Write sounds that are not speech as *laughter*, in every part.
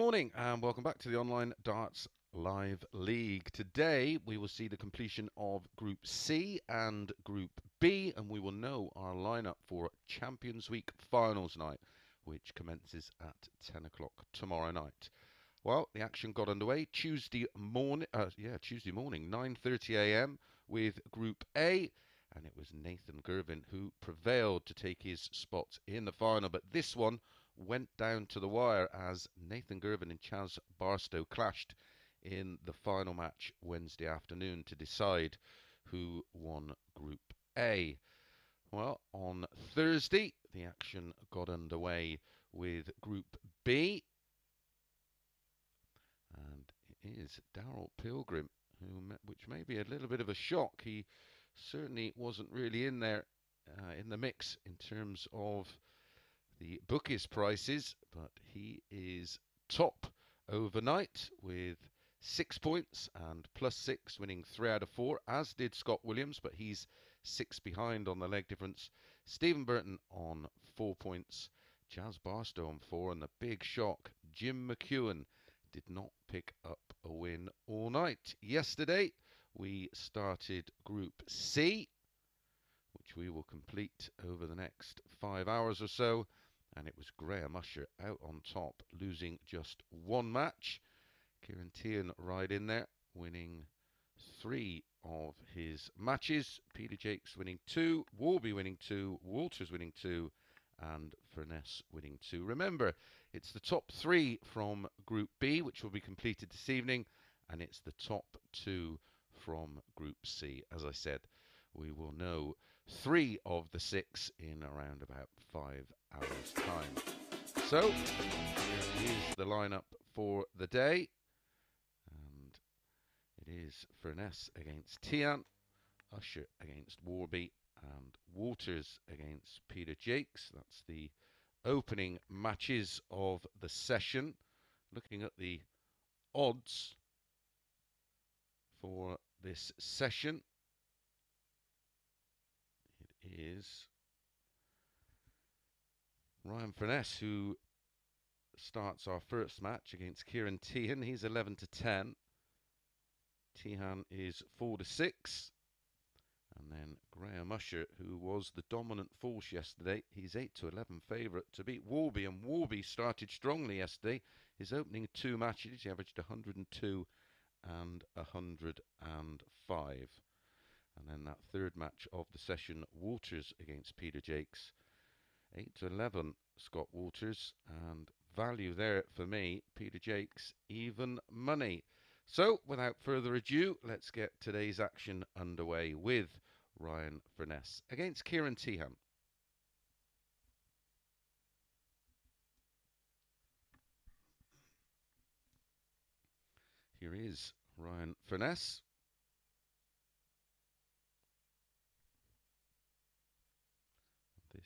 Morning and welcome back to the Online Darts Live League. Today we will see the completion of Group C and Group B, and we will know our lineup for Champions Week Finals night, which commences at 10 o'clock tomorrow night. Well, the action got underway Tuesday morning. Uh, yeah, Tuesday morning, 9:30 a.m. with Group A, and it was Nathan Girvin who prevailed to take his spot in the final. But this one went down to the wire as Nathan Girvin and Chaz Barstow clashed in the final match Wednesday afternoon to decide who won Group A. Well, on Thursday, the action got underway with Group B. And it is Daryl Pilgrim, who, which may be a little bit of a shock. He certainly wasn't really in there uh, in the mix in terms of the bookies prices, but he is top overnight with six points and plus six, winning three out of four, as did Scott Williams, but he's six behind on the leg difference. Stephen Burton on four points, Chaz Barstow on four, and the big shock, Jim McEwen did not pick up a win all night. Yesterday, we started Group C, which we will complete over the next five hours or so and it was Graham Usher out on top, losing just one match. Ciaran Teehan right in there, winning three of his matches. Peter Jacques winning two, Warby winning two, Walters winning two, and Furness winning two. Remember, it's the top three from Group B, which will be completed this evening, and it's the top two from Group C. As I said, we will know three of the six in around about five hours' time. So, here is the lineup for the day. And it is Furness against Teehan, Usher against Warby, and Waters against Peter Jacques. That's the opening matches of the session. Looking at the odds for this session, is Ryan Furness, who starts our first match against Ciaran Teehan. He's 11 to 10. Teehan is 4 to 6. And then Graham Usher, who was the dominant force yesterday, he's 8 to 11 favourite to beat Warby. And Warby started strongly yesterday. His opening two matches, he averaged 102 and 105. And then that third match of the session, Walters against Peter Jacques. 8 to 11, Scott Walters. And value there for me, Peter Jacques, even money. So, without further ado, let's get today's action underway with Ryan Furness against Ciaran Teehan. Here is Ryan Furness.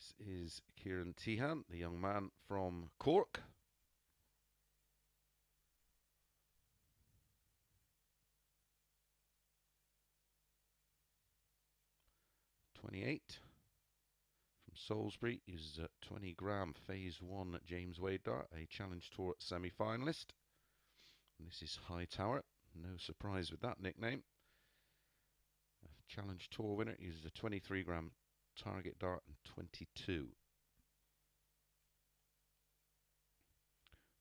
This is Ciaran Teehan, the young man from Cork. Twenty-eight from Salisbury is a 20 gram Phase One James Wade dart, a Challenge Tour semi-finalist. This is Hightower. No surprise with that nickname. A Challenge Tour winner is a 23 gram target dart and 22.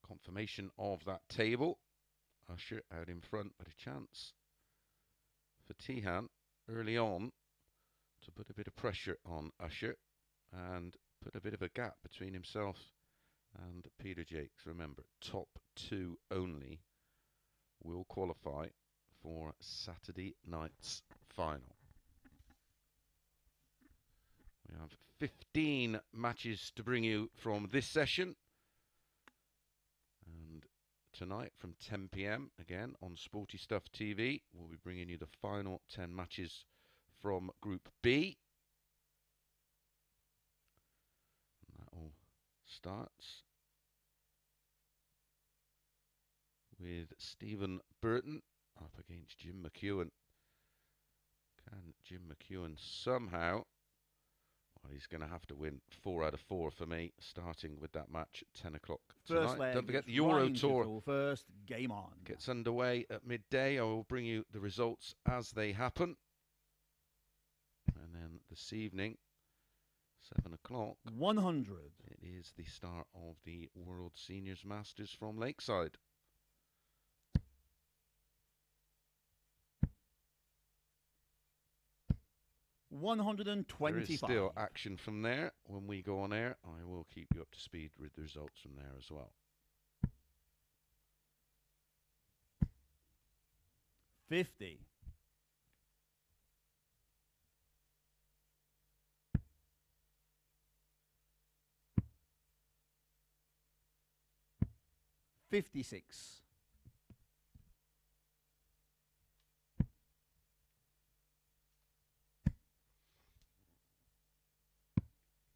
Confirmation of that table. Usher out in front, but a chance for Teehan early on to put a bit of pressure on Usher and put a bit of a gap between himself and Peter Jacques. Remember, top two only will qualify for Saturday night's final. We have 15 matches to bring you from this session. And tonight from 10 p.m. again on Sporty Stuff TV, we'll be bringing you the final 10 matches from Group B. And that all starts with Stephen Burton up against Jim McEwen. Can Jim McEwen somehow Well, he's going to have to win four out of four for me, starting with that match at 10 o'clock First tonight. leg. Don't forget the Euro Tour First game on. gets underway at midday. I will bring you the results as they happen. And then this evening, 7 o'clock, 100. it is the start of the World Seniors Masters from Lakeside. One hundred and There is still action from there. When we go on air, I will keep you up to speed with the results from there as well. Fifty. Fifty-six.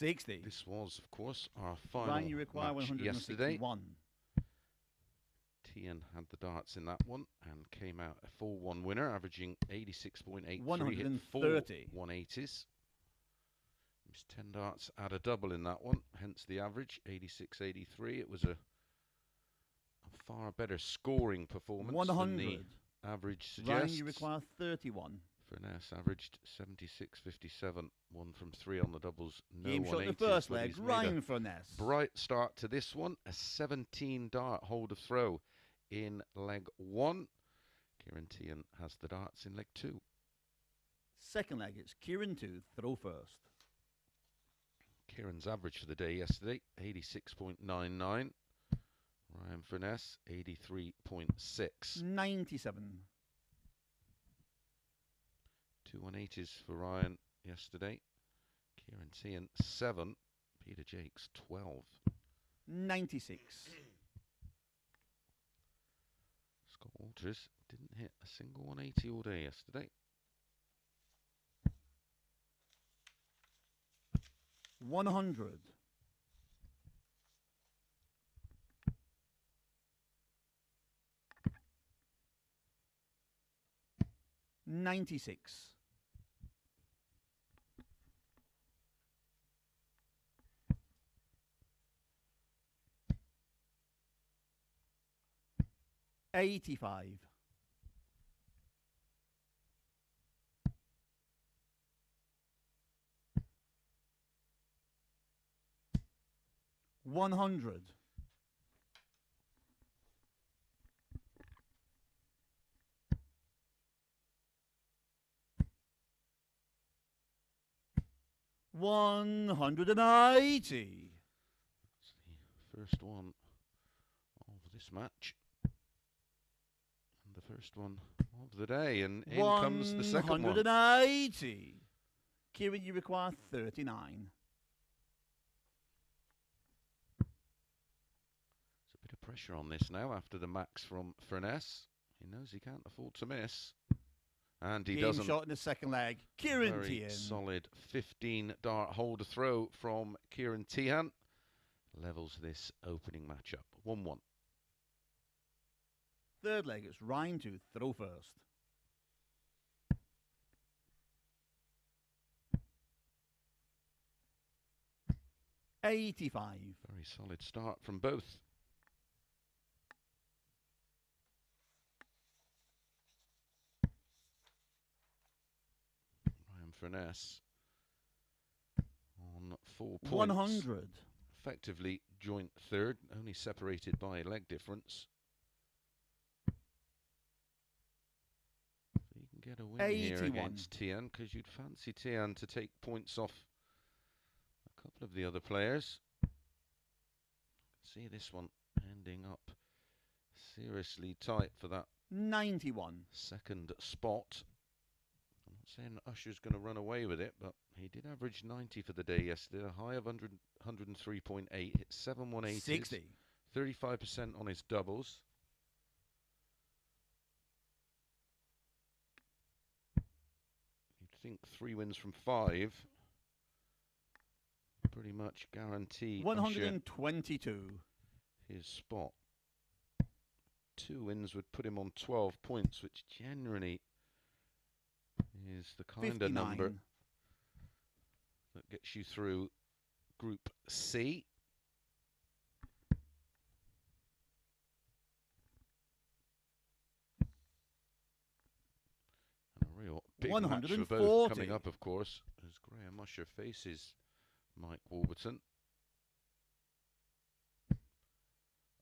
160. This was, of course, our final Ryan, you require match 161. Teehan had the darts in that one and came out a 4 1 winner, averaging 86.83. 130. 180s. Miss 10 darts had a double in that one, hence the average 86.83. It was a, a, far better scoring performance 100. than the average suggests. Ryan, you require 31 thirty-one. Furness averaged 76.57, one from three on the doubles, no Game shot in the first leg. he's made a Ryan Furness. bright start to this one. A 17 dart hold of throw in leg one. Ciaran Teehan has the darts in leg two. Second leg, it's Ciaran to throw first. Ciaran's average for the day yesterday 86.99. Ryan Furness 83.6. 97. Two 180s for Ryan yesterday. Ciaran Teehan 7. Peter Jacques 12. 96. Scott Walters didn't hit a single 180 all day yesterday. One hundred. Ninety-six. Eighty-five. One hundred. One hundred and eighty. It's the first one of this match. The first one of the day. And in comes the second One one. hundred and eighty. Ciaran, you require thirty-nine. There's a bit of pressure on this now after the max from Furness. He knows he can't afford to miss. And he Game doesn't. shot in the second leg. Ciaran Very Teehan. solid 15 dart holder throw from Ciaran Teehan. Levels this opening matchup. 1 1. Third leg, it's Ryan to throw first. Eighty-five. Very solid start from both. Ryan Furness on four points. One hundred. Effectively joint third, only separated by leg difference. So you can get a win here 81. against Teehan because you'd fancy Teehan to take points off a couple of the other players. See this one ending up seriously tight for that 91 second spot. I'm not saying Usher's going to run away with it, but he did average 90 for the day yesterday, a high of 100, 103.8, hit 7 180s, 60. 35% on his doubles. Think three wins from five pretty much guarantee 122. his spot. Two wins would put him on 12 points, which generally is the kind of number that gets you through Group C. And big match for both coming up, of course, as Graham Usher faces Mike Warburton.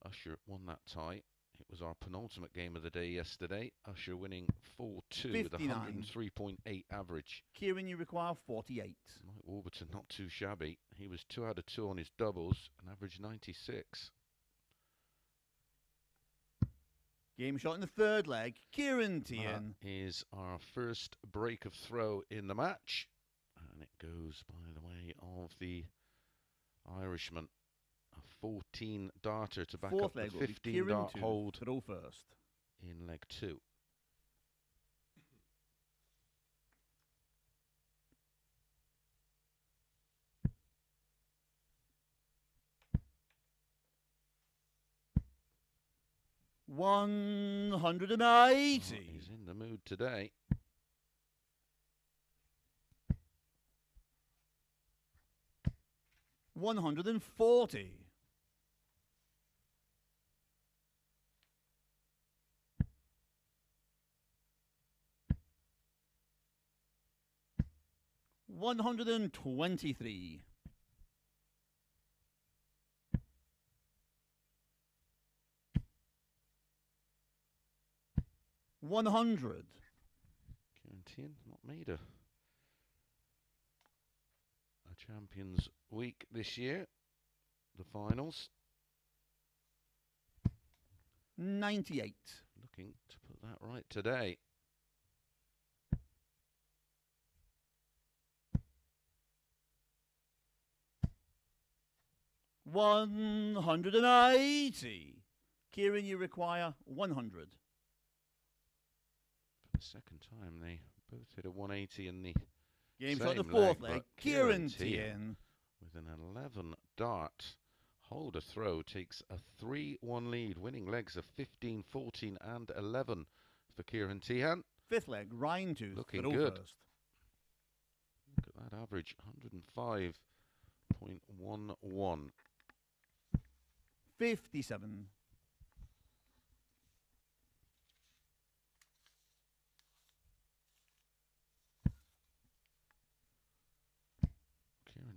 Usher won that tie. It was our penultimate game of the day yesterday. Usher winning 4 2 with a 103.8 average. Ciaran, you require 48. Mike Warburton not too shabby. He was 2 out of 2 on his doubles and averaged 96. Game shot in the third leg. Ciaran That Teehan. is our first break of throw in the match. And it goes by the way of the Irishman. A 14 darter to back Fourth up the leg will 15 Ciaran dart to hold throw first. in leg two. One hundred and Oh, eighty. he's in the mood today. One hundred and forty. One hundred and twenty-three. One hundred. Ciaran not made a a Champions Week this year. The finals. Ninety-eight. Looking to put that right today. One hundred and eighty. Ciaran, you require one hundred second time they both hit a 180 in the game's on the fourth leg. leg. Ciaran Teehan with an 11 dart hold a throw takes a 3-1 lead. Winning legs of 15, 14, and 11 for Ciaran Teehan. Fifth leg, Rhinetooth. Looking good. First. Look at that average, 105.11. 57.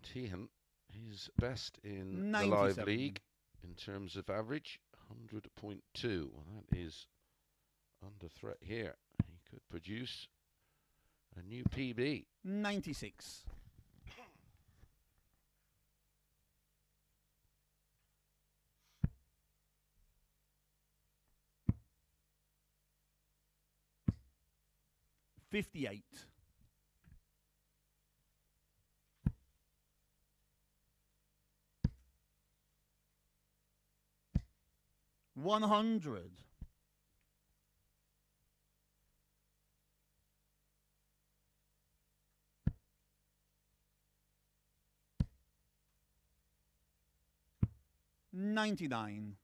Teehan, he's best in the live league in terms of average, 100.2. Well, that is under threat here. He could produce a new PB. 96. Fifty-eight. One hundred. Ninety-nine.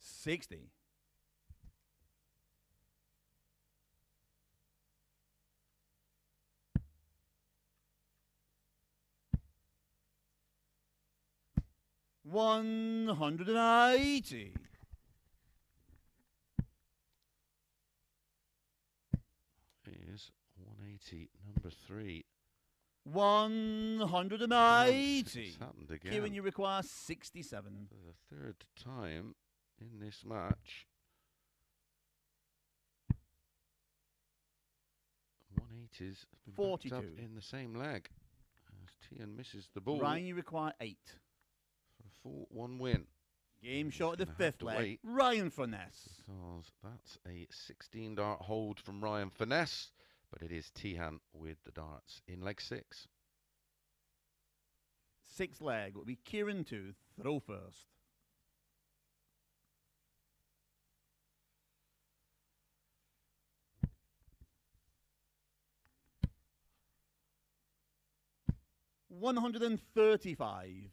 Sixty. One hundred and eighty. Is 180, number three. One hundred and Oh, it's- happened again. Ciaran, you require sixty-seven. for the third time in this match. 180s have been backed up 42. in the same leg. As Teehan misses the ball Ryan, you require eight. For a 4 1 win. Game shot of the fifth leg. wait. Ryan Furness. Because that's a 16 dart hold from Ryan Furness, but it is Teehan with the darts in leg six. Sixth leg will be Ciaran to throw first. One hundred and thirty-five.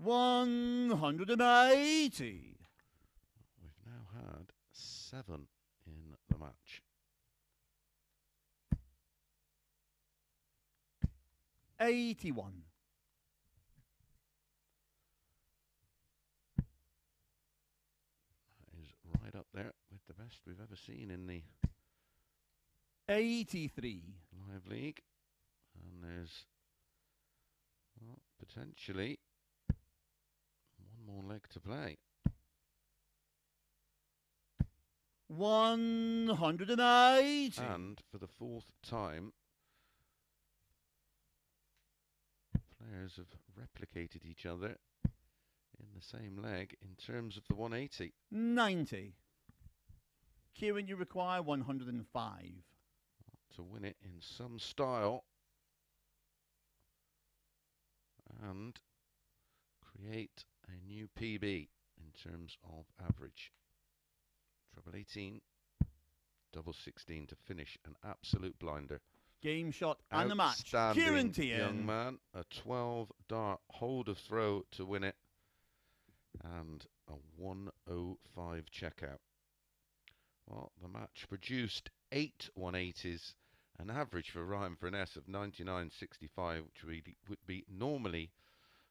One hundred and eighty. We've now had seven in the match. Eighty-one. That is right up there with the best we've ever seen in the Eighty-three. live league. And there's well, potentially more leg to play. One hundred and eighty. And for the fourth time, players have replicated each other in the same leg in terms of the 180. 90. Ciaran, you require 105. to win it in some style and create a new PB in terms of average. Treble 18, double 16 to finish an absolute blinder. Game shot and the match. Ciaran Teehan. young man, a 12 dart hold of throw to win it, and a 105 checkout. Well, the match produced eight 180s, an average for Ryan Furness of 99.65, which would be normally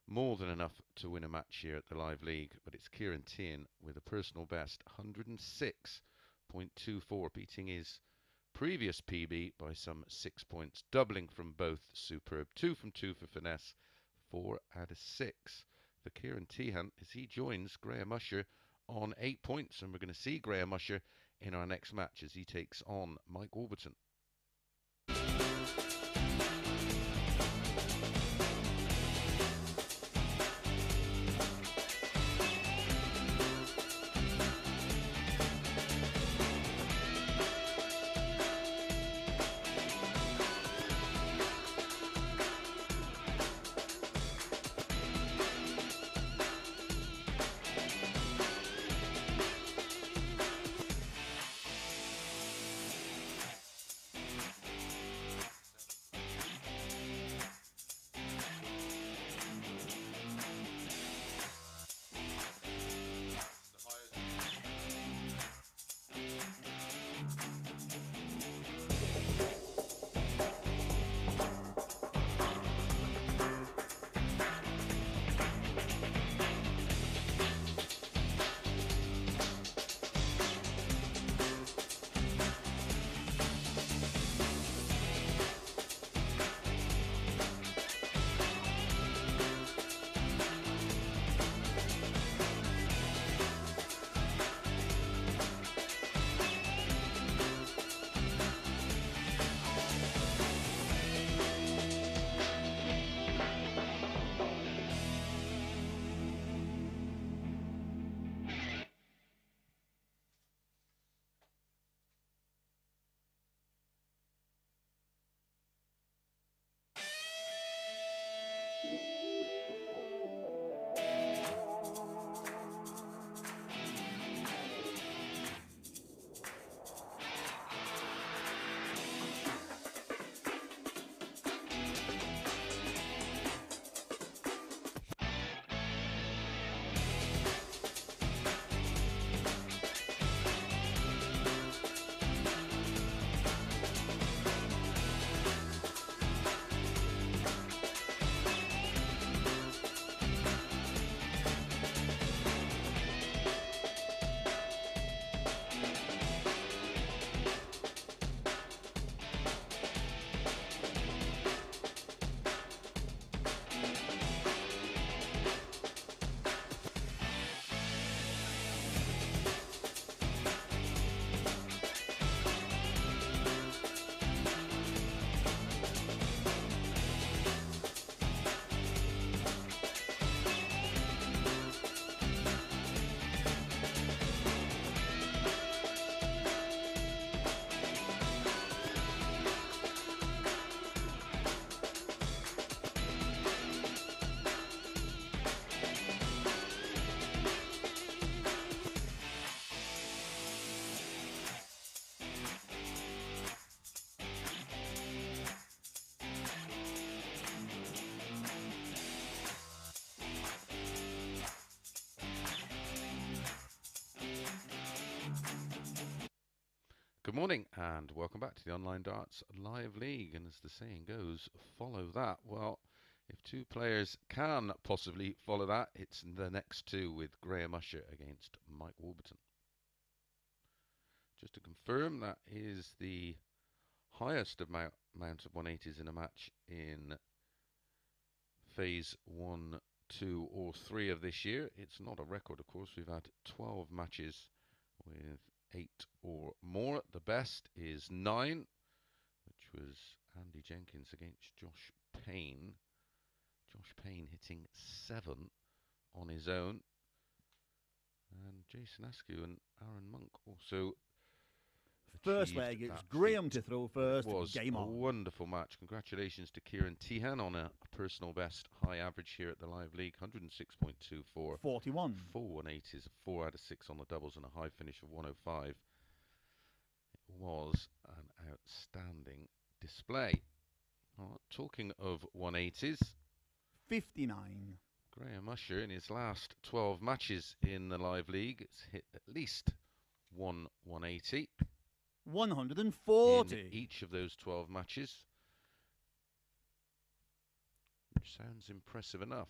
more than enough to win a match here at the Live League. But it's Ciaran Teehan with a personal best 106.24, beating his previous PB by some six points, doubling from both superb. Two from two for Furness, four out of six for Ciaran Teehan as he joins Graham Usher on eight points. And we're going to see Graham Usher in our next match as he takes on Mike Warburton. Good morning and welcome back to the Online Darts Live League. And as the saying goes, follow that. Well, if two players can possibly follow that, it's the next two with Graham Usher against Mike Warburton. Just to confirm, that is the highest amount, amount of 180s in a match in phase 1, 2 or 3 of this year. It's not a record, of course. We've had 12 matches with 8 or more. The best is 9, which was Andy Jenkins against Josh Payne. Josh Payne hitting 7 on his own. And Jason Askew and Aaron Monk also First leg, it's Graham to throw first. was Game a on. wonderful match. Congratulations to Ciaran Teehan on a, personal best high average here at the Live League, 106.24. 41. Four 180s, four out of six on the doubles, and a high finish of 105. It was an outstanding display. Well, talking of 180s, 59. Graham Usher in his last 12 matches in the Live League has hit at least one 180 in 140. each of those 12 matches. Which sounds impressive enough.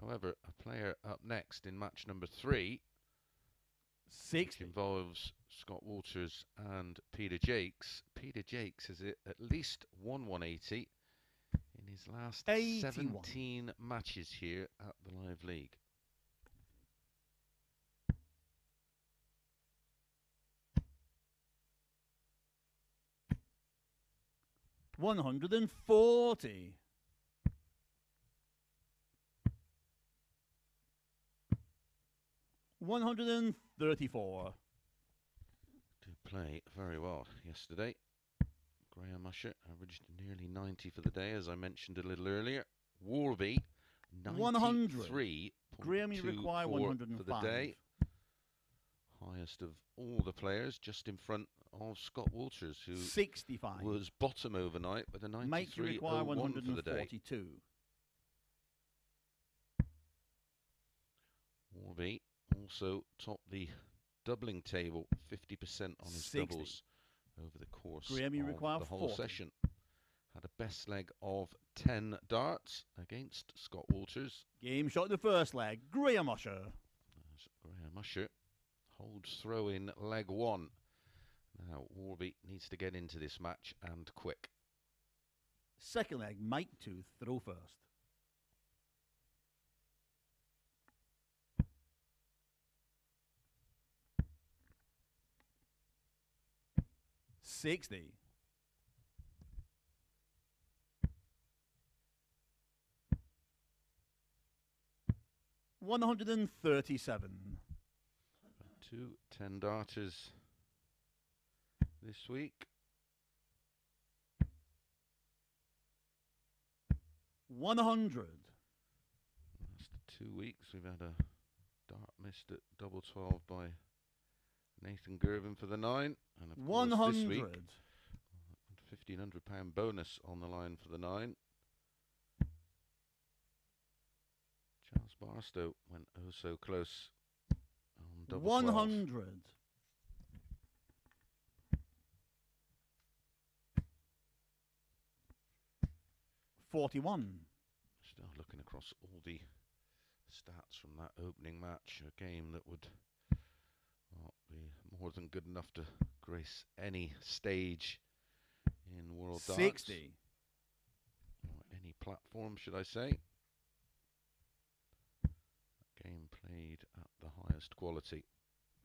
However, a player up next in match number three, which 60. involves Scott Walters and Peter Jacques. Peter Jacques has hit at least one 180 in his last 81. 17 matches here at the Live League. One hundred and forty. One hundred and thirty-four. Did play very well yesterday. Graham Usher averaged nearly 90 for the day, as I mentioned a little earlier. Warby, 100. 93. Graham, you require for the 105. day. Highest of all the players, just in front of Scott Walters, who 65. was bottom overnight with a Make you require 93.01 for the day. 142. Warby also topped the doubling table, 50% on his 60. doubles over the course Graham, of require the whole 40. session. Had a best leg of 10 darts against Scott Walters. Game shot the first leg. Graham Usher. Graham Usher holds throw in leg one. Now Warby needs to get into this match and quick. Second leg, Mike to throw first. Sixty. One hundred and thirty-seven. Two ten darters this week. One hundred. Last two weeks we've had a dart missed at double 12 by Nathan Girvin for the nine. And of One course this week hundred. fifteen hundred pound bonus on the line for the nine. Charles Barstow went oh so close on double One 12. 41. Still looking across all the stats from that opening match, a game that would well, be more than good enough to grace any stage in World 60. Darts. Or any platform, should I say. Game played at the highest quality.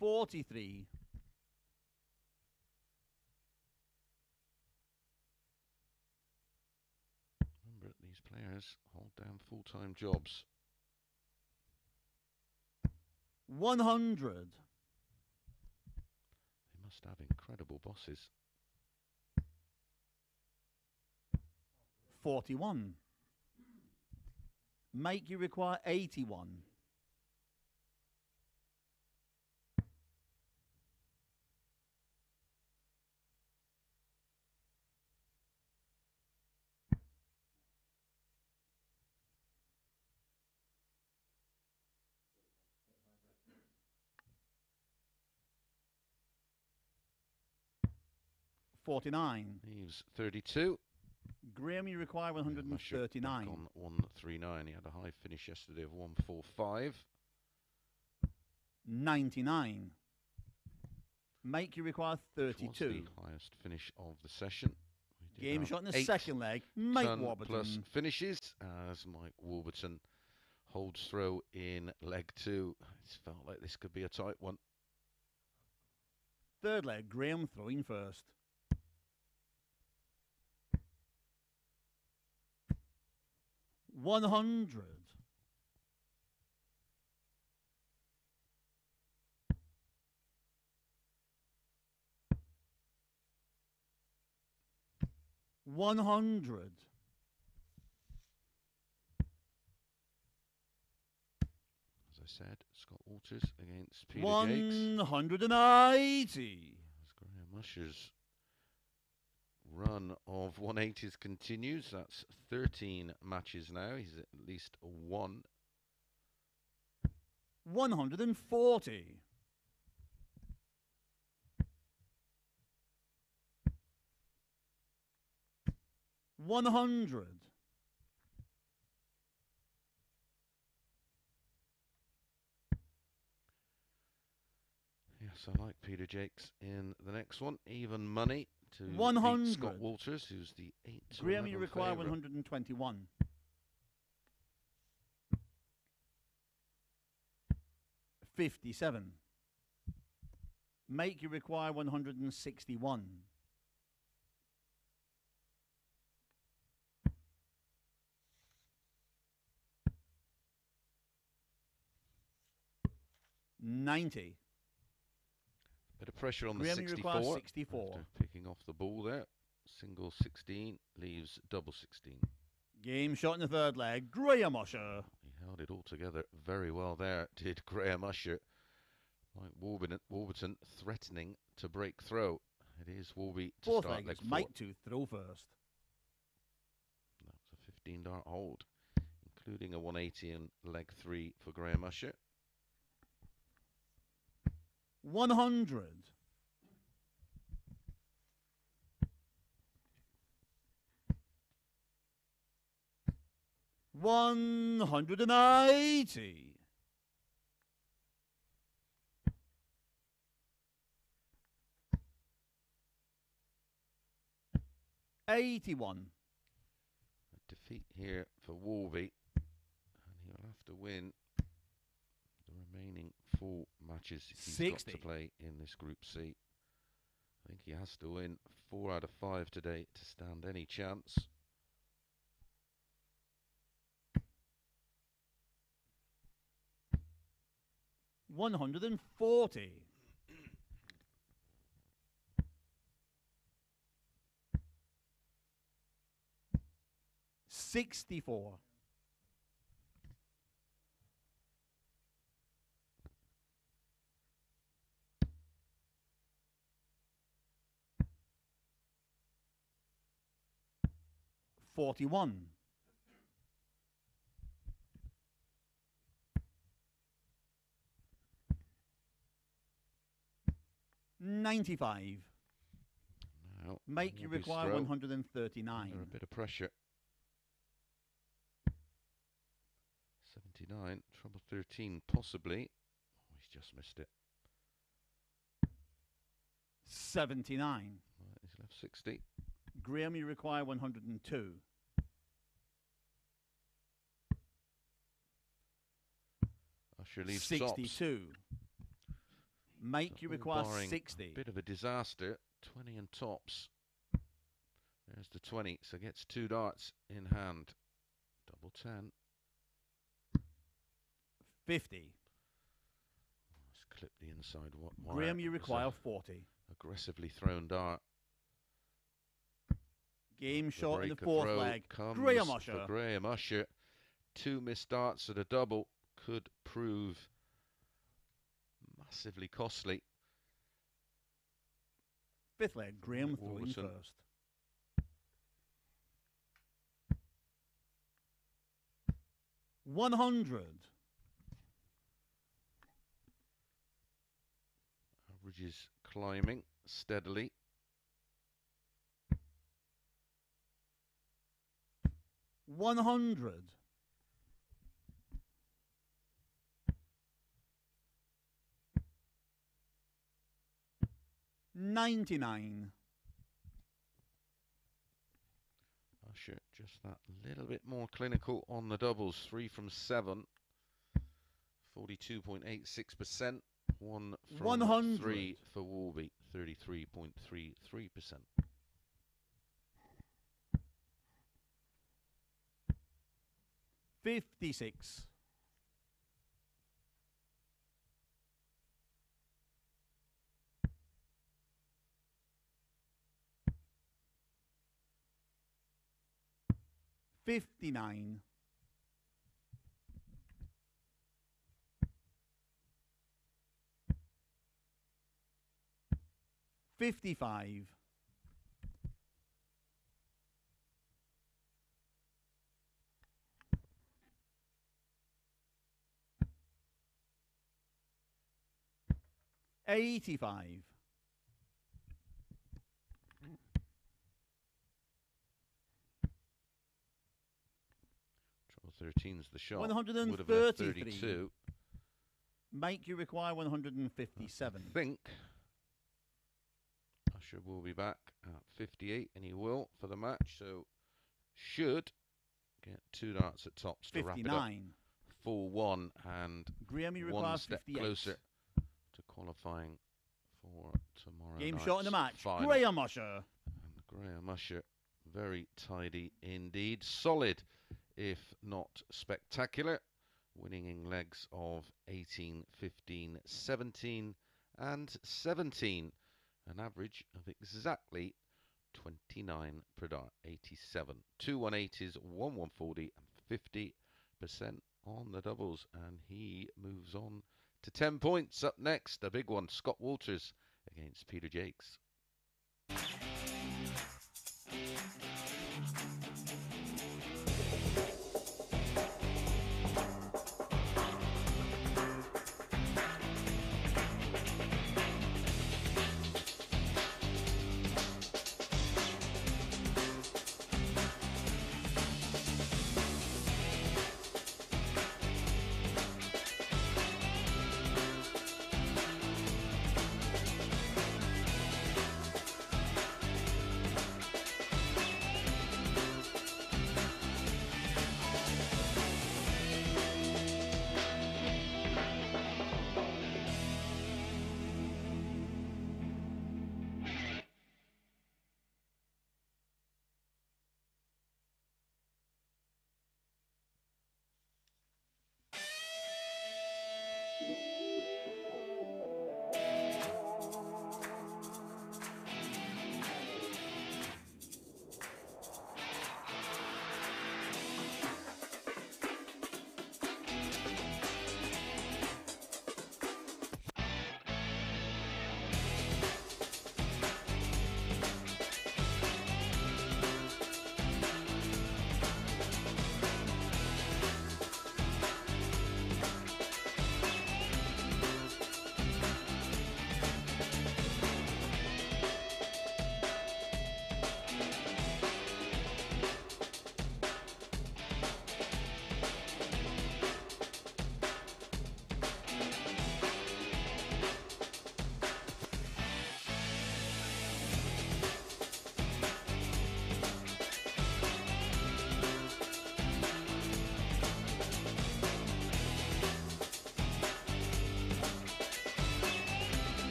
43. Players hold down full-time jobs. One hundred. They must have incredible bosses. Forty-one. Make you require eighty-one. 49. Leaves 32. Graham, you require Yeah, 139. on 139. He had a high finish yesterday of 145. 99. Mike, you require which was 32. the highest finish of the session. Game shot in the second leg. Mike Warburton. plus finishes as Mike Warburton holds throw in leg two. It's felt like this could be a tight one. Third leg, Graham throwing first. One hundred. One hundred. As I said, Scott Walters against Peter. One hundred and eighty. As Graham Usher's run of 180s continues. That's 13 matches now. He's at least one. One hundred and forty. One hundred. Yes, I like Peter Jacques in the next one. Even money to 100. Scott Walters, who's the 8 to Graham, you require favourite. 121. Fifty-seven. Make you require 161. Ninety. Bit of pressure on the Graham, 64. 64. After picking off the ball there. Single 16 leaves double 16. Game shot in the third leg. Graham Usher. He held it all together very well there, *laughs* did Graham Usher. Mike Warburton, Warburton threatening to break throw. It is Warby to Fourth start leg four. Mike to throw first. That was a 15 dart hold, including a 180 in leg three for Graham Usher. 100. One hundred and eighty. Eighty-one. A defeat here for Warby, and he'll have to win the remaining four matches he's got to play in this Group C. I think he has to win four out of five today to stand any chance. One hundred and forty. Sixty-four. Forty-one. Ninety-five. Now, Make you require one hundred and thirty-nine. Under a bit of pressure. 79, trouble 13, possibly. Oh, he's just missed it. Seventy-nine. Right, he's left 60. Graham, you require one hundred and two. Leaves tops. Sixty-two. Make you require sixty. Bit of a disaster. 20 and tops. There's the 20, so gets two darts in hand. Double 10. Fifty. Let's clip the inside wire. Graham, you It was a require forty. aggressively thrown dart. Game The shot in the fourth leg. Graham Usher. Graham Usher. Two missed darts at a double could prove massively costly. Fifth leg, Graham throwing first. One hundred. Averages climbing steadily. One hundred. 99. Usher, just that little bit more clinical on the doubles. Three from seven. 42.86%. One from 100. three for Warby. 33.33%. Fifty-six. Fifty-nine. Fifty-five. Eighty-five. Trouble 13's the shot. One hundred and Would have left thirty-three. 32. Mike, you require one hundred and fifty-seven. I think Usher will be back at 58, and he will for the match. So should get two darts at tops to wrap it up. Fifty-nine. Full one and Graham, you one require step fifty-eight. closer to qualifying for tomorrow Game shot in the match. final. Graham Usher. And Graham Usher, very tidy indeed. Solid, if not spectacular. Winning in legs of 18, 15, 17, and 17. An average of exactly 29 per dart, 87. Two 180s, one 140, and 50% on the doubles. And he moves on to 10 points. Up next, a big one Scott Walters against Peter Jacques.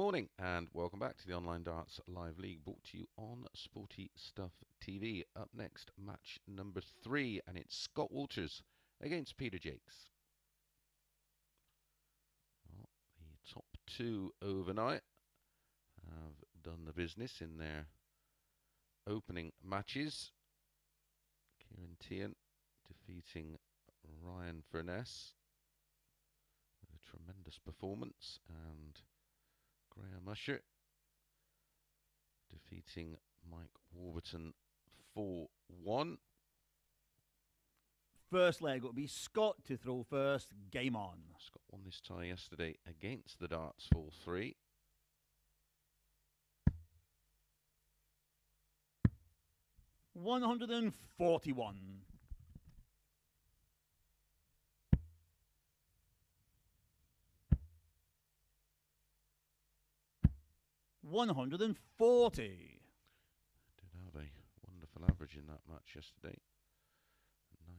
Morning and welcome back to the Online Darts Live League brought to you on Sporty Stuff TV. Up next, match number three, and it's Scott Walters against Peter Jacques. Well, the top two overnight have done the business in their opening matches. Ciaran Teehan defeating Ryan Furness with a tremendous performance and Graham Usher defeating Mike Warburton 4 1. First leg will be Scott to throw first. Game on. Scott won this tie yesterday against the Darts 4 3. One hundred and forty-one. One hundred and forty. Did have a wonderful average in that match yesterday.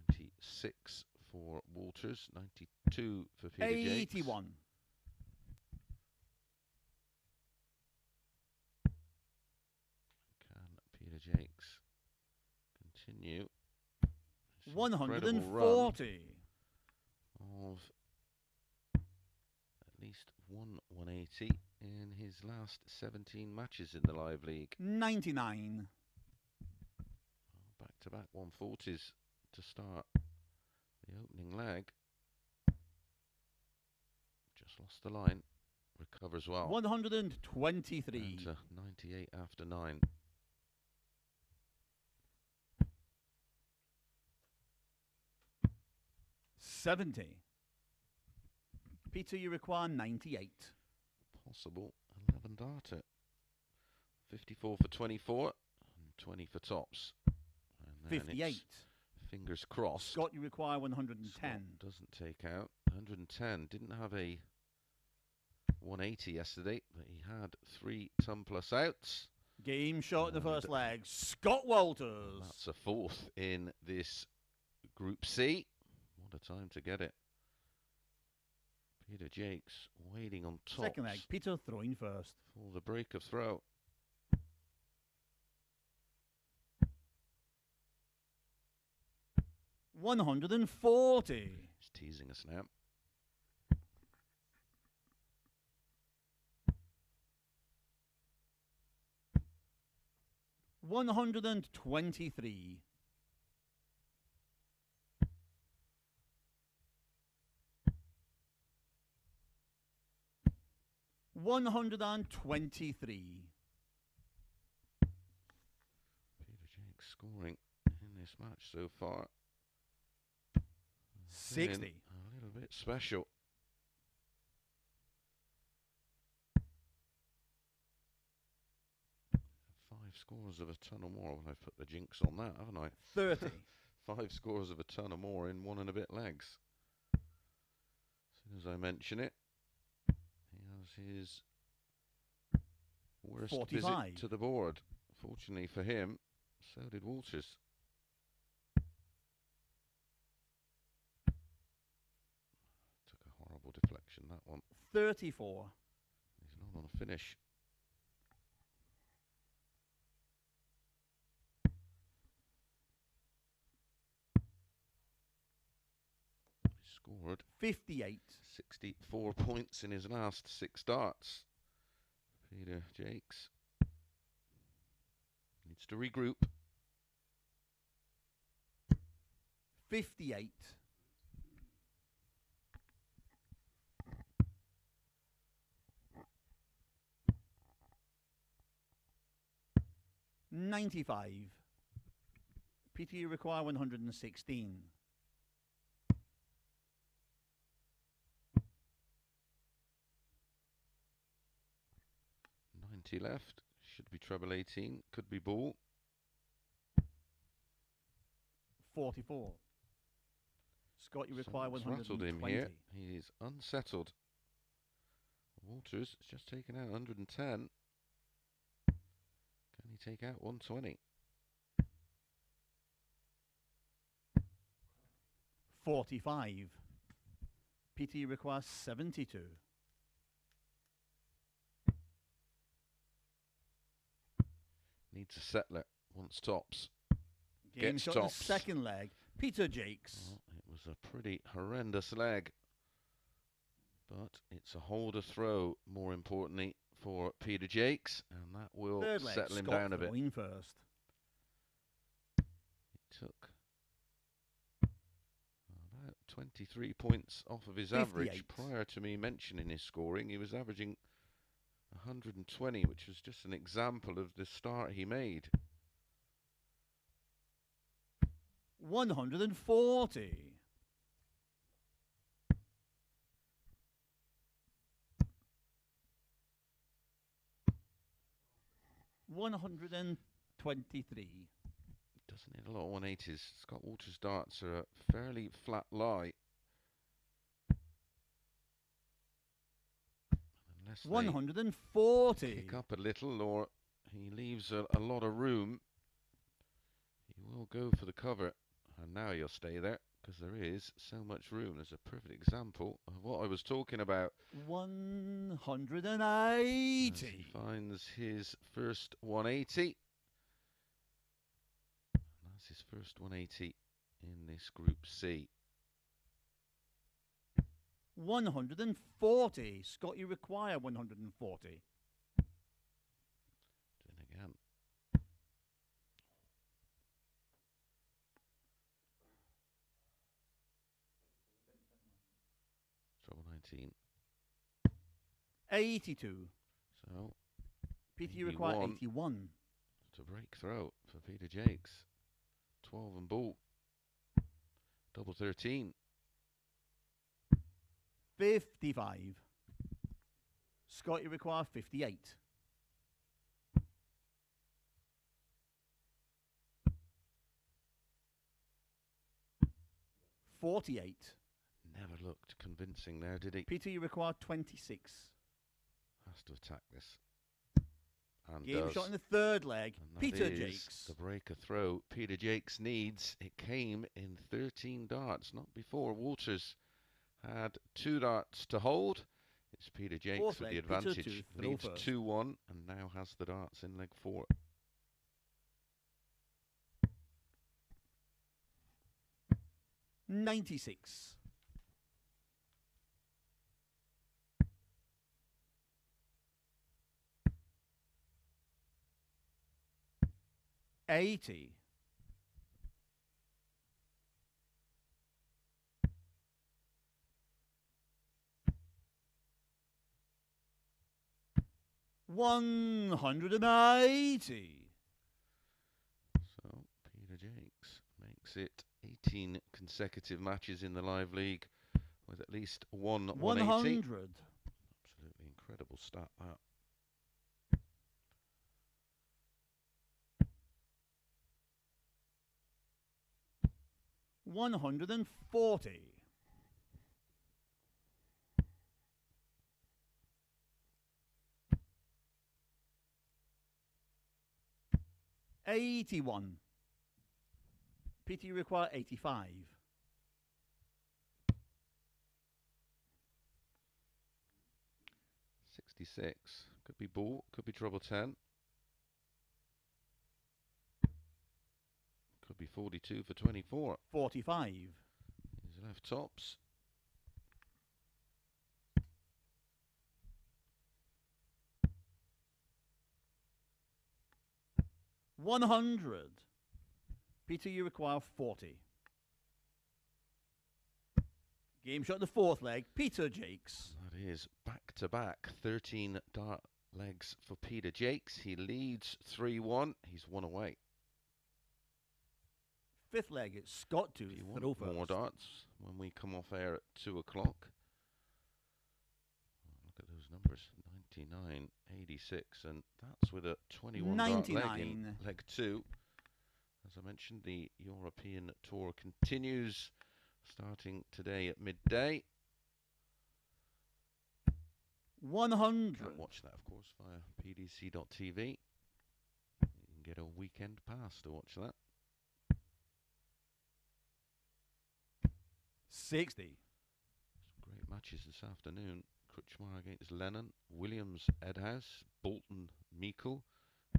96 for Walters, 92 for Peter Jacques. Eighty-one. Can Peter Jacques continue? his One hundred and incredible run forty. Of at least one 180 in his last 17 matches in the Live League. Ninety-nine. Back to back 140s to start the opening leg. Just lost the line. Recovers well. One hundred and Down twenty-three. to 98 after 9. Seventy. Peter, you require ninety-eight. Possible 11 darter. 54 for 24 and 20 for tops. And then Fifty-eight. Fingers crossed. Scott, you require one hundred and Scott doesn't take out. 110. Didn't have a 180 yesterday, but he had three ton plus outs. Game shot in the first leg. Scott Walters. That's a fourth in this Group C. What a time to get it. Peter Jacques waiting on top Second leg. Peter throwing first. for the break of throw. One hundred and forty. He's teasing us now. One hundred and twenty-three. One hundred and twenty-three. Peter Jacques scoring in this match so far. Sixty. A little bit special. Five scores of a ton or more. Well, I've put the jinx on that, haven't I? Thirty. *laughs* Five scores of a ton or more in one and a bit legs. As soon as I mention it, his worst 45. visit to the board. Fortunately for him, so did Walters. Took a horrible deflection, that one. Thirty-four. He's not on a finish. He scored Fifty-eight. 64 *laughs* points in his last six starts. Peter Jacques needs to regroup. Fifty-eight. Ninety-five. Peter, require one hundred and sixteen. 20 left. Should be treble 18. Could be ball. 44. Scott, you require 120. him here. He is unsettled. Walters has just taken out 110. Can he take out 120? 45. PT requires 72. Needs a settler. Wants tops. Game Gets shot tops. the second leg. Peter Jacques. Well, it was a pretty horrendous leg. But it's a holder throw, more importantly, for Peter Jacques, and that will Third leg. settle him Scott down a bit. throwing first. He took about 23 points off of his average prior to me mentioning his scoring. He was averaging 120, which was just an example of the start he made. 140. One hundred and twenty-three. Doesn't hit a lot of 180s. Scott Walters darts are a fairly flat lie. Unless One they hundred and forty. kick up a little or he leaves a, a lot of room, he will go for the cover. And now you'll stay there because there is so much room. There's a perfect example of what I was talking about. 180. he finds his first 180. And that's his first 180 in this Group C. One hundred and forty. Scott, you require one hundred and forty. Then again. Trouble 19. Eighty-two. So Peter, you require 81. eighty-one. it's a break throw for Peter Jacques. 12 and ball. Double 13. Fifty-five. Scott, you require fifty-eight. Forty-eight. Never looked convincing there, did he? Peter, you require twenty-six. Has to attack this. And Game does. shot in the third leg. Peter Jacques. The breaker throw Peter Jacques needs. It came in 13 darts, not before. Walters had two darts to hold. It's Peter Jacques Fourth with the leg, Peter advantage. two, Leads 2 1 and now has the darts in leg four. Ninety-six. Eighty. One hundred and eighty. So Peter Jacques makes it 18 consecutive matches in the live league with at least one One 180. hundred. Absolutely incredible stat that. One hundred and forty. Eighty-one. Peter, you require eighty-five. Sixty-six. Could be ball, could be treble ten. Could be forty-two for twenty-four. Forty-five. His left tops. One hundred. Peter, you require forty. Game shot in the fourth leg. Peter Jacques. That is back to back. 13 dart legs for Peter Jacques. He leads 3 1. He's one away. Fifth leg. It's Scott to throw want more darts when we come off air at 2 o'clock. Look at those numbers 99, 86, and that's with a 21 dart leg in 99. leg 2. As I mentioned, the European tour continues starting today at midday. Hundred. can watch that, of course, via pdc.tv. You can get a weekend pass to watch that. Sixty. Some great matches this afternoon. Krcmar against Lennon, Williams Edhouse, Bolton Meikle,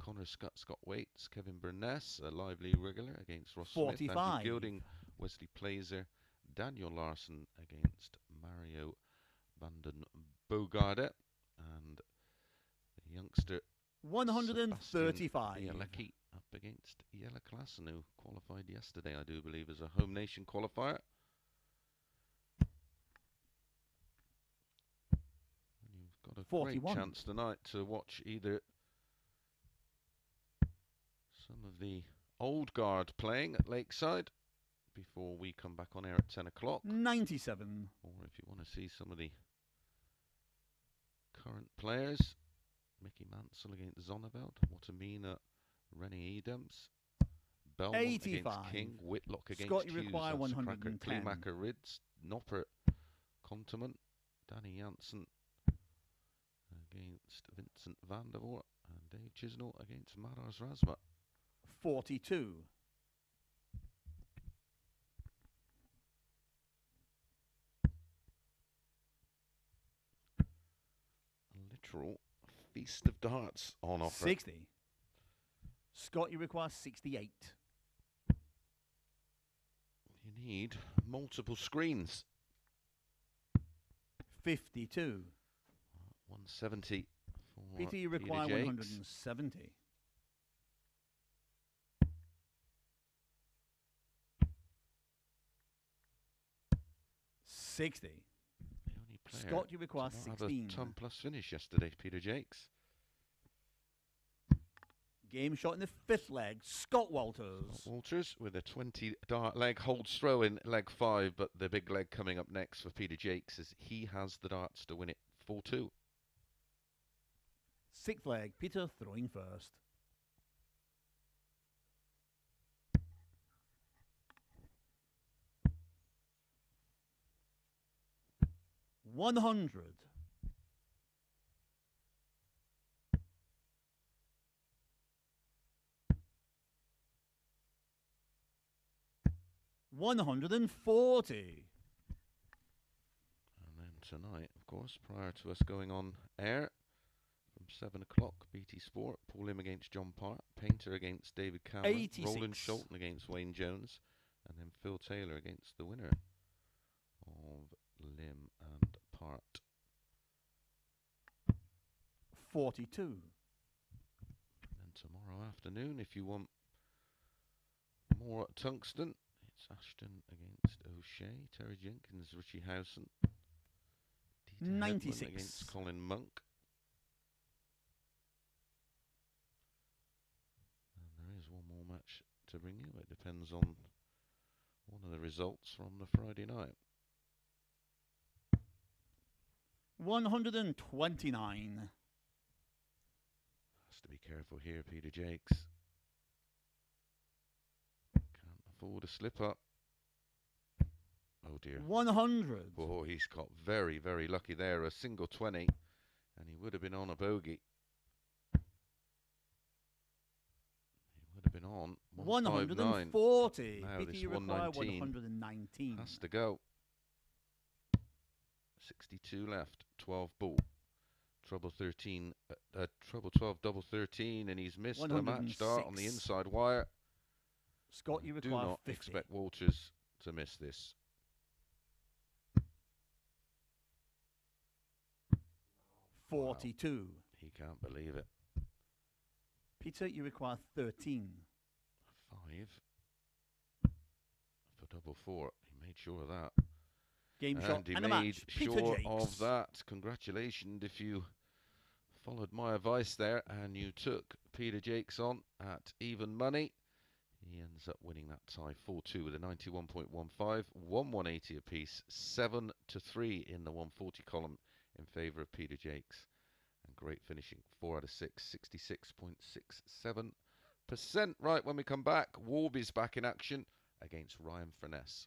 Connor Scott, Scott Waits, Kevin Burness, a lively regular against Ross Smith, 45. Andrew Gilding, Wesley Plaisier, Daniel Larsson against Mario Vanden Bogarde, and the youngster 135. Bialecki up against Jelle Klaasen, who qualified yesterday, I do believe, as a home nation qualifier. And you've got a 41. great chance tonight to watch either some of the old guard playing at Lakeside before we come back on air at 10 o'clock, 97. or if you want to see some of the current players, Mickey Mansell against Zonneveld, Wattimena, Rennie Edams, Belmont 85. against King, Whitlock against Scott, you Hughes, require that's Cracker, 110. Kleermaker, Rids, Noppert, Conterman, Danny Janssen against Vincent van der Voort, and Dave Chisnall against Madars Razma. 42. A literal feast of darts on offer. 60. Scott, you require 68. You need multiple screens. 52. 170 for Peter, you require Jacques. 170. Sixty. The only player Scott, you require sixteen. a ton plus finish yesterday, Peter Jacques. Game shot in the fifth leg. Scott Walters. Scott Walters with a 20 dart leg holds throw in leg five, but the big leg coming up next for Peter Jakes as he has the darts to win it 4 2. Sixth leg. Peter throwing first. One hundred. One hundred and forty. And then tonight, of course, prior to us going on air 7 o'clock, BT Sport, Paul Lim against John Part, Painter against David Cameron, Roland 86. Scholten against Wayne Jones, and then Phil Taylor against the winner of Lim and Part. Forty-two. And tomorrow afternoon, if you want more Tungsten, it's Ashton against O'Shea, Terry Jenkins, Richie Howson, Dieter Hedman 96. against Colin Monk. And there is one more match to bring you. It depends on one of the results from the Friday night. One hundred and twenty-nine. Has to be careful here, Peter Jacques. Can't afford a slip up. Oh dear. One hundred. Oh, he's got very, very lucky there. A single 20, and he would have been on a bogey. Would have been on 140. Now this require 119 119. Has to go. 62 left, 12 ball. Trouble 13, uh, uh, trouble 12, double 13, and he's missed the match start on the inside wire. Scott, you require Do not 50. expect Walters to miss this. Forty-two. He can't believe it. Peter, you require 13. Five for double four. He made sure of that. Game shot and he and a made sure of that. Congratulations if you followed my advice there and you took Peter Jacques on at even money. He ends up winning that tie 4-2 with a 91.15, 1 180 apiece, 7 to 3 in the 140 column in favour of Peter Jacques. Great finishing, 4 out of 6, 66.67%. Right, when we come back, Warby's back in action against Ryan Furness.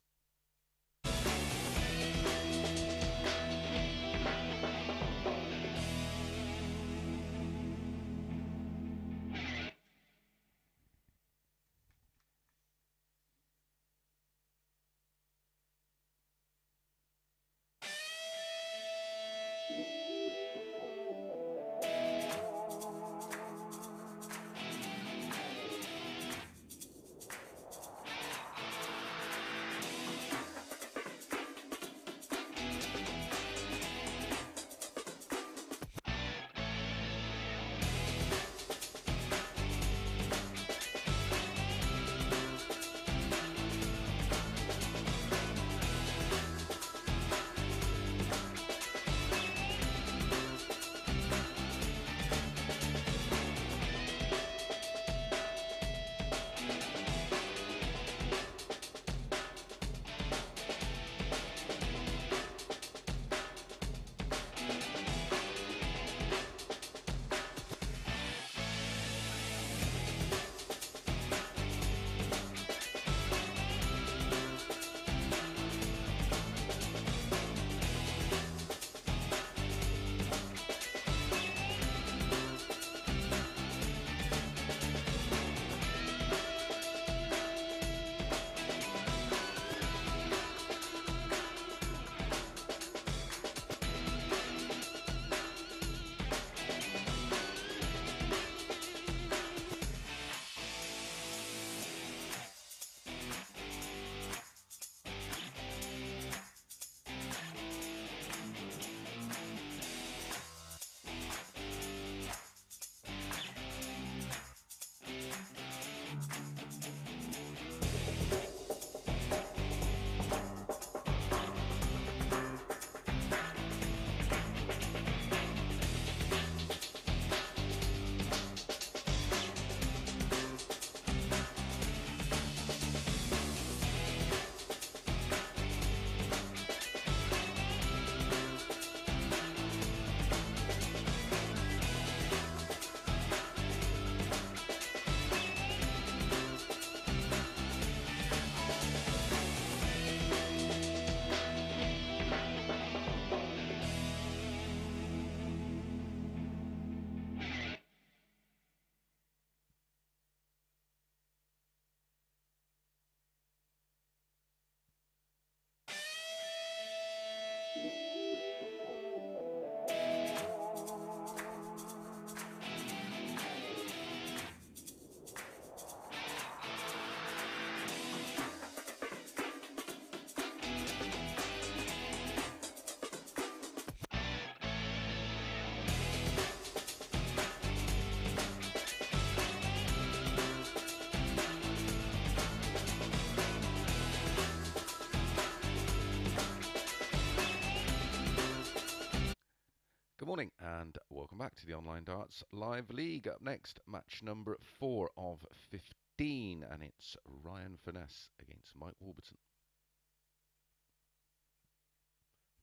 Welcome back to the Online Darts Live League. Up next, match number four of 15, and it's Ryan Furness against Mike Warburton.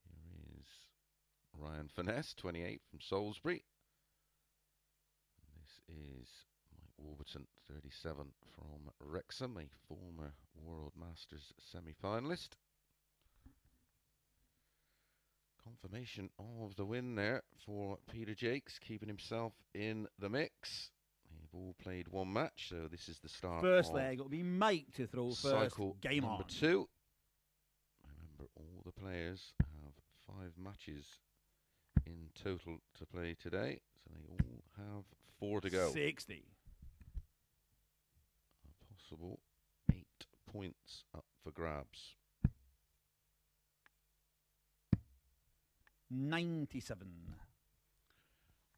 Here is Ryan Furness, 28 from Salisbury. This is Mike Warburton, 37 from Wrexham, a former World Masters semi-finalist. Confirmation of the win there for Peter Jacques, keeping himself in the mix. They've all played one match, so this is the start. First leg, it'll be Mike to throw first. Cycle Game number on. two. Remember, all the players have five matches in total to play today, so they all have four to go. 60. A possible eight points up for grabs. 97.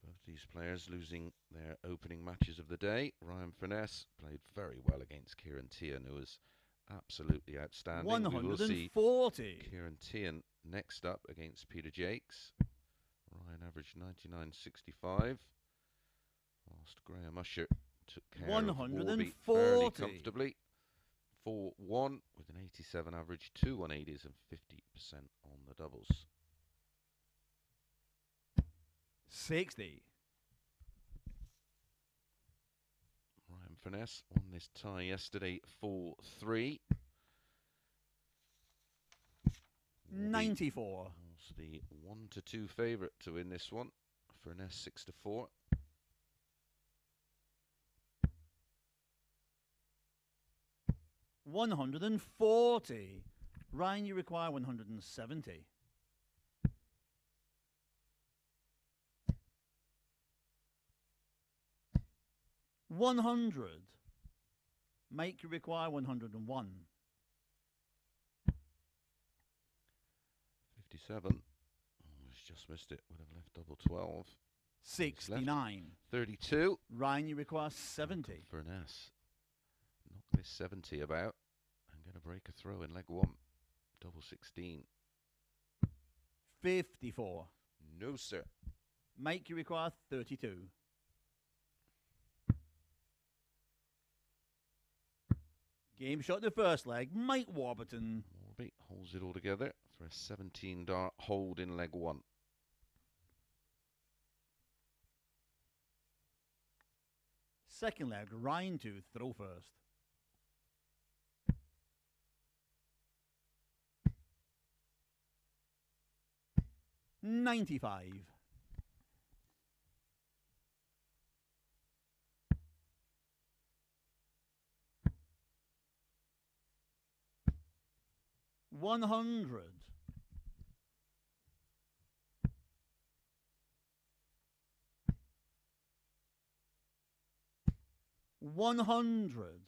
Both these players losing their opening matches of the day. Ryan Furness played very well against Ciaran Teehan, who was absolutely outstanding. We will see 140. Ciaran Teehan next up against Peter Jacques. Ryan averaged 99.65. Whilst Graham Usher took care of Warby fairly comfortably. 4-1 with an 87 average, two 180s and 50% on the doubles. 60. Ryan Furness won this tie yesterday 4 3. 94. Was the 1 to 2 favourite to win this one. Furness 6 to 4. One hundred and forty. Ryan, you require one hundred and seventy. One hundred. Mike you require one hundred and one. 57. Oh, he's just missed it. Would have left double 12. Sixty-nine. 32. Ryan, you require seventy. Furness. Knock this 70 about. I'm going to break a throw in leg one. Double 16. Fifty-four. No, sir. Mike you require thirty-two. Game shot the first leg. Mike Warburton. Warby holds it all together for a 17 dart hold in leg one. Second leg, Ryan to throw first. Ninety-five. One hundred. One hundred.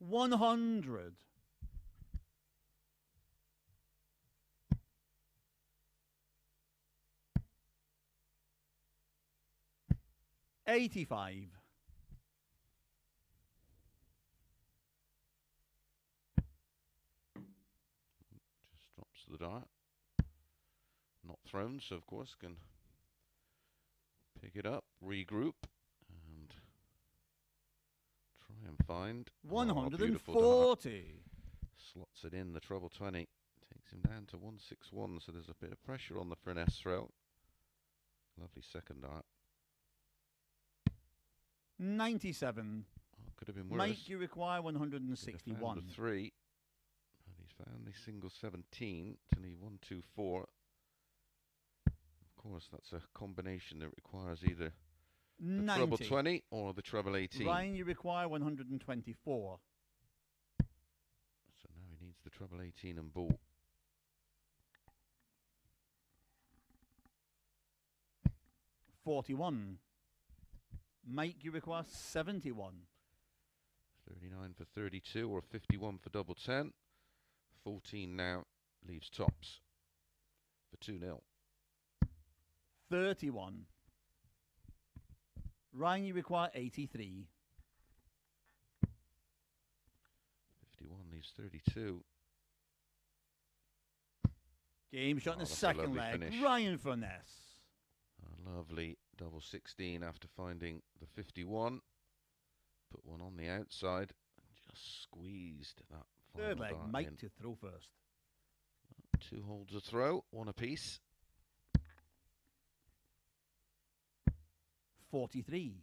One hundred. 85. Just drops to the diet. Not thrown, so of course can pick it up, regroup, and try and find 140. Slots it in the treble 20. Takes him down to 161, so there's a bit of pressure on the Furness throw. Lovely second art. 97. Oh, could have been worse. Mike, you require 161. Three. And he's found the single 17 to need 124. Of course, that's a combination that requires either the treble 20 or the treble 18. Ryan, you require 124. So now he needs the treble 18 and ball. Forty-one. Mike, you require seventy-one. 39 for 32 or 51 for double 10. 14 now leaves tops for 2 0. Thirty-one. Ryan, you require eighty-three. is 32. Game shot Oh, in the ah, second leg. finish. Ryan Furness. A lovely double 16 after finding the 51. Put one on the outside and just squeezed that Third leg, Mike in. to throw first. Two holds a throw, one apiece. 43.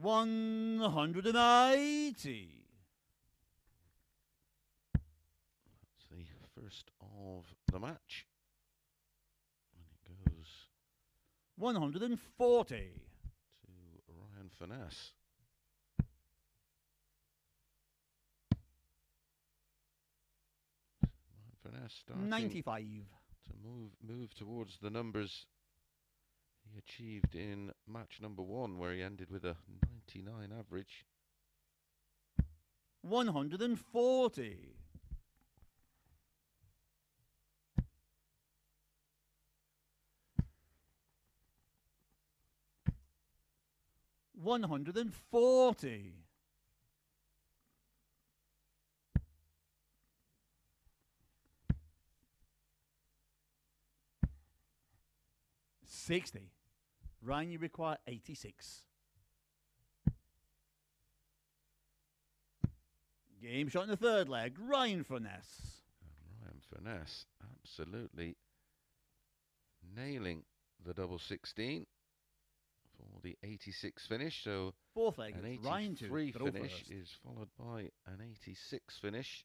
One hundred and eighty. That's the first of the match. And it goes One hundred and forty. to Ryan Furness. Ryan Furness starting Ninety-five. to move move towards the numbers achieved in match number one, where he ended with a 99 average. One hundred and forty. One hundred and forty. Sixty. Ryan, you require eighty-six. Game shot in the third leg. Ryan Furness. Ryan Furness absolutely nailing the double 16 for the 86 finish. So Fourth leg. an it's Ryan 83 finish is followed by an 86 finish.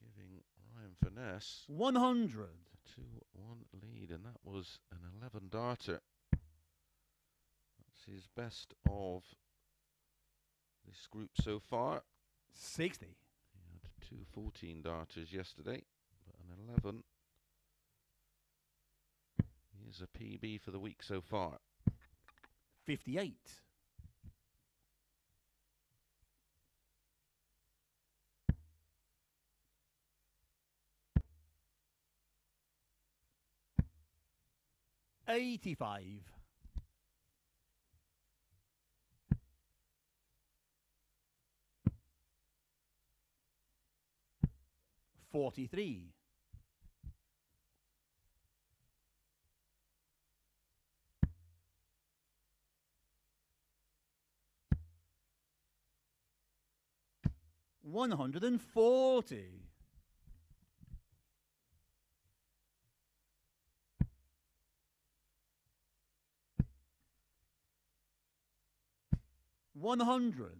Giving Ryan Furness 100. A 2 1 lead, and that was an 11 darter. That's his best of this group so far. 60. He had two 14 darters yesterday, but an 11 is a PB for the week so far. 58. Eighty-five. Forty-three. One hundred and forty. One hundred.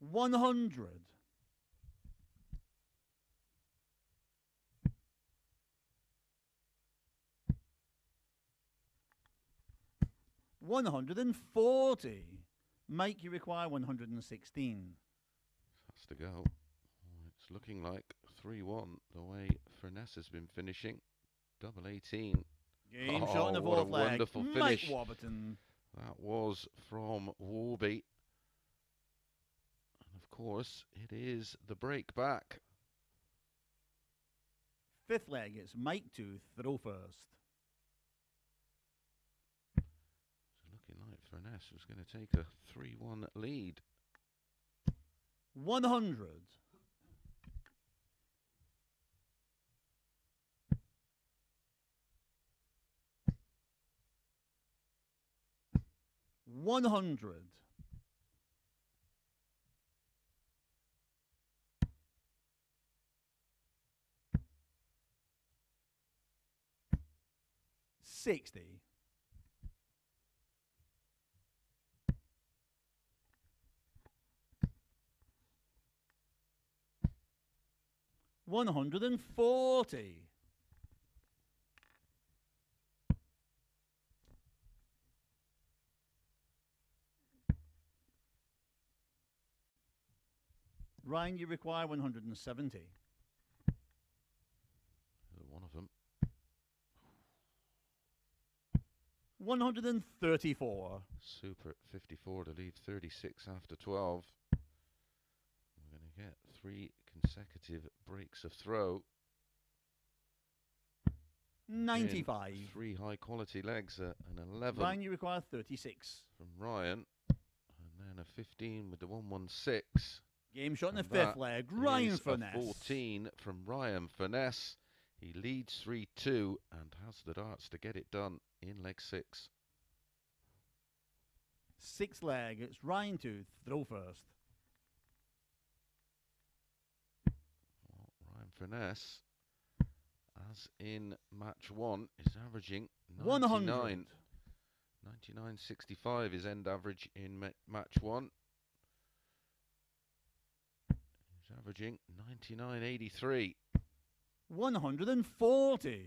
One hundred. One hundred and forty. Mike, you require one hundred and sixteen. Has to go. It's looking like 3 1 the way Furness has been finishing. Double 18. Game oh, shot in the Oh, what a fourth leg. wonderful Mike finish. Warburton. That was from Warby. And of course, it is the break back. Fifth leg, it's Mike to throw first. It's looking like Furness was going to take a 3 1 lead. 100. One hundred. Sixty. One hundred and forty. Ryan, you require one hundred and seventy. Uh, One of them. 134. Super at 54 to leave 36 after 12. We're going to get three consecutive breaks of throw. in 95. Three high quality legs, uh, an 11 Ryan, you require 36. from Ryan, and then a 15 with the 116. Game shot in the And fifth leg. Ryan Furness. 14 from Ryan Furness. He leads 3 2 and has the darts to get it done in leg 6. Sixth leg. It's Ryan to throw first. Well, Ryan Furness, as in match 1, is averaging 100. 99. 99.65 is end average in ma- match 1. He's averaging 99.83. 140.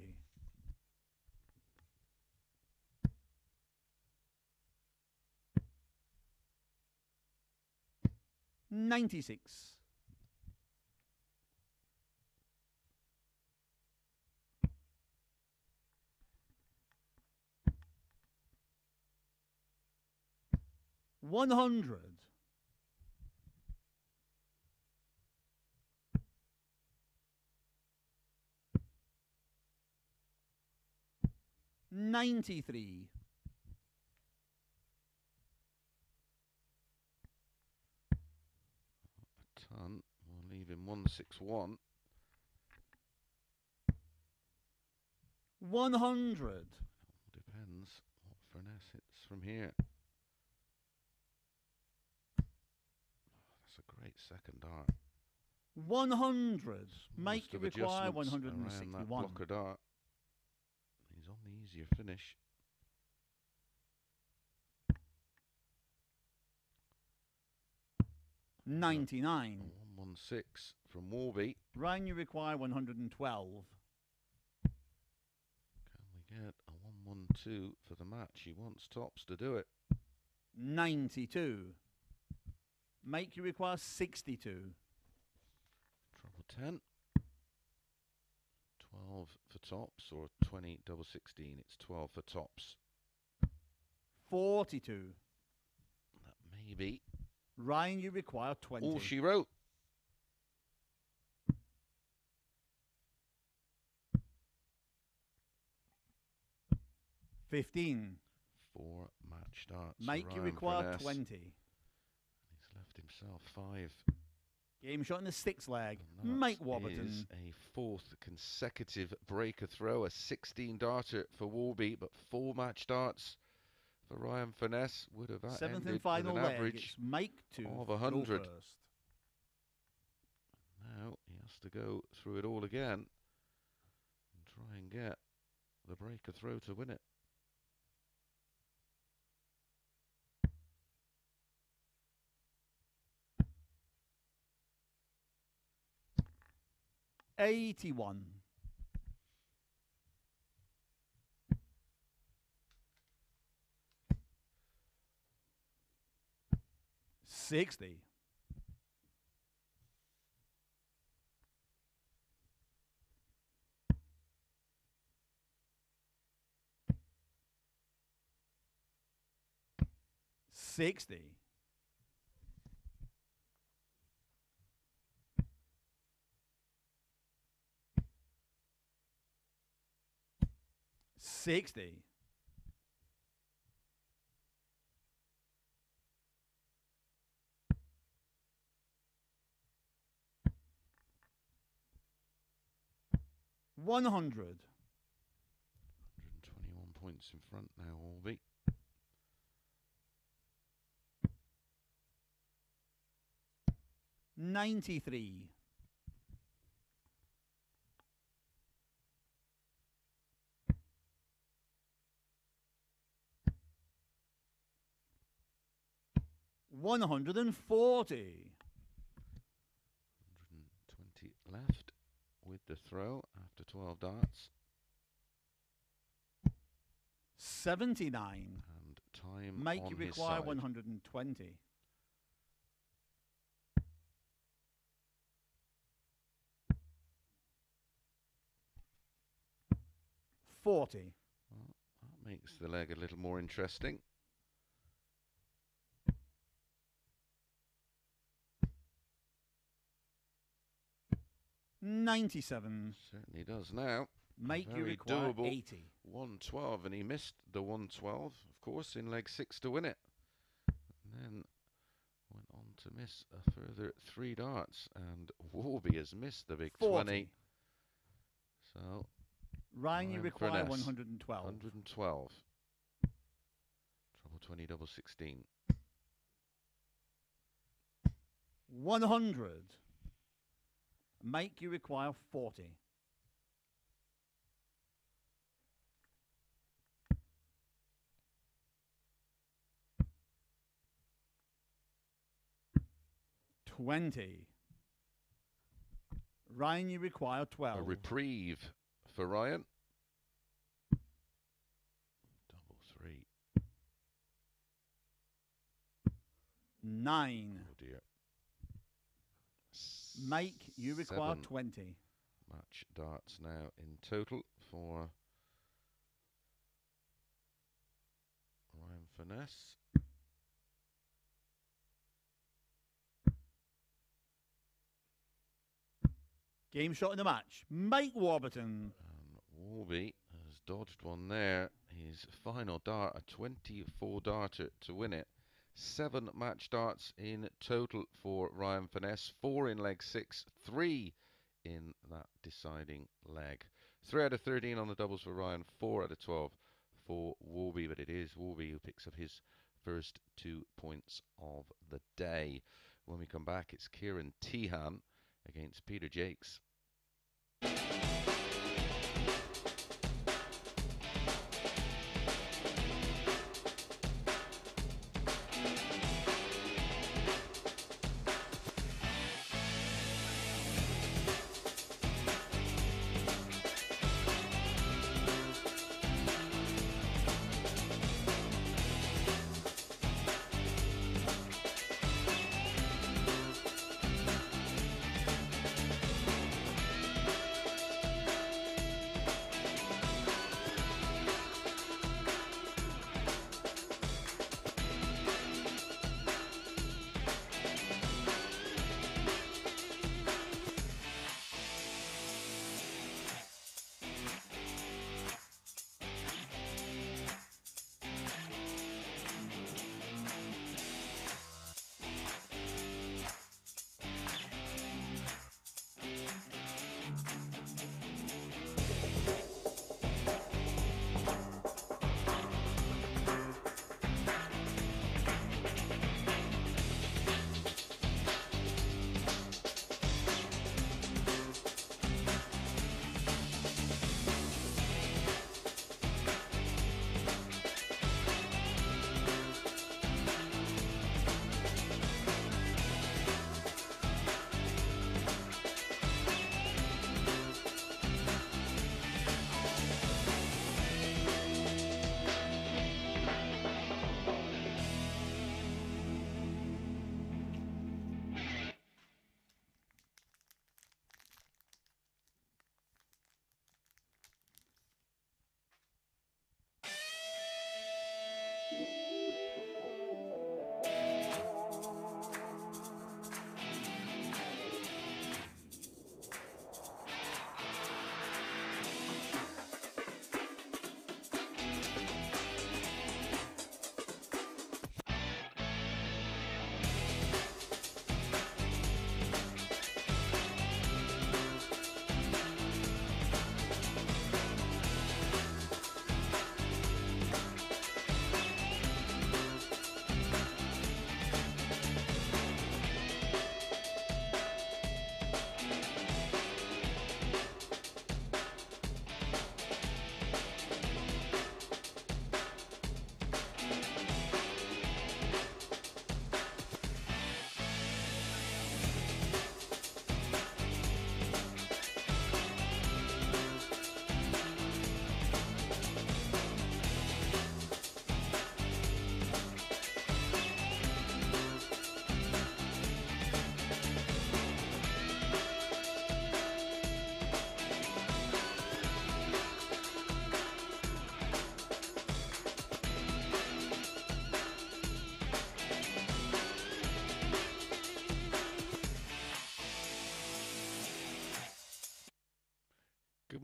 Ninety-six. One hundred. Ninety-three. A ton. We'll leave him 161. One hundred. Depends what Furness hits from here. That's a great second dart. One hundred. Mike Most you require one adjustments hundred around that sixty-one. blocker dart. Easier finish. Ninety-nine. A 116 from Warby. Ryan, you require one hundred and twelve. Can we get a 112 for the match? He wants tops to do it. Ninety-two. Mike you require sixty-two. Trouble 10. 12 for tops or 20 double 16. It's 12 for tops. Forty-two. That may be Ryan, you require twenty. all she wrote. Fifteen. Four match darts. for Mike you require twenty. He's left himself five. Game shot in the sixth leg. And Mike Warburton. a fourth consecutive breaker throw, a 16 darter for Warby, but four match darts for Ryan Furness would have Seventh ended and final an leg. average. It's Mike to of throw 100. first. Now he has to go through it all again and try and get the breaker throw to win it. Eighty-one. Sixty. Sixty. Sixty. One hundred. 121 points in front now, Warby. Ninety-three. One hundred and forty. 120 left with the throw after 12 darts. Seventy-nine. And time Mike you require side. one hundred and twenty. Forty. That makes the leg a little more interesting. Ninety-seven. Certainly does now. Mike you require doable. eighty. 112, and he missed the 112, of course, in leg six to win it. And then went on to miss a further three darts, and Warby has missed the big 20. So Ryan, you require one hundred and twelve. 112. Trouble 20, double 16. One hundred. Mike you require forty. Twenty. Ryan, you require twelve. A reprieve for Ryan. Double three. Nine. Mike you require Seven twenty. match darts now in total for Ryan Furness. Game shot in the match. Mike Warburton. And Warby has dodged one there. His final dart, a 24 darter to win it. Seven match darts in total for Ryan Furness. Four in leg six, three in that deciding leg. Three out of 13 on the doubles for Ryan, four out of 12 for Warby. But it is Warby who picks up his first two points of the day. When we come back, it's Ciaran Teehan against Peter Jacques.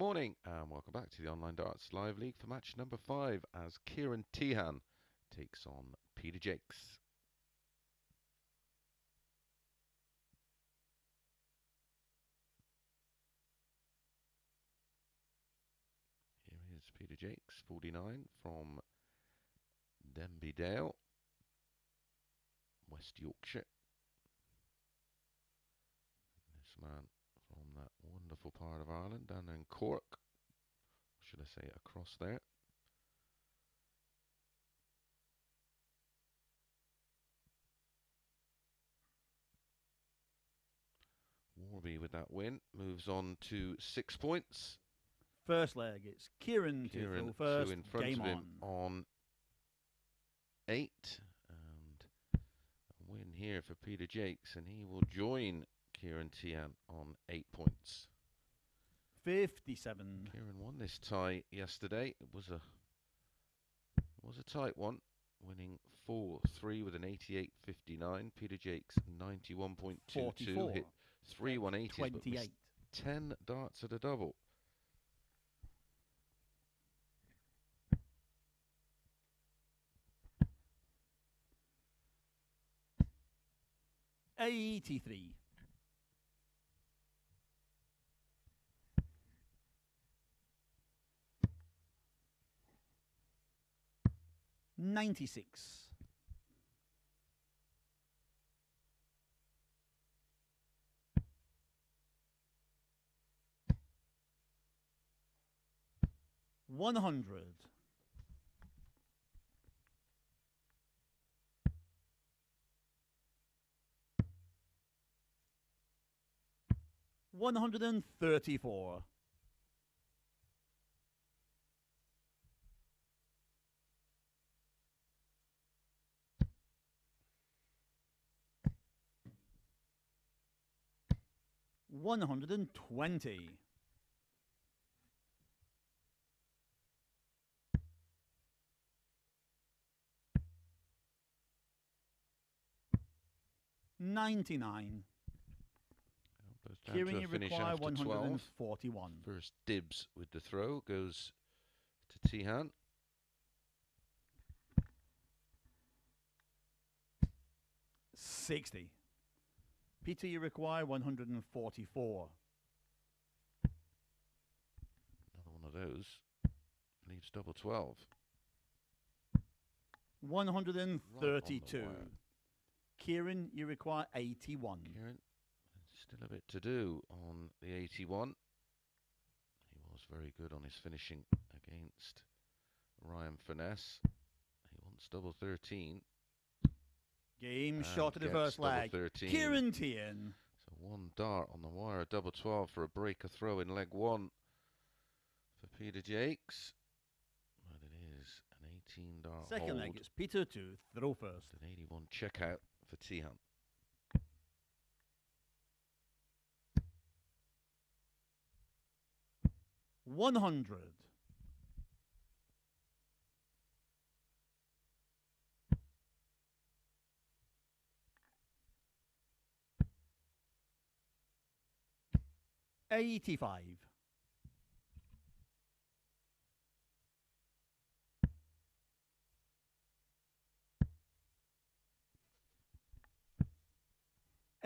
Morning and welcome back to the Online Darts Live League for match number five as Ciaran Teehan takes on Peter Jacques. Here is Peter Jacques, 49 from Denby Dale, West Yorkshire. This man from that wonderful part of Ireland down in Cork, should I say across there. Warby with that win moves on to six points. First leg, it's Ciaran, Ciaran to first. two in front Game of him on. on eight, and a win here for Peter Jacques, and he will join Ciaran Teehan on eight points. 57. Ciaran won this tie yesterday. It was a it was a tight one, winning four three with an 88.59. Peter Jacques 91.22 44. hit three 180s, but missed 28. ten darts at a double. Eighty-three. Ninety-six. One hundred. One hundred and thirty-four. One hundred and twenty. Ninety-nine. Goes down Ciaran, you require after one hundred 12. First dibs with the throw goes to Teehan. Sixty. Peter, you require one hundred and forty-four. Another one of those. Leaves double 12. One hundred and Right on the thirty-two. wire. Ciaran, you require eighty-one. Ciaran, still a bit to do on the 81. He was very good on his finishing against Ryan Furness. He wants double 13. Game and shot of the first leg. 13. Ciaran Teehan. So one dart on the wire, a double 12 for a break, breaker throw in leg one for Peter Jacques. But it is an 18 dart Second hold leg, it's Peter to throw first. an 81 checkout Teehan. One hundred. Eighty-five.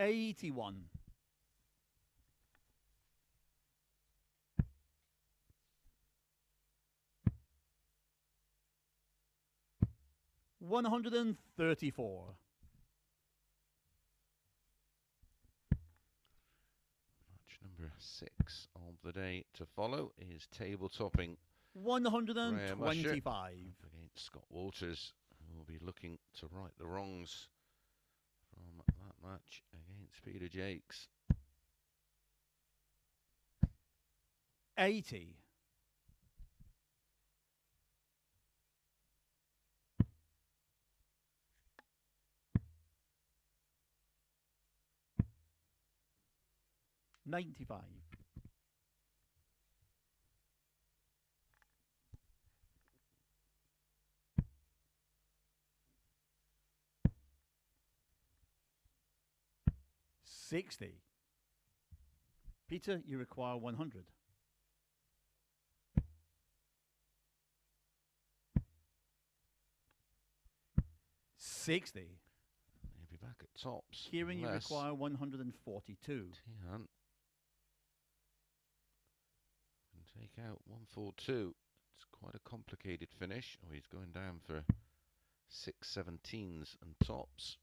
Eighty-one. One hundred and thirty-four. Match number six of the day to follow is table topping One hundred and twenty-five. up against Scott Walters, who will be looking to right the wrongs match against Peter Jacques. Eighty. Ninety-five. 60. Peter, you require 100. Sixty. He'll be back at tops. Ciaran you require one hundred and forty-two. And take out one four two. It's quite a complicated finish. Oh, he's going down for six seventeens and tops.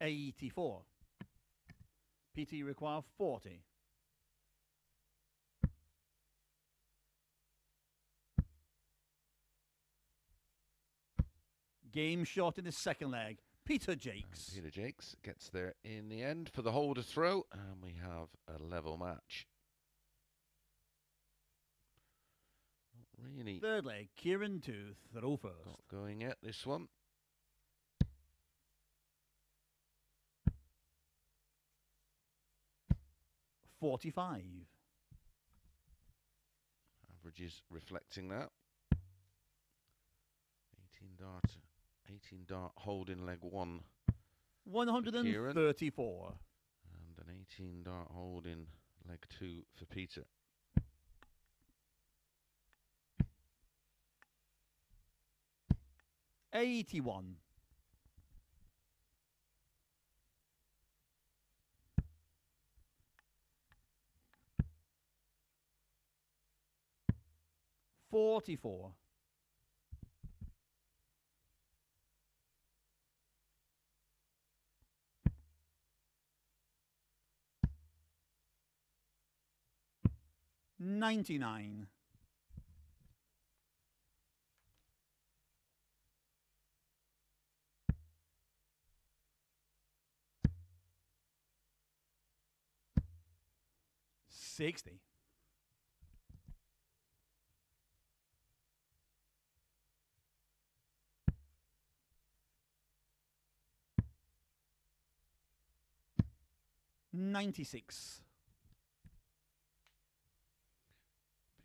Eighty-four. PT you require 40. Game shot in the second leg. Peter And Jacques. Peter Jacques gets there in the end for the holder throw, and we have a level match. Not really Third leg. Kieran to throw first. got going yet, this one. Forty-five. Averages reflecting that. 18 dart, 18 dart hold in leg one, One hundred and thirty-four. and an 18 dart hold in leg two for Peter. Eighty-one. Forty-four. Ninety-nine. Sixty. Ninety-six.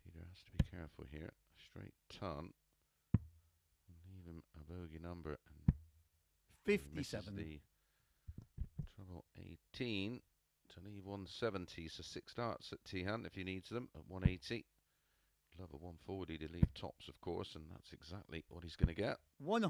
Peter has to be careful here. Straight ton. Leave him a bogey number. And Fifty-seven. The treble 18 to leave 170. So six darts at Teehan if he needs them at 180. Love a 140 to leave tops, of course, and that's exactly what he's going to get. One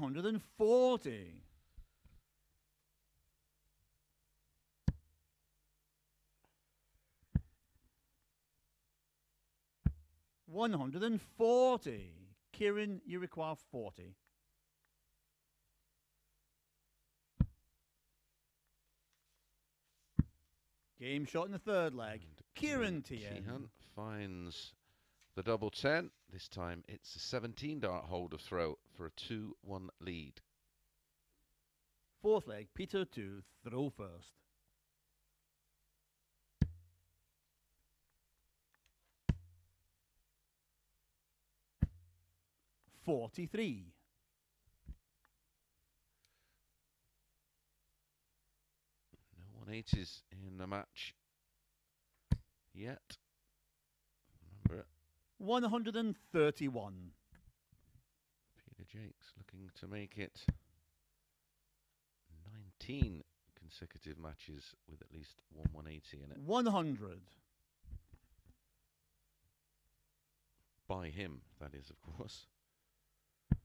hundred and forty. One hundred and forty. Ciaran, you require forty. Game shot in the third leg. And Ciaran Teehan. finds the double 10. This time it's a 17 dart hold of throw for a 2 1 lead. Fourth leg, Peter to throw first. Forty-three. No 180s in the match yet. Remember, it. One hundred and thirty-one. Peter Jacques looking to make it 19 consecutive matches with at least one 180 in it One hundred. by him. That is, of course. He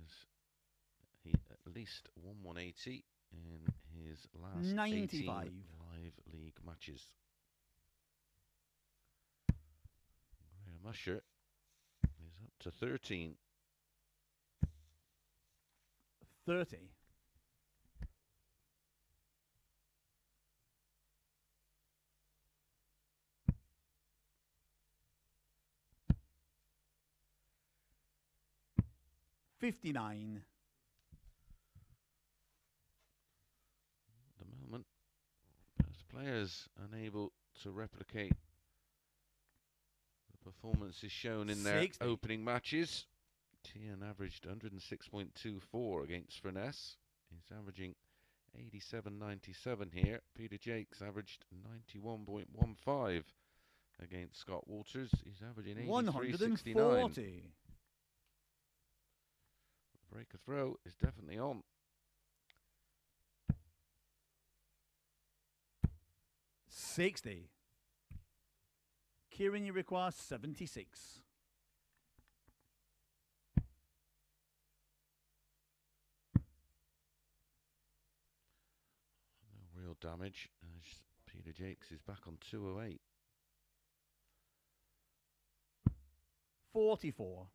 has he at least one 180 in his last 18 95. live league matches. Graham Usher is up to 13. Thirty. Fifty-nine. At the moment, as players unable to replicate the performances shown in their 60. opening matches. Teehan averaged 106.24 against Furness. He's averaging 87.97 here. Peter Jacques averaged 91.15 against Scott Walters. He's averaging One hundred and 83.69. forty. Break a throw is definitely on. 60. Ciaran, you require 76. No real damage as Peter Jacques is back on 208. 44.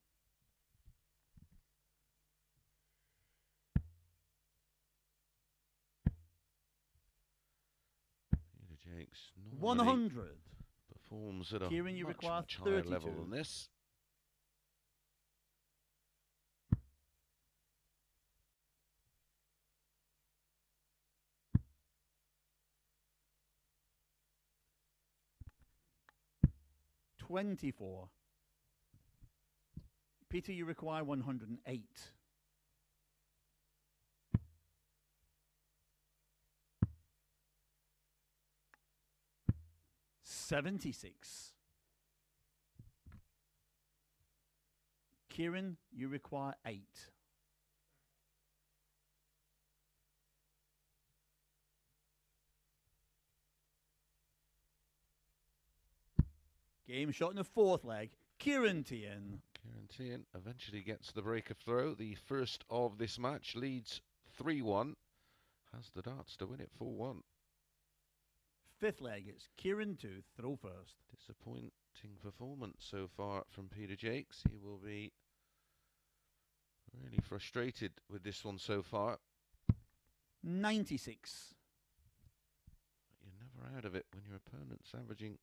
cakes. One hundred performs at a Ciaran, you much, require much higher 32. level than this. Twenty-four. Peter, you require one hundred and eight. 76. Ciaran, you require eight. Game shot in the fourth leg. Ciaran Teehan. Ciaran Teehan eventually gets the breaker throw. The first of this match leads 3 1. Has the darts to win it 4 1. Fifth leg, it's Ciaran to throw first. Disappointing performance so far from Peter Jacques. He will be really frustrated with this one so far. 96. But you're never out of it when your opponent's averaging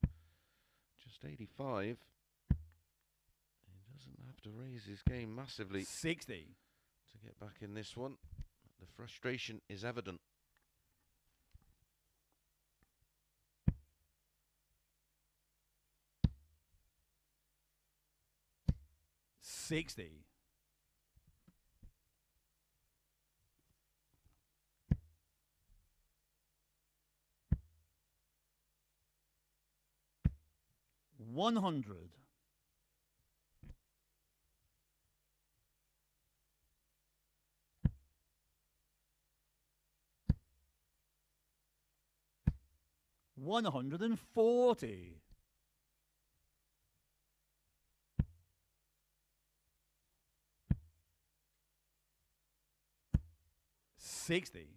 just 85. He doesn't have to raise his game massively 60. to get back in this one. The frustration is evident. Sixty. One hundred. One hundred and forty. Sixty.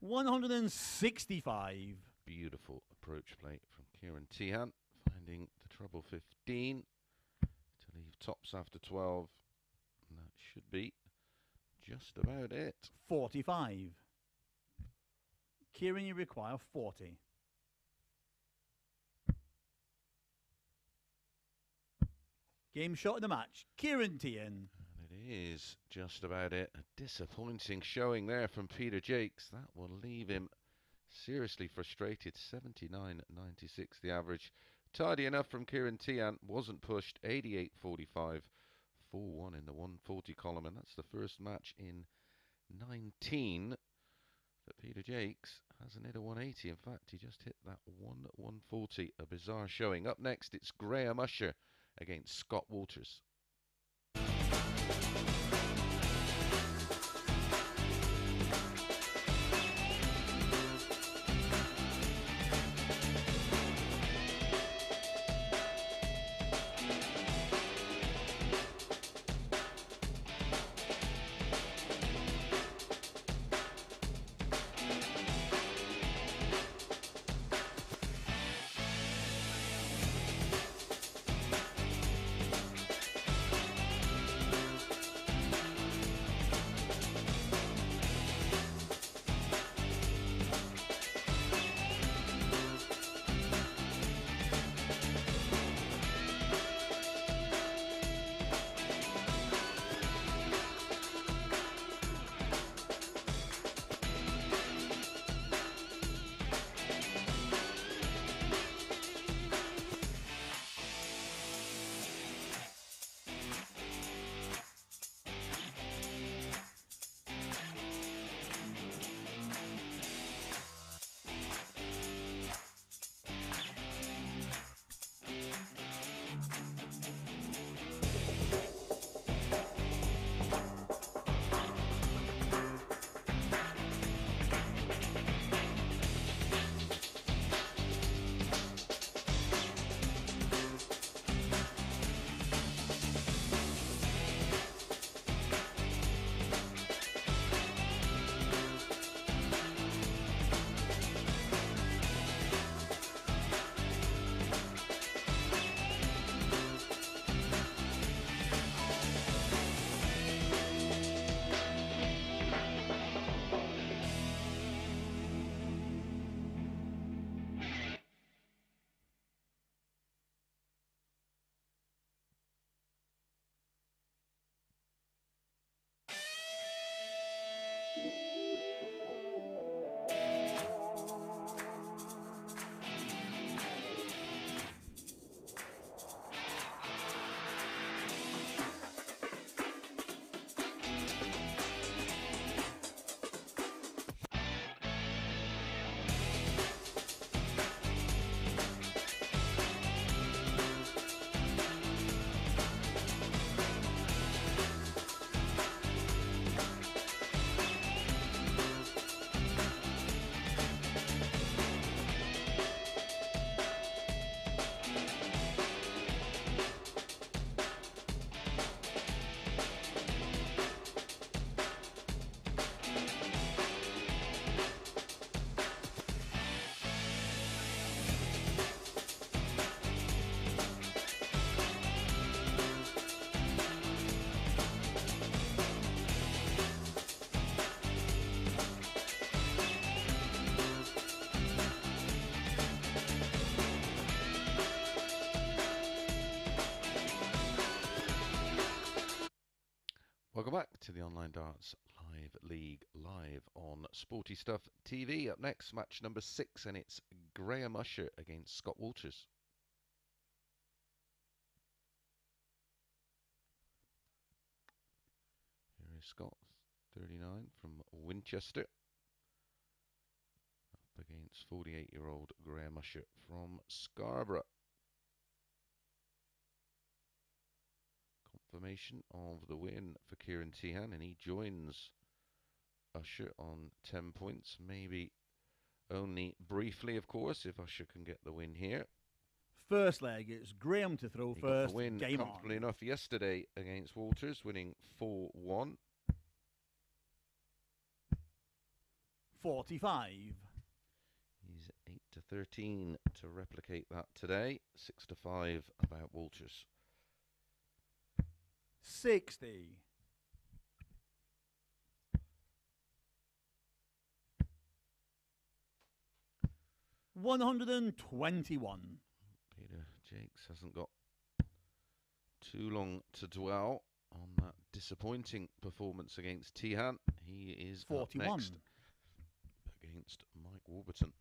One hundred and sixty-five. Beautiful approach play from Ciaran Teehan, finding the treble 15 to leave tops after 12. And that should be just about it. 45. Ciaran, you require 40. Game shot of the match. Ciaran Teehan. And it is just about it. A disappointing showing there from Peter Jacques. That will leave him seriously frustrated. 79.96 the average. Tidy enough from Ciaran Teehan. Wasn't pushed. 88.45. 4 1 in the 140 column. And that's the first match in 19 that Peter Jacques hasn't hit a 180. In fact, he just hit that 1 140. A bizarre showing. Up next, it's Graham Usher against Scott Walters. The Online Darts Live League live on Sporty Stuff TV. Up next, match number six, and it's Graham Usher against Scott Walters. Here is Scott, 39 from Winchester. Up against 48 year old Graham Usher from Scarborough. Confirmation of the win for Ciaran Teehan, and he joins Usher on 10 points. Maybe only briefly, of course, if Usher can get the win here. First leg, it's Graham to throw He first. win Game comfortably on. enough yesterday against Walters, winning 4 1. 45. He's 8 to 13 to replicate that today, 6 to 5 about Walters. 60. One hundred and twenty-one. Peter Jacques hasn't got too long to dwell on that disappointing performance against Teehan. He is up Forty-one. next against Mike Warburton.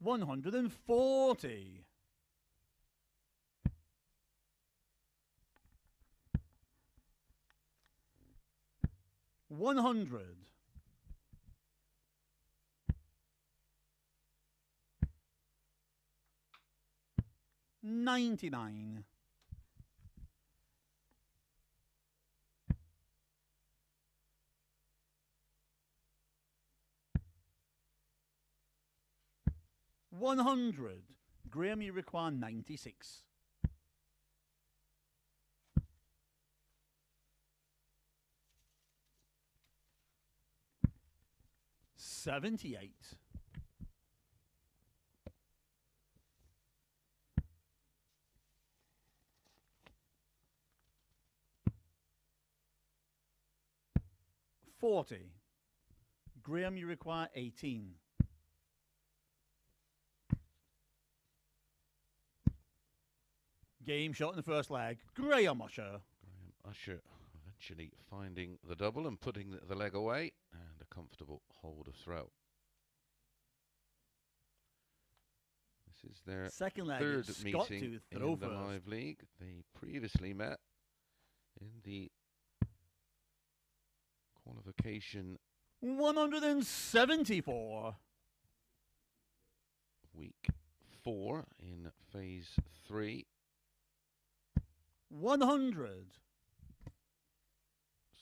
One hundred and forty. 100. Ninety nine, one hundred. Graham, you require ninety six. 78. Forty. Graham, you require eighteen. Game shot in the first leg. Graham Usher. Graham Usher eventually finding the double and putting the leg away comfortable hold of throw. This is their Second leg. third Scott meeting in the live league. They previously met in the qualification 174. week four in phase three. 100.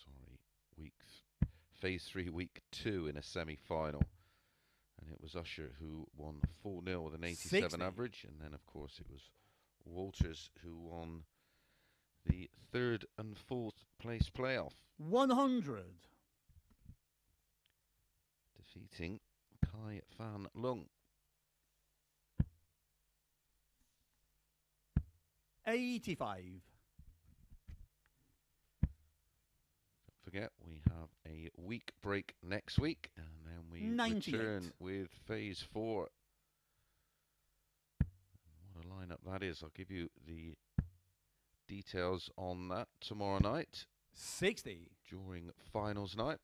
Sorry, week th- phase three, week two in a semi-final, and it was Usher who won four 0 with an 87 60. average, and then of course it was Walters who won the third and fourth place playoff, 100. defeating Kai Fan Lung. 85. Forget, we have a week break next week, and then we 98. return with phase four. What a lineup that is! I'll give you the details on that tomorrow night 60. during finals night.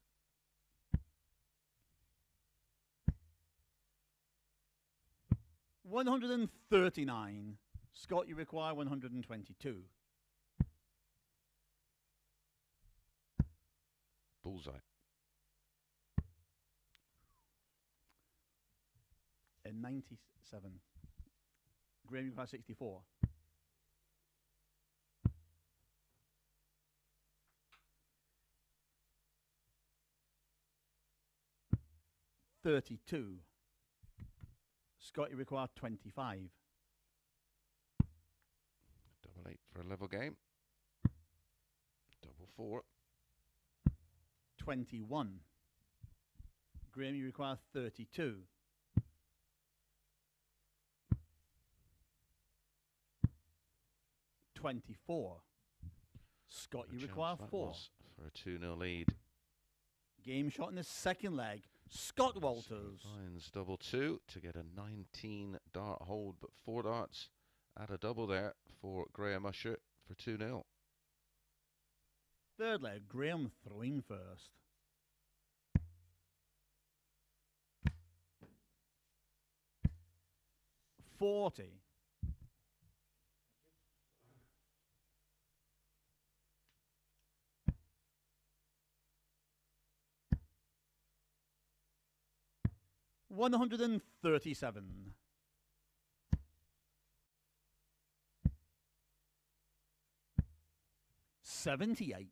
One hundred and thirty-nine. Scott, you require one hundred and twenty-two. Bullseye. In ninety-seven. Graham, you require sixty-four. Thirty-two. Scott, you require twenty-five. Double eight for a level game. Double four. 21. Graham, you require 32. Twenty-four. Scott, you require four. for a 2 0 lead. Game shot in the second leg. Scott Walters. Finds double two to get a 19 dart hold, but four darts Add a double there for Graham Usher for 2 0. Third leg, Graham throwing first. Forty. One hundred and thirty-seven. Seventy-eight.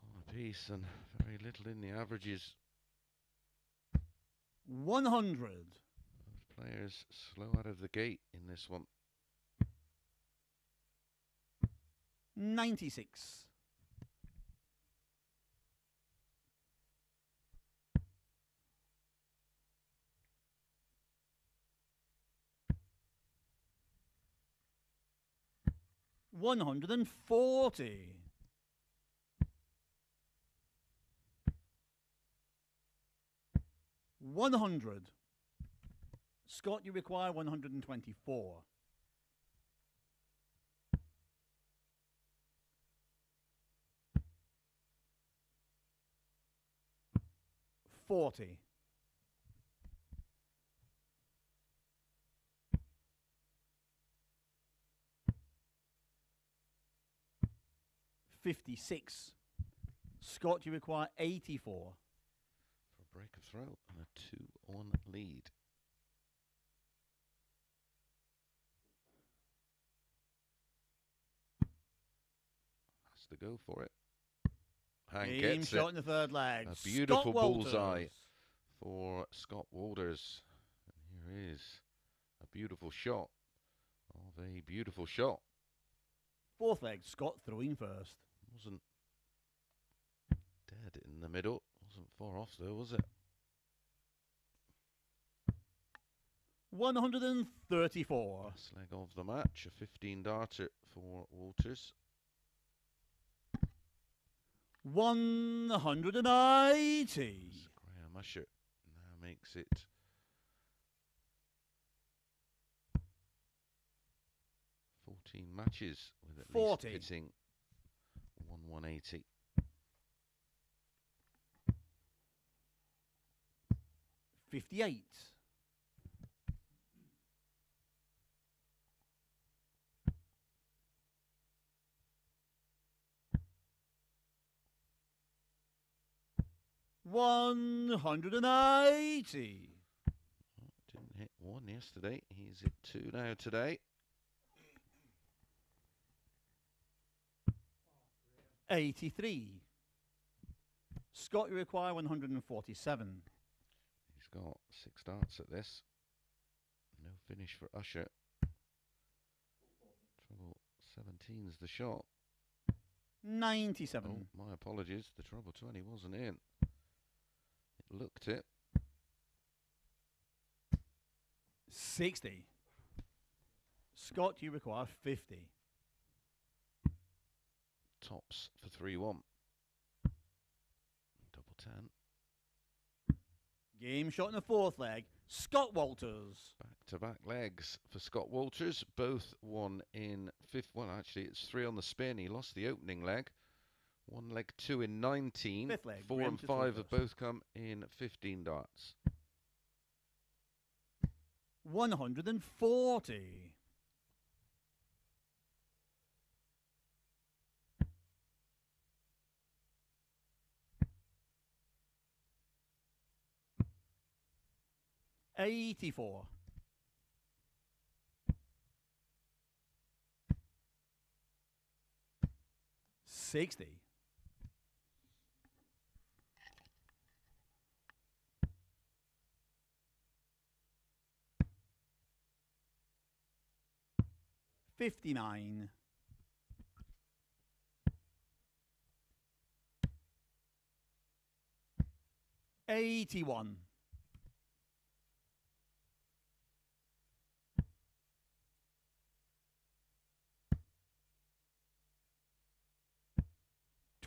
Oh, On a piece and very little in the averages. One hundred. Both players slow out of the gate in this one. Ninety-six. One hundred and forty. One hundred. Scott, you require one hundred and twenty-four. Forty. Fifty-six. Scott, you require eighty-four. For a break of throw and a 2 on lead. Has to go for it. And Game gets shot it in the third leg. A beautiful bullseye. For Scott Walters. And here is a beautiful shot of a beautiful shot. Fourth leg. Scott throwing first. Wasn't dead in the middle. Wasn't far off though, was it? 134. Last leg of the match, a 15 darter for Walters. 180. Graham Usher now makes it fourteen matches with at 40. least hitting one one eighty. Fifty-eight. One hundred and eighty. Didn't hit one yesterday. He's hit two now today. Eighty-three. Scott, you require one hundred and forty-seven. He's got six darts at this. No finish for Usher. Trouble 17's the shot. Ninety-seven. Oh, my apologies. The trouble 20 wasn't in. It looked it. Sixty. Scott, you require fifty. Tops for 3 1. Double 10. Game shot in the fourth leg. Scott Walters. Back to back legs for Scott Walters. Both won in fifth. Well, actually, it's three on the spin. He lost the opening leg. One leg two in 19. Fifth leg, Four and five have both come in 15 darts. 140. Eighty-four. Sixty. Fifty-nine.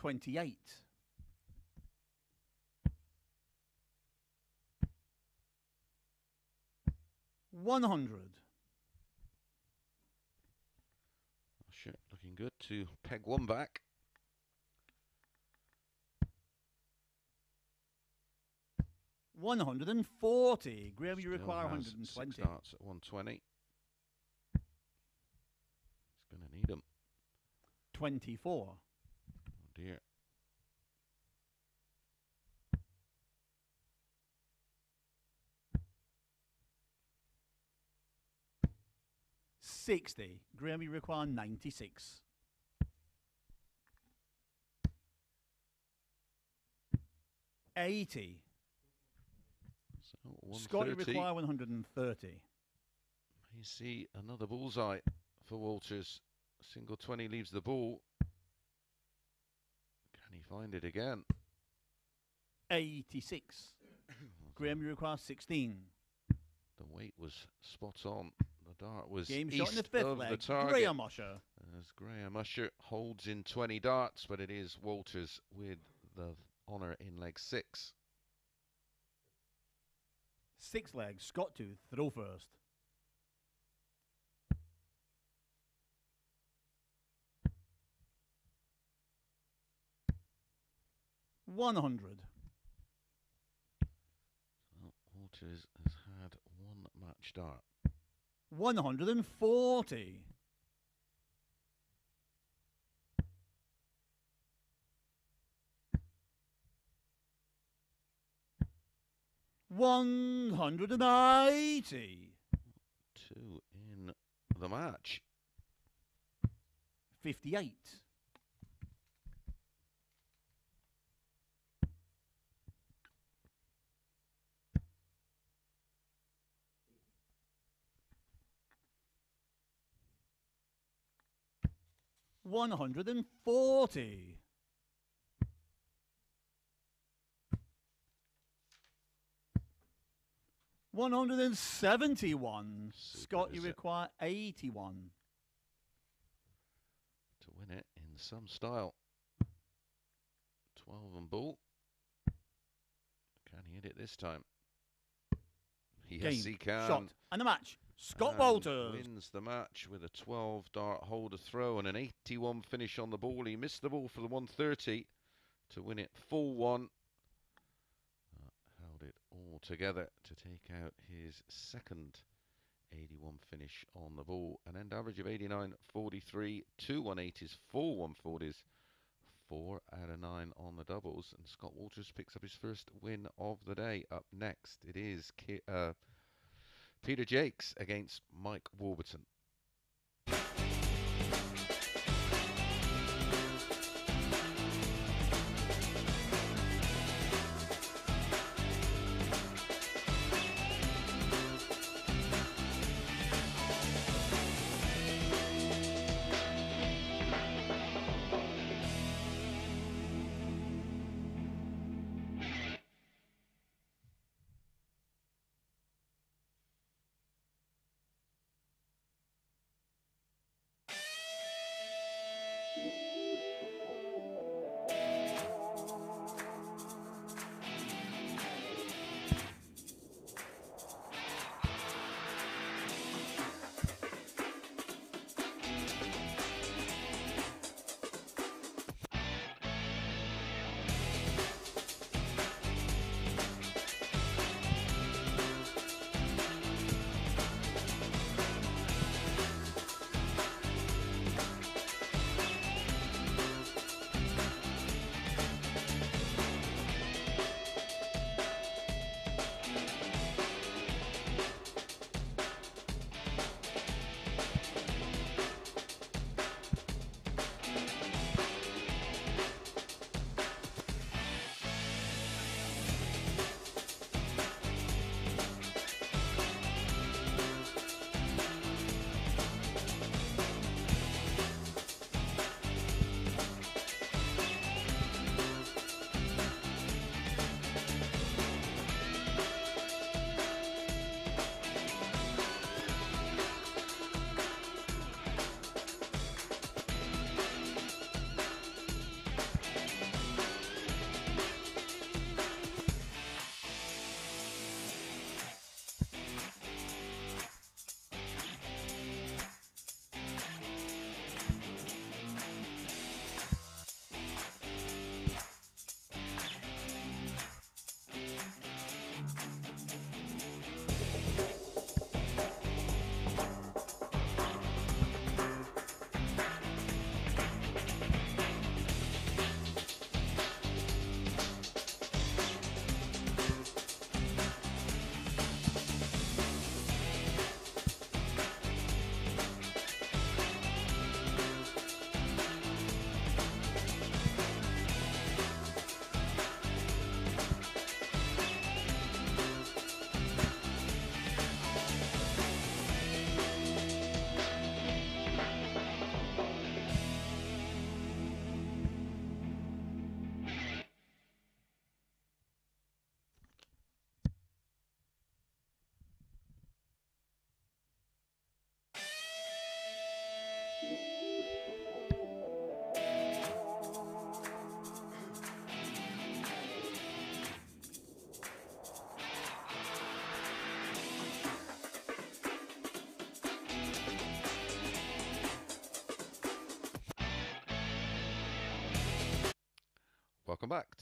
Eighty-one. Twenty-eight. 100. Usher looking good to peg one back. One hundred and forty. Graham, you Still require one hundred and twenty. Starts at 120. He's going to need them. Twenty-four. Dear. Sixty. Graham, you require ninety-six. Eighty. So Scott, you require one hundred and thirty. You see another bullseye for Walters. Single 20 leaves the ball. Find it again? Eighty-six. *coughs* Graham, you require sixteen. The weight was spot on. The dart was Game east shot in the fifth of leg. the target. Graham Usher. As Graham Usher holds in 20 darts, but it is Walters with the honour in leg six. Six legs. Scott to throw first. One hundred. Well, Walters has had one match dart. One hundred and forty. One hundred and eighty. Two in the match. Fifty-eight. One hundred and forty. One hundred and seventy-one. Scott, you require eighty-one. to win it in some style. 12 and ball. Can he hit it this time? Yes, Game, he can. shot, and the match. Scott and Walters. wins the match with a 12 dart holder throw and an 81 finish on the ball. He missed the ball for the 130 to win it full one. Uh, held it all together to take out his second 81 finish on the ball. An end average of 89.43, two 180s, four 140s, four out of nine on the doubles. And Scott Walters picks up his first win of the day. Up next, it is Ki- uh, Peter Jacques against Mike Warburton.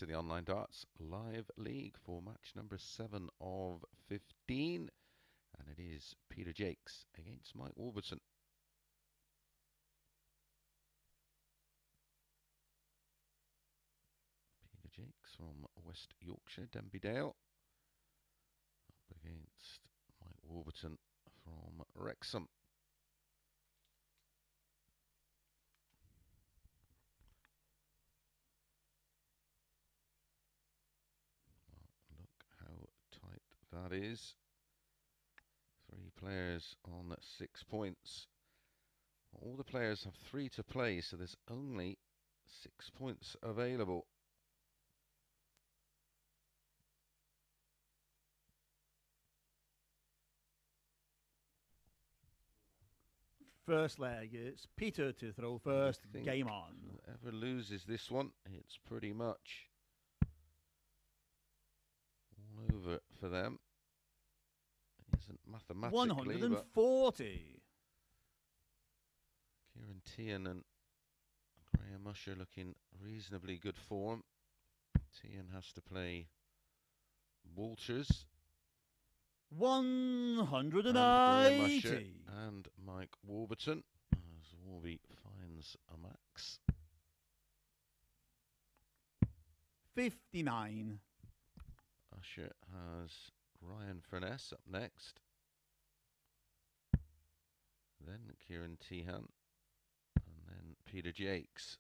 To the Online Darts Live League for match number 7 of 15. And it is Peter Jacques against Mike Warburton. Peter Jacques from West Yorkshire, Denby Dale. Up against Mike Warburton from Wrexham. That is three players on six points. All the players have three to play, so there's only six points available. First leg, it's Peter to throw first. Game on. Whoever loses this one, it's pretty much all over for them. Isn't mathematically. 140. Teehan and Graham Usher looking reasonably good form. Teehan has to play Walters. 180. And, and Mike Warburton as Warby finds a max. 59. Usher has Ryan Furness up next. Then Ciaran Teehan. Peter Jacques.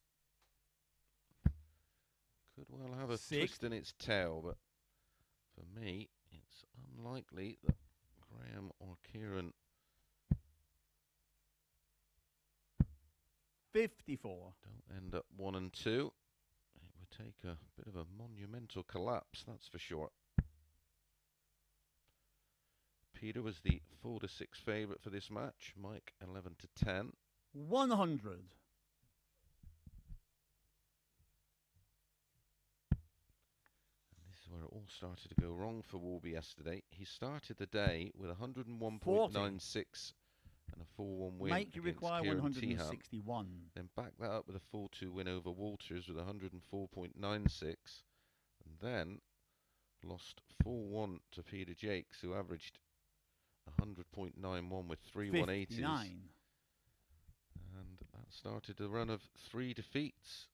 Could well have a twist in its tail, but for me, it's unlikely that Graham or Ciaran. 54. Don't end up one and two. It would take a bit of a monumental collapse, that's for sure. Peter was the 4 to 6 favourite for this match. Mike 11 to 10. 100. this is where it all started to go wrong for Warby yesterday. He started the day with 101.96 and a 4-1 win. Make you require Ciaran 161. Then back that up with a 4-2 win over Walters with 104.96. And then lost 4-1 to Peter Jacques, who averaged 100.91 with three 180s. And that started a run of three defeats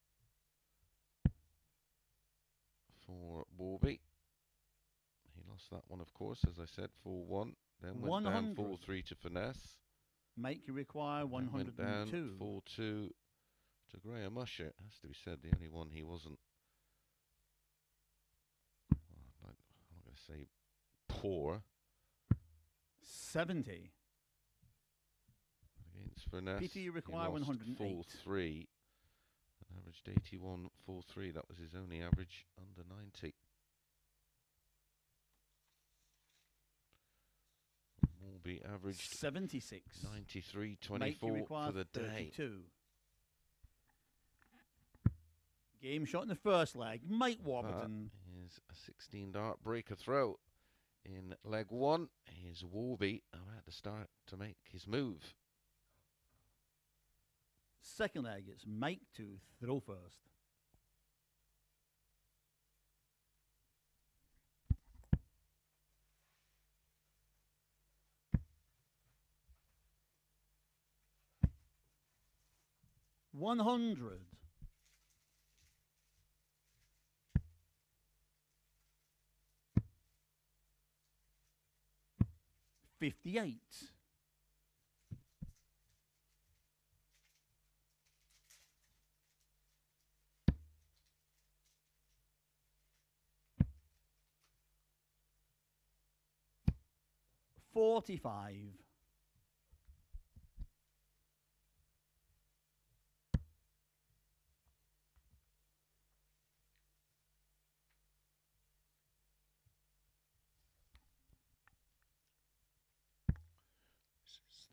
for Warby. He lost that one, of course, as I said, 4 1. Then went 100. down 4 3 to Furness. Make you require 102. 4 2 to Graham Usher. It has to be said, the only one he wasn't. Well, I'm not going to say poor. 70. Against Furness. PT you require 108. Full three. An averaged 81 full. That was his only average under 90. Morby averaged 76. 93 24 for the 32. day. Game shot in the first leg. Mike Warburton. That is a 16 dart breaker throw in leg one is Warby about to start to make his move. Second leg, it's make to throw first. One hundred. Fifty-eight. 45.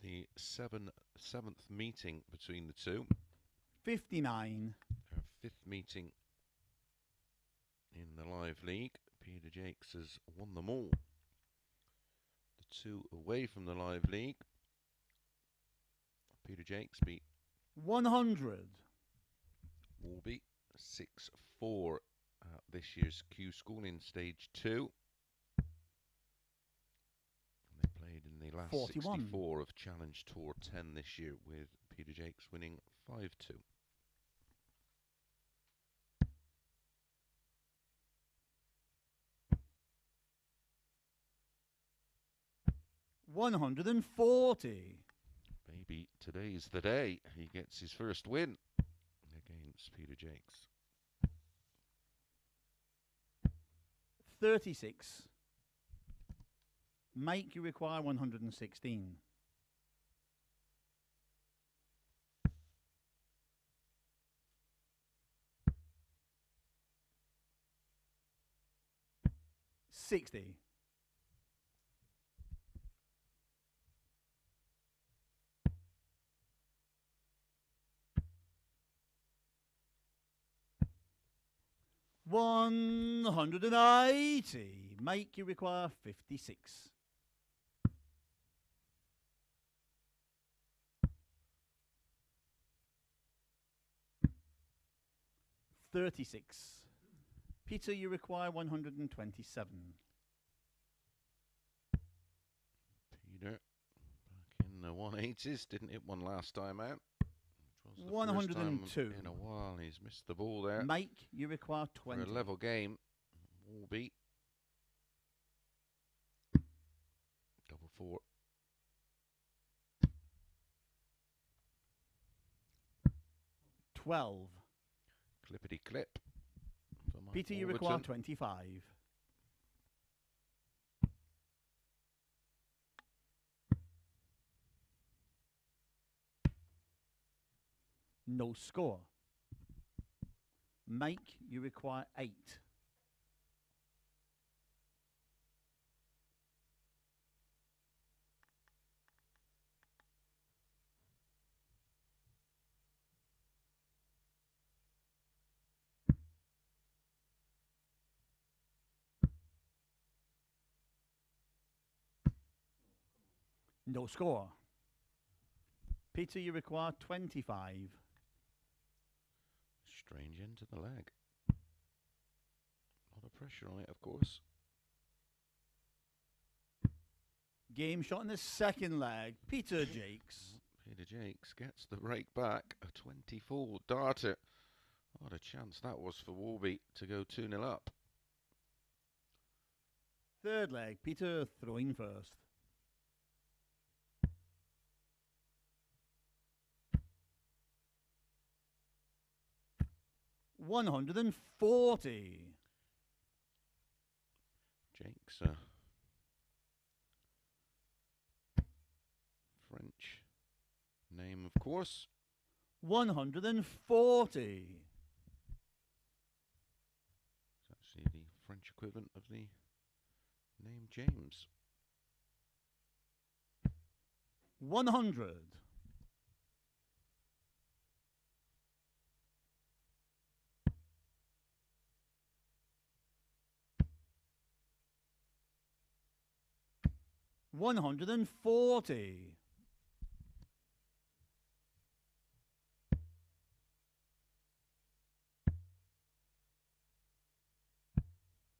the seven, seventh meeting between the two. 59. Our fifth meeting in the live league. Peter Jacques has won them all. Two away from the live league. Peter Jacques beat 100. Warby 6 4 this year's Q School in Stage 2. And they played in the last 41. 64 of Challenge Tour 10 this year with Peter Jacques winning 5 2. One hundred and forty. Maybe today's the day he gets his first win against Peter Jacques. Thirty-six. Make you require one hundred and sixteen. Sixty. One hundred and eighty. Make you require fifty-six. Thirty-six. Peter, you require one hundred and twenty-seven. Peter back in the 180s, didn't hit one last time out. 102. in a while, he's missed the ball there. Mike, you require 20. For a level game, All be double four. Twelve. Clippity clip. Peter, you require 25. No score. Mike you require eight. No score. Peter, you require 25. Strange end to the leg. A lot of pressure on it, of course. Game shot in the second leg. Peter Jacques. Peter Jacques gets the rake back. A 24 darter. What a chance that was for Warby to go 2 0 up. Third leg. Peter throwing first. One hundred and forty. Jacques, uh, French name, of course. One hundred and forty. It's actually the French equivalent of the name James. One 140.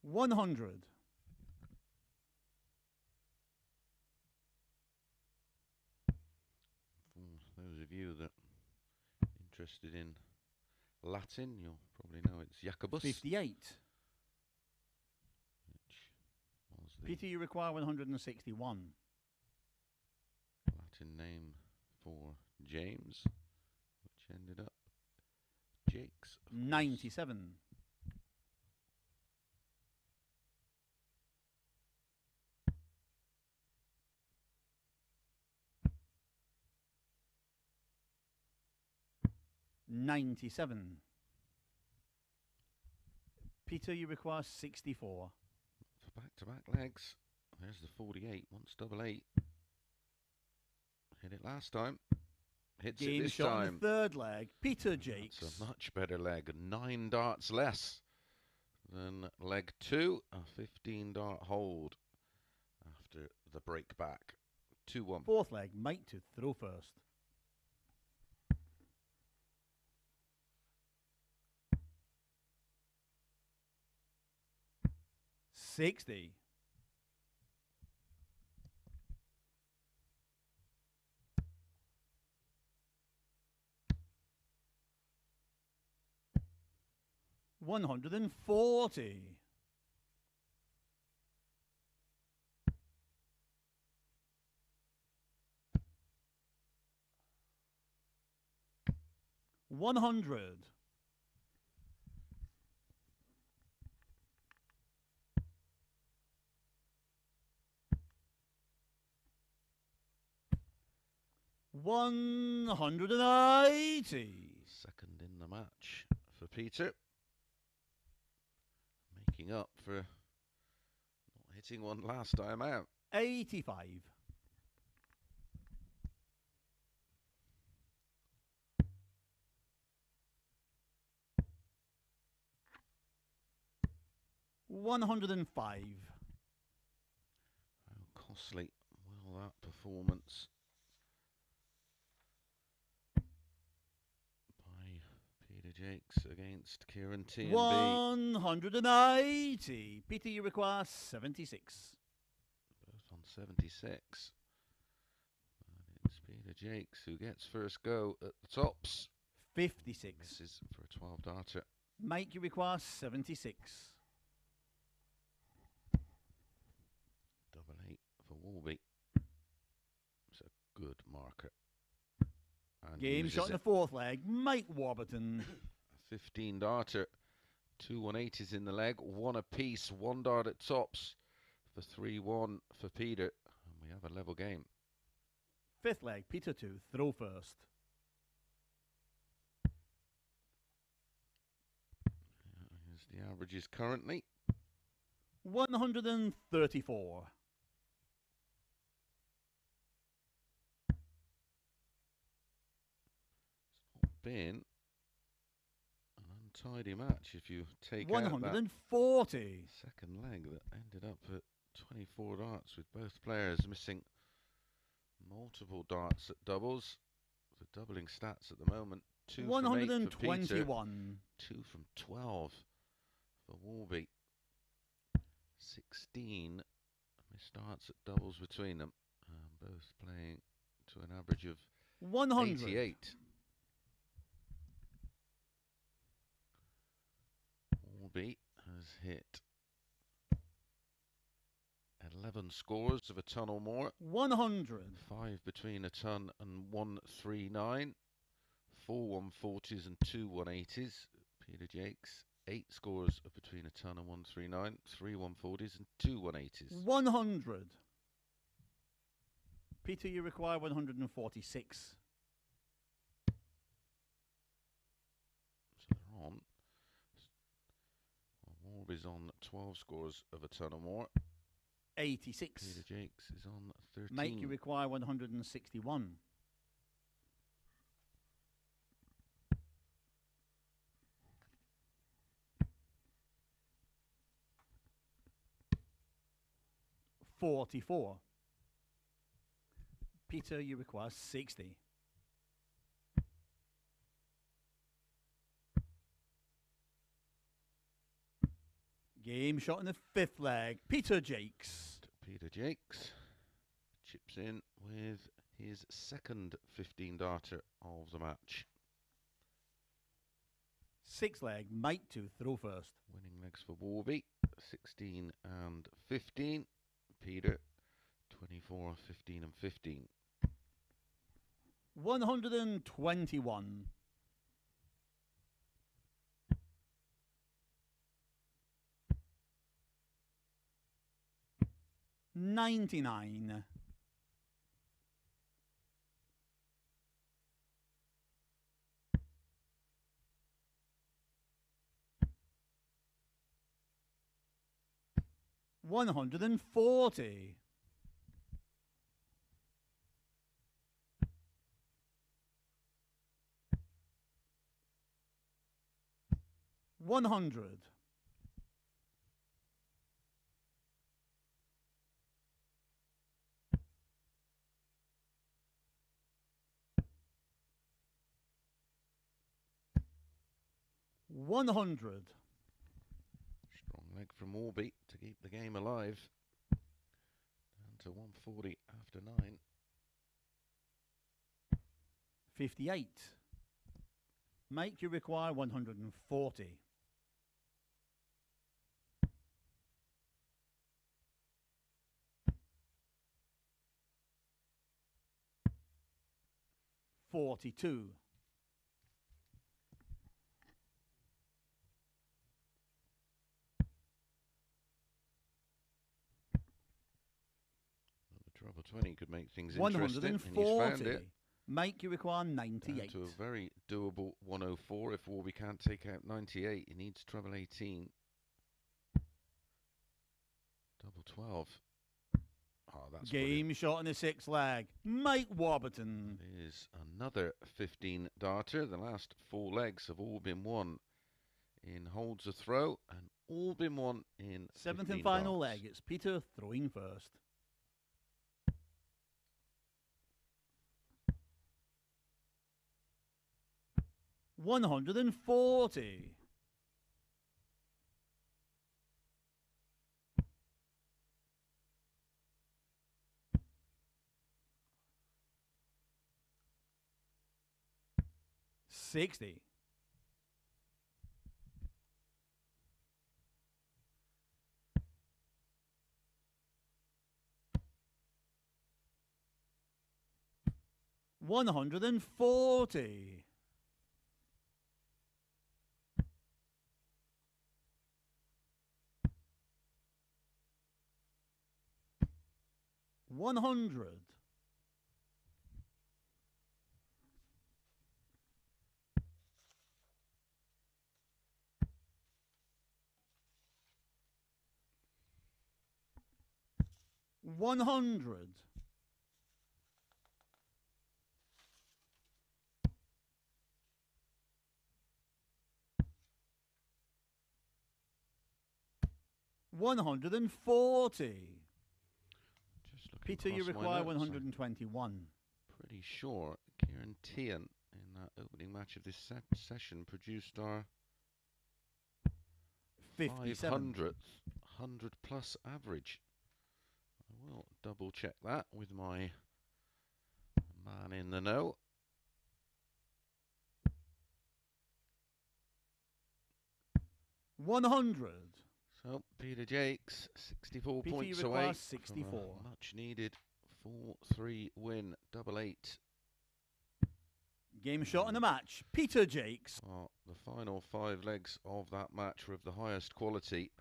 One hundred. those of you that interested in Latin, you'll probably know it's Jacobus. 58. Peter, you require one hundred and sixty-one. Latin name for James, which ended up Jacques. Ninety-seven. Ninety-seven. Peter, you require sixty-four. For back-to-back legs, there's the 48, once double eight. Hit it last time. Hits it this shot time. the third leg. Peter Jacques. It's a much better leg. Nine darts less than leg two. A 15 dart hold after the break back. 2 1. Fourth leg, Mike to throw first. 60. One hundred and forty. One hundred. One hundred and eighty. Second in the match for Peter. Making up for not hitting one last time out. Eighty-five. One hundred and five. How costly will that performance by Peter Jacques against Ciaran Teehan? One hundred and eighty. Peter, you require seventy-six. Both on 76. But it's Peter Jacques who gets first go at the tops. Fifty-six. This is for a 12 darter. Mike, you require seventy-six. Double eight for Warby. Game shot in the fourth leg. Mike Warburton. *laughs* 15 darter. Two 180s in the leg. One apiece. One dart at tops for 3 1 for Peter. And we have a level game. Fifth leg. Peter 2. Throw first. Here's the averages currently 134. been an untidy match if you take 140 second leg that ended up at 24 darts with both players missing multiple darts at doubles. The doubling stats at the moment two 121 Peter, two from 12 for Warby. 16 missed darts at doubles between them um, both playing to an average of 188 Has hit 11 scores of a ton or more. 100. Five between a ton and 139. Four 140s and two 180s. Peter Jacques, eight scores of between a ton and 139. Three 140s and two 180s. 100. Peter, you require 146. Warby's on 12 scores of a ton or more. Eighty-six. Peter Jacques is on 13. Mike, you require one hundred and sixty-one. Forty-four. Peter, you require sixty. Game shot in the fifth leg. Peter Jacques. Peter Jacques chips in with his second 15 darter of the match. Sixth leg. Mike to throw first. Winning legs for Warby 16 and 15. Peter 24, 15 and 15. 121. Ninety-nine. One hundred and forty. One hundred. One hundred. Strong leg from Warby to keep the game alive. Down to 140 after nine. 58. Mike you require 140. Forty-two. The treble 20 could make things One interesting. Hundred and and he's found forty. it. Mike you require Down ninety-eight. to a very doable 104. If Warby can't take out 98, he needs treble 18. Double 12. Oh, that's brilliant. Game shot in the sixth leg. Mike Warburton. Is another 15 darter. The last four legs have all been won in holds a throw and all been won in Seventh and final darts. leg. It's Peter throwing first. One hundred and forty. Sixty. One hundred and forty. One hundred. One hundred. One hundred and forty. Peter, you require notes, one I'm hundred and twenty-one. Pretty sure Ciaran Teehan in that opening match of this set session produced our 500th 100 plus average. I will double check that with my man in the know. One hundred. So Peter Jacques, 64 Peter, you points away. 64. Much needed 4-3 win, double eight. Game shot in the match. Peter Jacques. Well, the final five legs of that match were of the highest quality.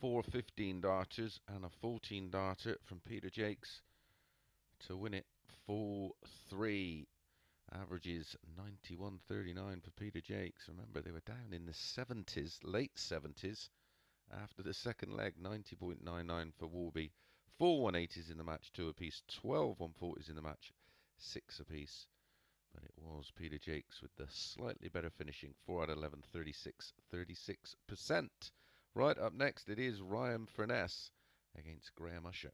Four 15 darters and a 14 darter from Peter Jacques to win it 4 3. Averages 91.39 for Peter Jacques. Remember, they were down in the 70s, late 70s, after the second leg. 90.99 for Warby. Four 180s in the match, two apiece. 12 140s in the match, six apiece but it was Peter Jacques with the slightly better finishing 4 out of 11 36 36% right up next it is Ryan Furness against Graham Usher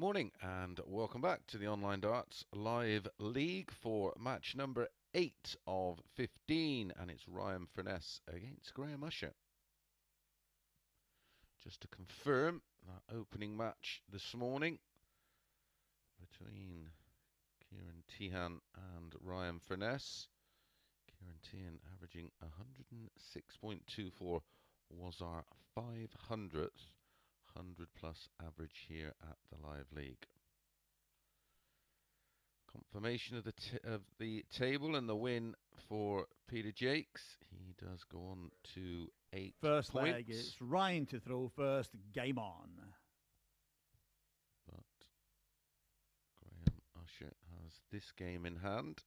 morning and welcome back to the Online Darts Live League for match number 8 of 15 and it's Ryan Furness against Graham Usher. Just to confirm that opening match this morning between Ciaran Teehan and Ryan Furness. Ciaran Teehan averaging 106.24 was our 500th 100 plus average here at the live league. Confirmation of the of the table and the win for Peter Jacques. He does go on to eight First points. leg, it's Ryan to throw first. Game on. But Graham Usher has this game in hand,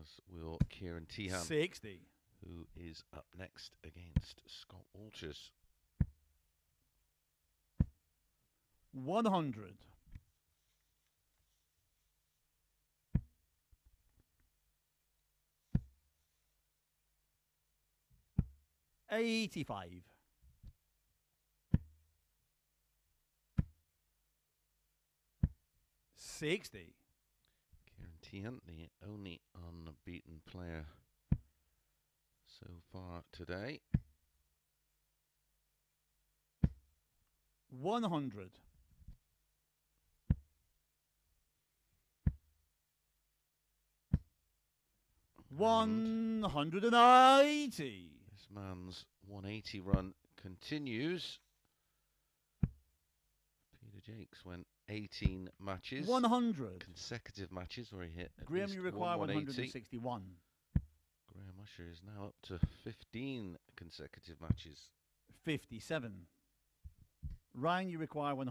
as will Ciaran Teehan, 60. who is up next against Scott Walters. 100. Eighty-five. Sixty. Ciaran the only unbeaten player so far today. One hundred. And One hundred and eighty. This man's 180 run continues. Peter Jacques went 18 matches. One hundred. consecutive matches where he hit Graham, you require one hundred 180. and sixty-one. Graham Usher is now up to 15 consecutive matches. Fifty-seven. Ryan, you require one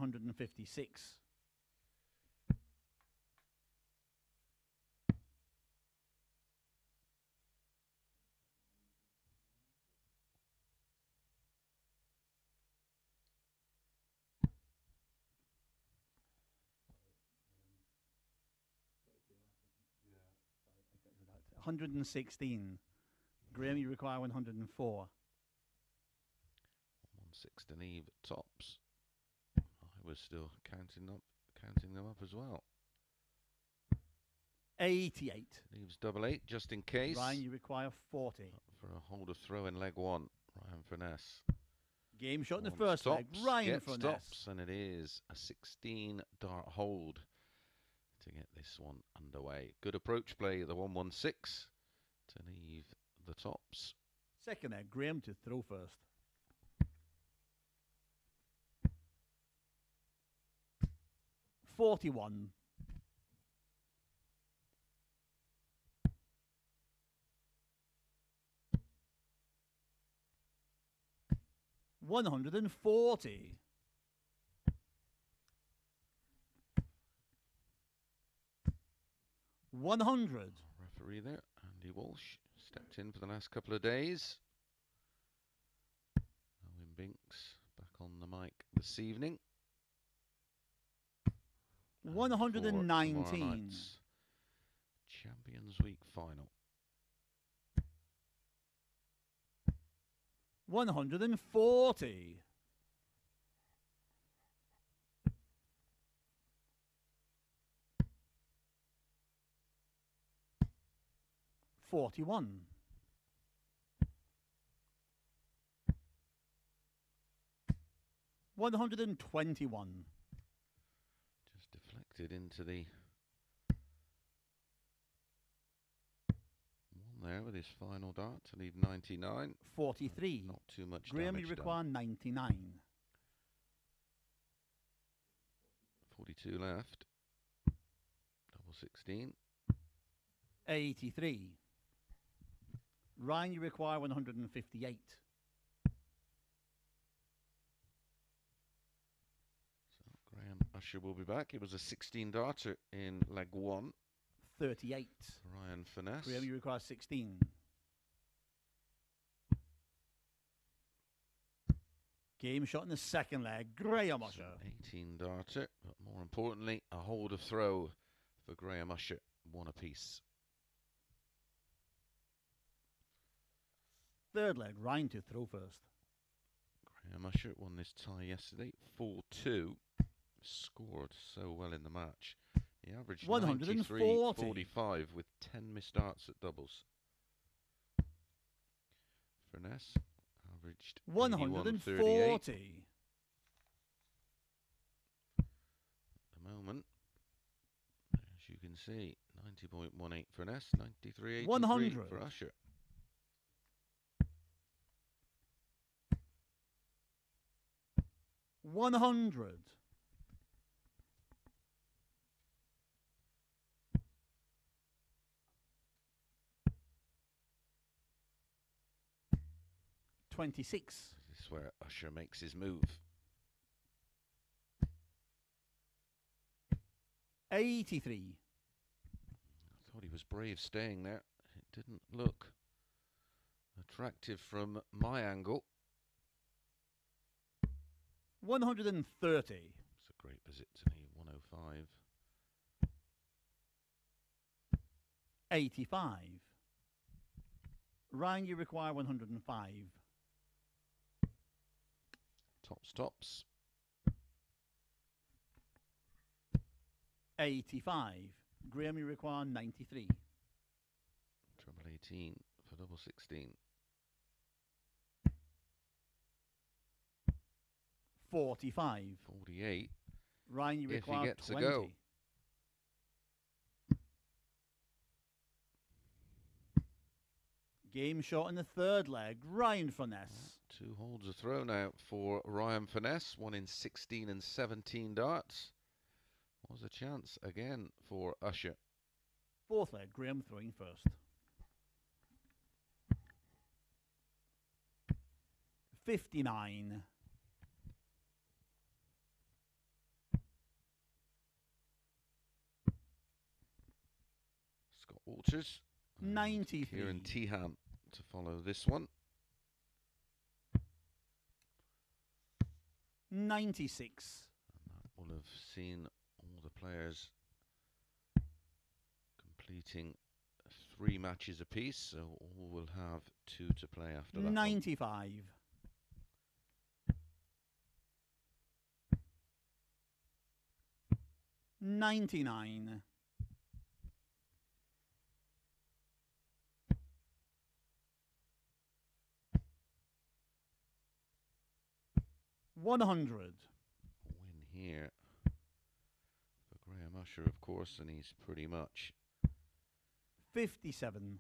hundred and fifty-six. One hundred and sixteen. Graham, you require one hundred and four. 116 Eve tops. I was still counting up, counting them up as well. Eighty-eight. Leaves double eight just in case. Ryan, you require forty. Up for a hold of throw in leg one. Ryan Furness. Game shot in the first leg. stops, Ryan gets Furness. stops, and it is a 16 dart hold to get this one underway. Good approach play, the 116 to leave the tops. Second leg. Graham to throw first. Forty-one. One hundred and forty. One hundred. Referee there, Andy Walsh, stepped in for the last couple of days. Owen Binks back on the mic this evening. and One hundred for and tomorrow nineteen. night's Champions Week final. One hundred and forty. Forty-one. One hundred and twenty-one. Just deflected into the one there with his final dart to leave 99. Forty-three. Not too much Graham, damage you done. require ninety-nine. 42 left. Double 16. Eighty-three. Ryan, you require one hundred and fifty-eight. So Graham Usher will be back. It was a 16 darter in leg one. Thirty-eight. Ryan Furness. Graham, you require sixteen. Game shot in the second leg. Graham So Usher. 18 darter, but more importantly, a hold of throw for Graham Usher. One apiece. Third leg. Ryan to throw first. Graham Usher won this tie yesterday. 4 2. scored so well in the match. He averaged 140. 45 with 10 missed darts at doubles. Furness averaged 81.38 140. at the moment. As you can see, 90.18 Furness, 93.83 for Usher. One hundred. Twenty-six. This is where Usher makes his move. Eighty-three. I thought he was brave staying there. It didn't look attractive from my angle. One hundred and thirty. It's a great visit to me. 105. Eighty-five. Ryan, you require one hundred and five. Tops, tops. Eighty-five. Graham, you require ninety-three. Treble 18 for double 16. Forty-five. 48. Ryan, you If he require gets a twenty. go. Game shot in the third leg. Ryan Furness. Two holds are thrown out for Ryan Furness, one in 16 and 17 darts. Was a chance again for Usher. Fourth leg. Graham throwing first. Fifty-nine. Scott Walters. and um, 93. Ciaran Teehan to follow this one. Ninety-six. And that will have seen all the players completing three matches apiece, so all will have two to play after that. one. Ninety-five. Ninety-nine. One hundred. win here for Graham Usher, of course, and he's pretty much. Fifty-seven.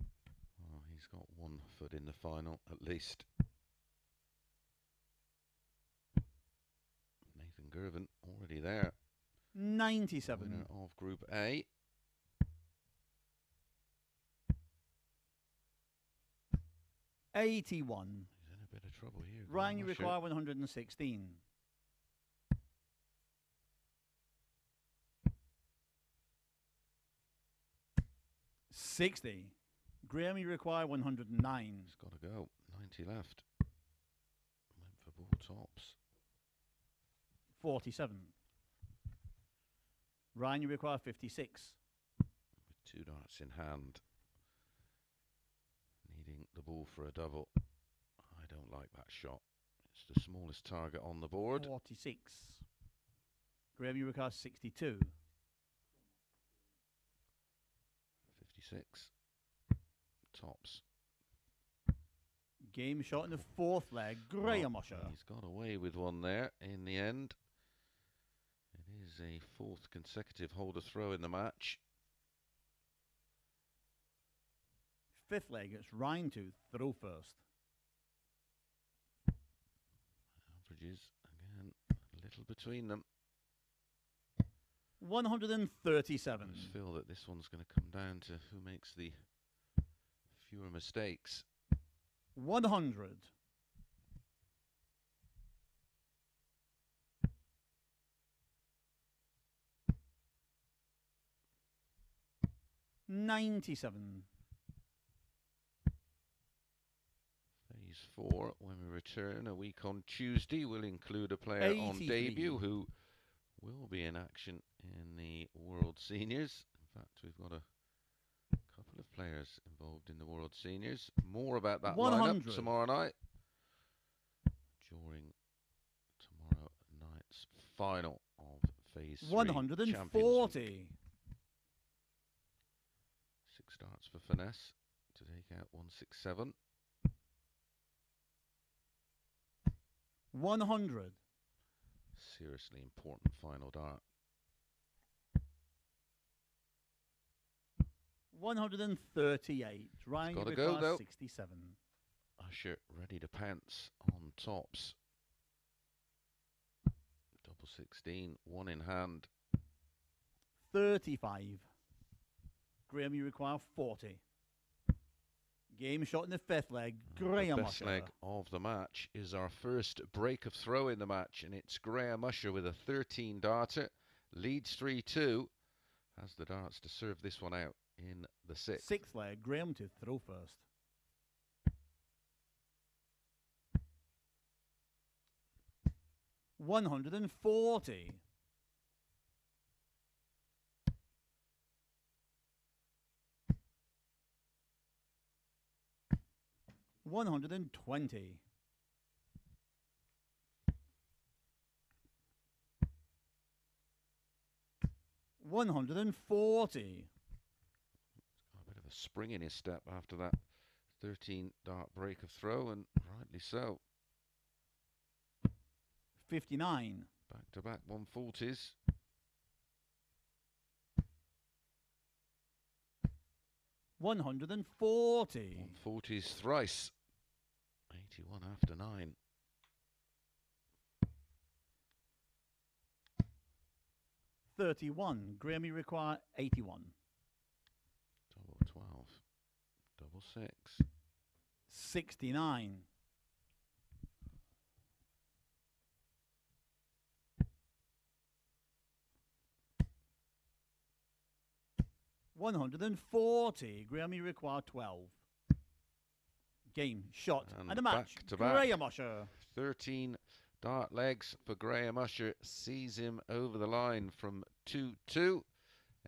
Well, he's got one foot in the final at least. Nathan Girvin already there. Ninety-seven. Winner of Group A. Eighty-one. Trouble here. Ryan, you require one hundred and sixteen. Sixty. Graham, you require one hundred and nine. He's got to go. 90 left. Went for ball tops. Forty-seven. Ryan, you require fifty-six. with two darts in hand, needing the ball for a double. Don't like that shot. It's the smallest target on the board. Forty-six. Graham, you require sixty-two. 56. Tops. Game shot in the fourth leg. Graham Oh, Usher. He's got away with one there in the end. It is a fourth consecutive holder throw in the match. Fifth leg. It's Ryan to throw first. Averages again a little between them. One hundred and I just feel that this one's going to come down to who makes the fewer mistakes. One hundred. Ninety-seven. Four, when we return a week on Tuesday, we will include a player on debut who will be in action in the World Seniors. In fact, we've got a couple of players involved in the World Seniors. More about that lineup tomorrow night during tomorrow night's final of phase three 140. Six starts for Furness to take out 167. 100. Seriously important final dart. 138. Ryan gotta go, though. 67. Usher ready to pants on tops. Double 16, one in hand. 35. Graham, you require 40. Game shot in the fifth leg. Mm, Graham the best Usher. leg of the match is our first break of throw in the match, and it's Graham Usher with a 13 darter, leads 3 2, has the darts to serve this one out in the sixth. Sixth leg. Graham to throw first. One hundred and forty. One hundred and twenty. One hundred and forty. Got A bit of a spring in his step after that 13 dart break of throw, and rightly so. 59. Back to back 140s. One hundred and forty. 140s thrice. 81 after 9. Thirty-one. Graham, you require eighty-one. Double 12. Double 6. Sixty-nine. One hundred and forty. Graham, you require twelve. Game shot And and, a match. back to back. Graham Usher. 13 dart legs for Graham Usher. Sees him over the line from 2 2.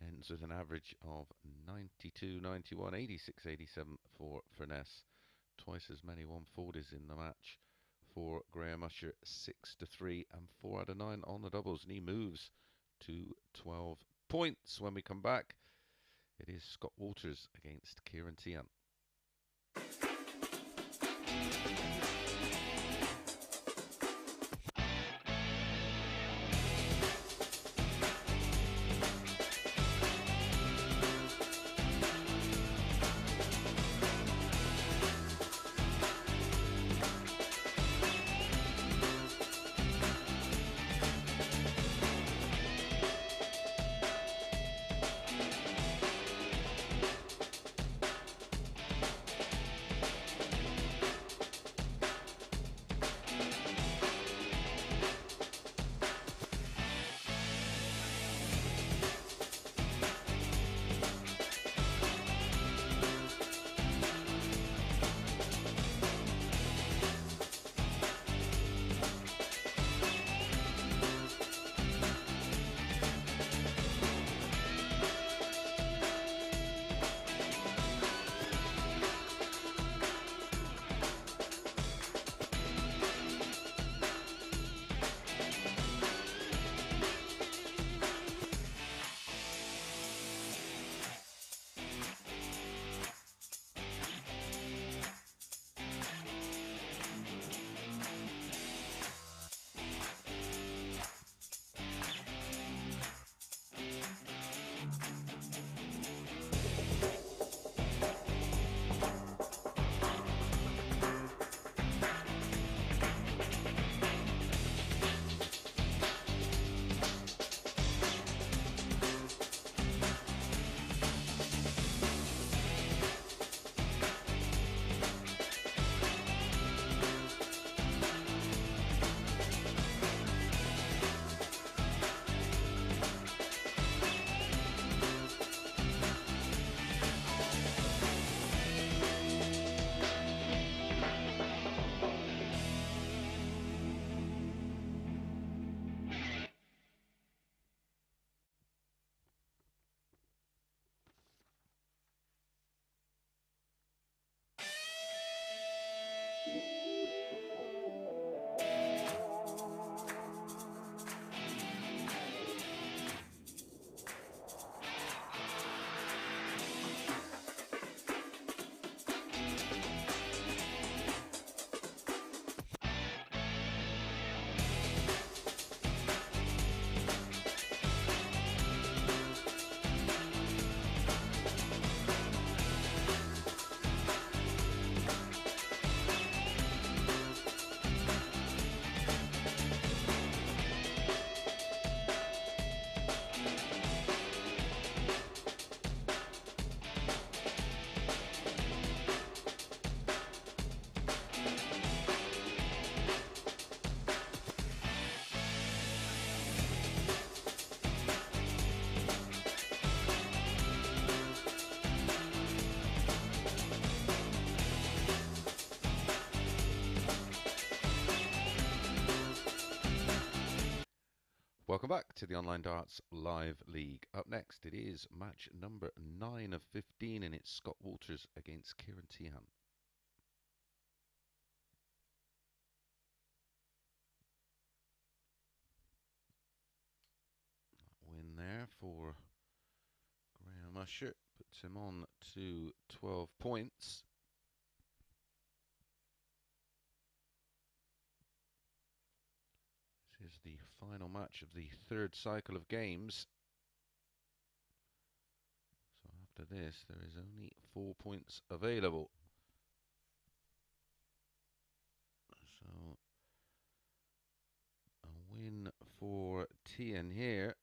Ends with an average of 92, 91, 86, 87 for Furness. Twice as many 140s in the match for Graham Usher. 6 to 3 and 4 out of 9 on the doubles. And he moves to 12 points when we come back. It is Scott Walters against Ciaran Teehan. To the Online Darts Live League. Up next, it is match number 9 of 15, and it's Scott Walters against Ciaran Teehan. Win there for Graham Usher, puts him on to 12 points. is the of the third cycle of games. So after this, there is only four points available. So a win for Teehan here.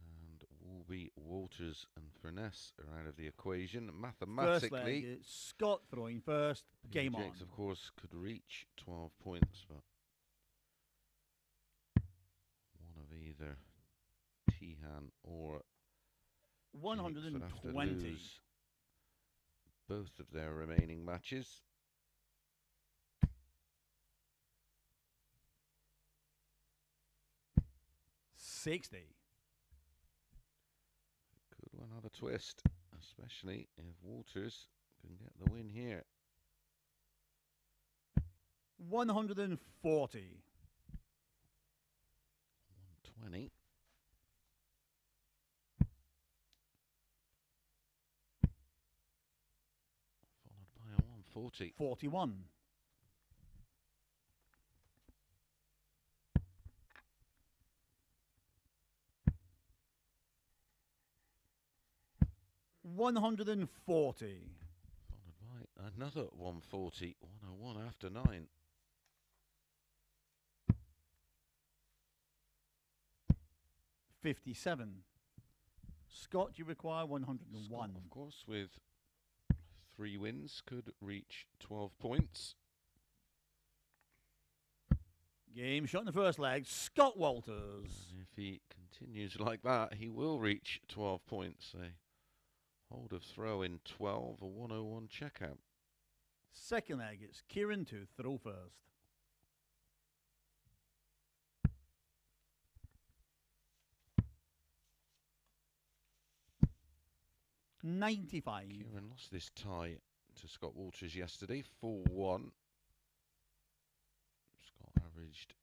And Warby, Walters and Furness are out of the equation. Mathematically, leg, Scott throwing first. Game on. of course, could reach 12 points, but either Teehan or 120. both of their remaining matches. Sixty. Could one have a twist, especially if Walters can get the win here. 140. 20. Followed by a 140. 41. One hundred and forty. Followed by another one forty. One oh one after nine. 57. Scott, you require 101. Scott, of course, with three wins, could reach 12 points. Game shot in the first leg, Scott Walters. And if he continues like that, he will reach 12 points. A hold of throw in 12, a 101 checkout. Second leg, it's Ciaran to throw first. 95. Ciaran lost this tie to Scott Walters yesterday, 4 1. Scott averaged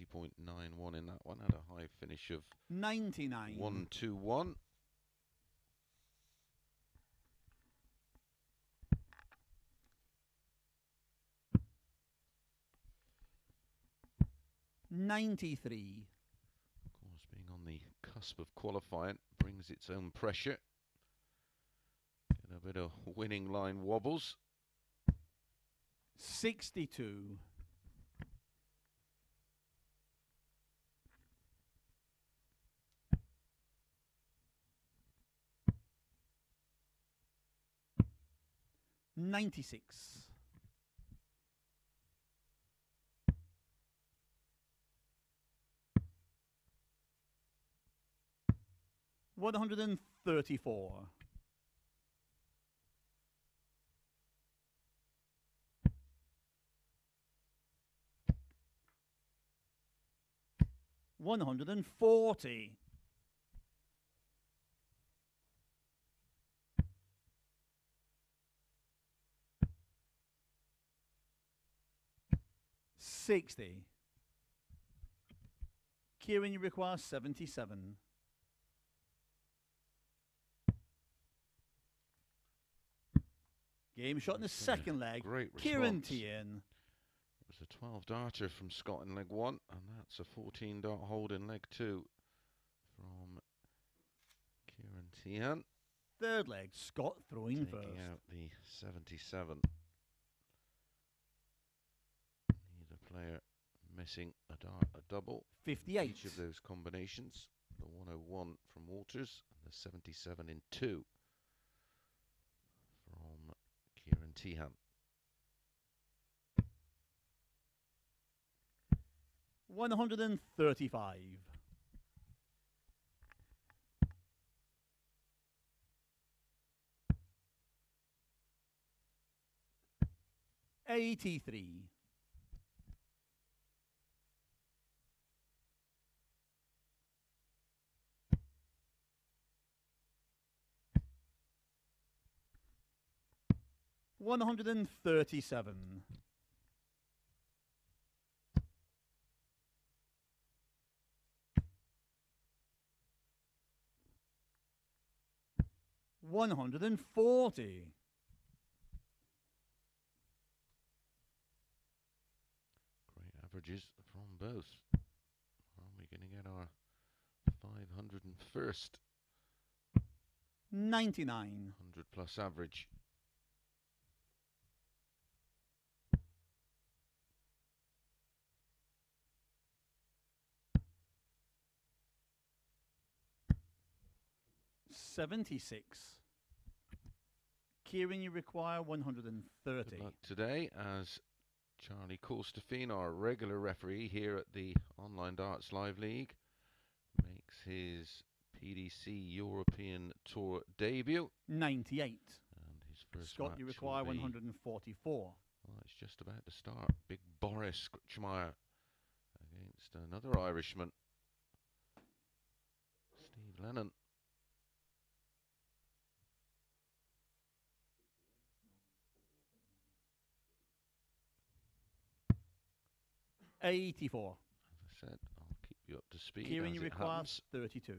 90.91 in that one, had a high finish of 99. 1 2 1. Ninety-three. Of course, being on the cusp of qualifying brings its own pressure. And a bit of winning line wobbles. 62. Ninety six. One hundred and thirty four. 140. Sixty. Ciaran, you require seventy-seven. Game shot in the second leg. Great. Ciaran Teehan. Was a 12 darter from Scott in leg one, and that's a 14 dart hold in leg two from Ciaran Teehan. Third leg, Scott throwing taking first. out the 77. Neither player missing a dart, a double. 58. Each of those combinations. The 101 from Walters and the 77 in two from Ciaran Teehan. 135. Eighty three. One hundred and thirty seven. Forty. Great averages from both. Are we going to get our 501st Ninety-nine. 100 plus average? Seventy-six. Ciaran, you require one hundred and thirty. Good luck today as Charlie Corstorphine, our regular referee here at the Online Darts Live League, makes his PDC European Tour debut. Ninety-eight. And his first Scott, you require one hundred and forty-four. Well, it's just about to start. Big Boris Krcmar against another Irishman, Steve Lennon. Eighty-four. As I said, I'll keep you up to speed Ciaran, you require thirty-two.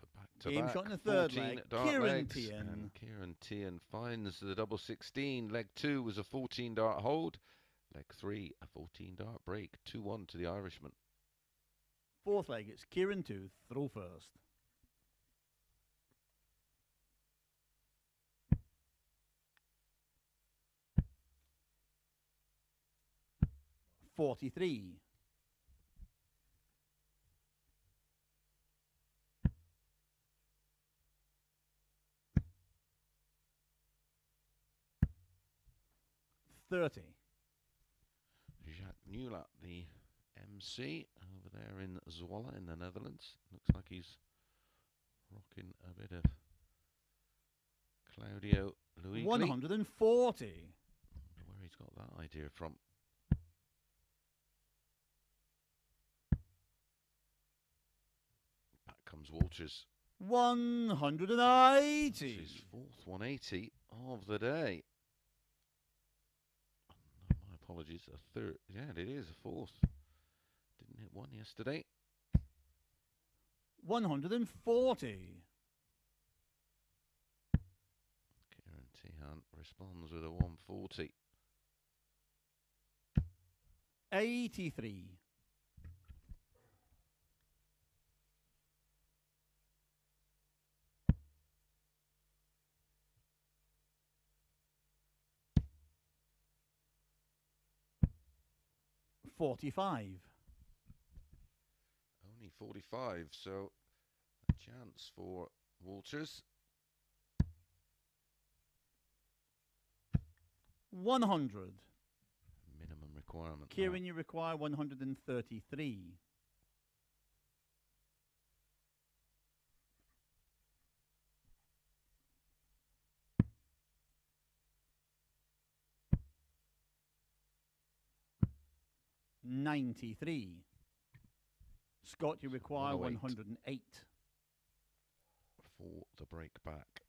For back to Game back, shot in the third leg. Ciaran Teehan. Ciaran Teehan finds the double 16. Leg two was a 14 dart hold. Leg three, a 14 dart break. 2 1 to the Irishman. Fourth leg, it's Ciaran two. Throw first. Forty-three. Thirty. Jacques Nieuwlaat, the MC over there in Zwolle in the Netherlands. Looks like he's rocking a bit of Claudio Luigi. One hundred and forty. Where he's got that idea from. Comes Walters. One hundred and That's his fourth 180 of the day. Oh, no, my apologies. A third. Yeah, it is a fourth. Didn't hit one yesterday. One hundred and forty. Ciaran Teehan responds with a 140. Eighty-three. Forty-five. Only 45, so a chance for Walters. One hundred. Minimum requirement. Ciaran, you require one hundred and thirty-three. Ninety-three. Scott, you require 108. one hundred and eight. for the break back.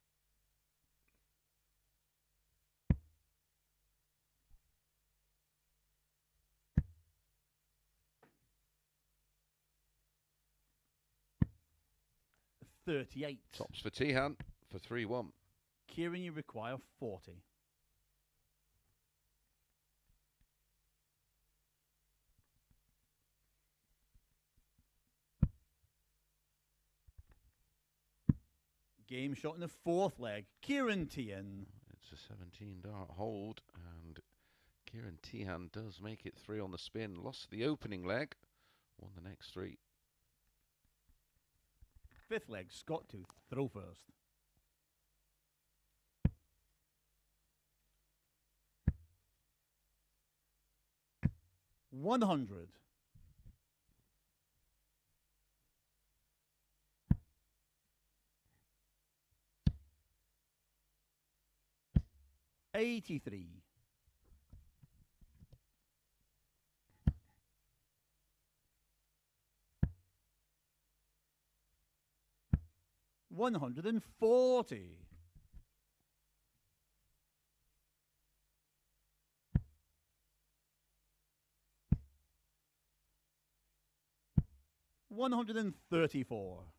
Thirty-eight. Tops for Teehan for 3 1. Ciaran, you require forty. Game shot in the fourth leg. Ciaran Teehan. It's a 17 dart hold, and Ciaran Teehan does make it three on the spin. Lost the opening leg, won the next three. Fifth leg, Scott to Throw first. One hundred. 83. One hundred and forty. One hundred and thirty four.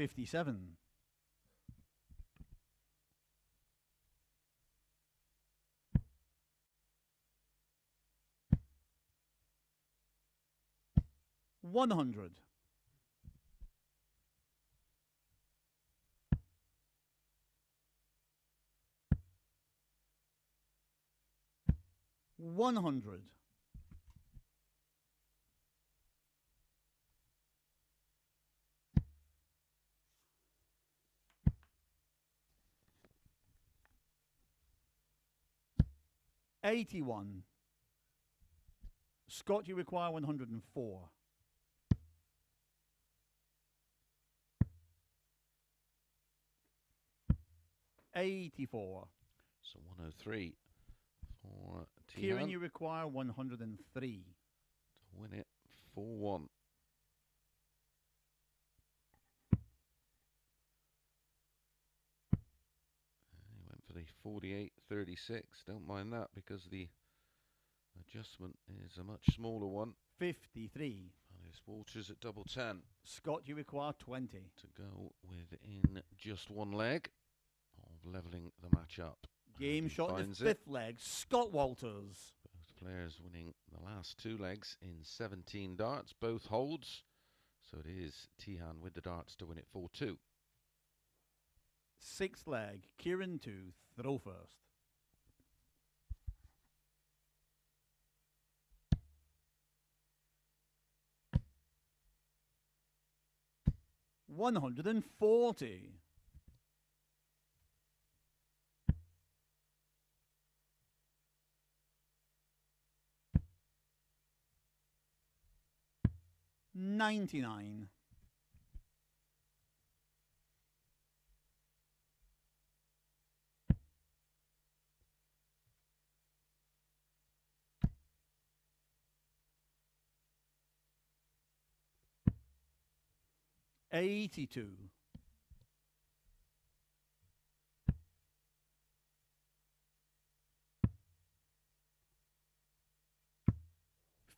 57. One hundred. One hundred. Eighty-one. Scott, you require one hundred and four. Eighty-four. So 103 for Ciaran, you require one hundred and three. to win it 4 1. He went for the 48 36. Don't mind that because the adjustment is a much smaller one. Fifty-three. Alice Walters at double 10 Scott, you require twenty. to go within just one leg of levelling the match up. Game shot in finds the it. fifth leg. Scott Walters. Both players winning the last two legs in 17 darts, both holds. So it is Teehan with the darts to win it 4 2. Sixth leg. Ciaran two. Throw first. One hundred and forty. Ninety-nine. Eighty-two.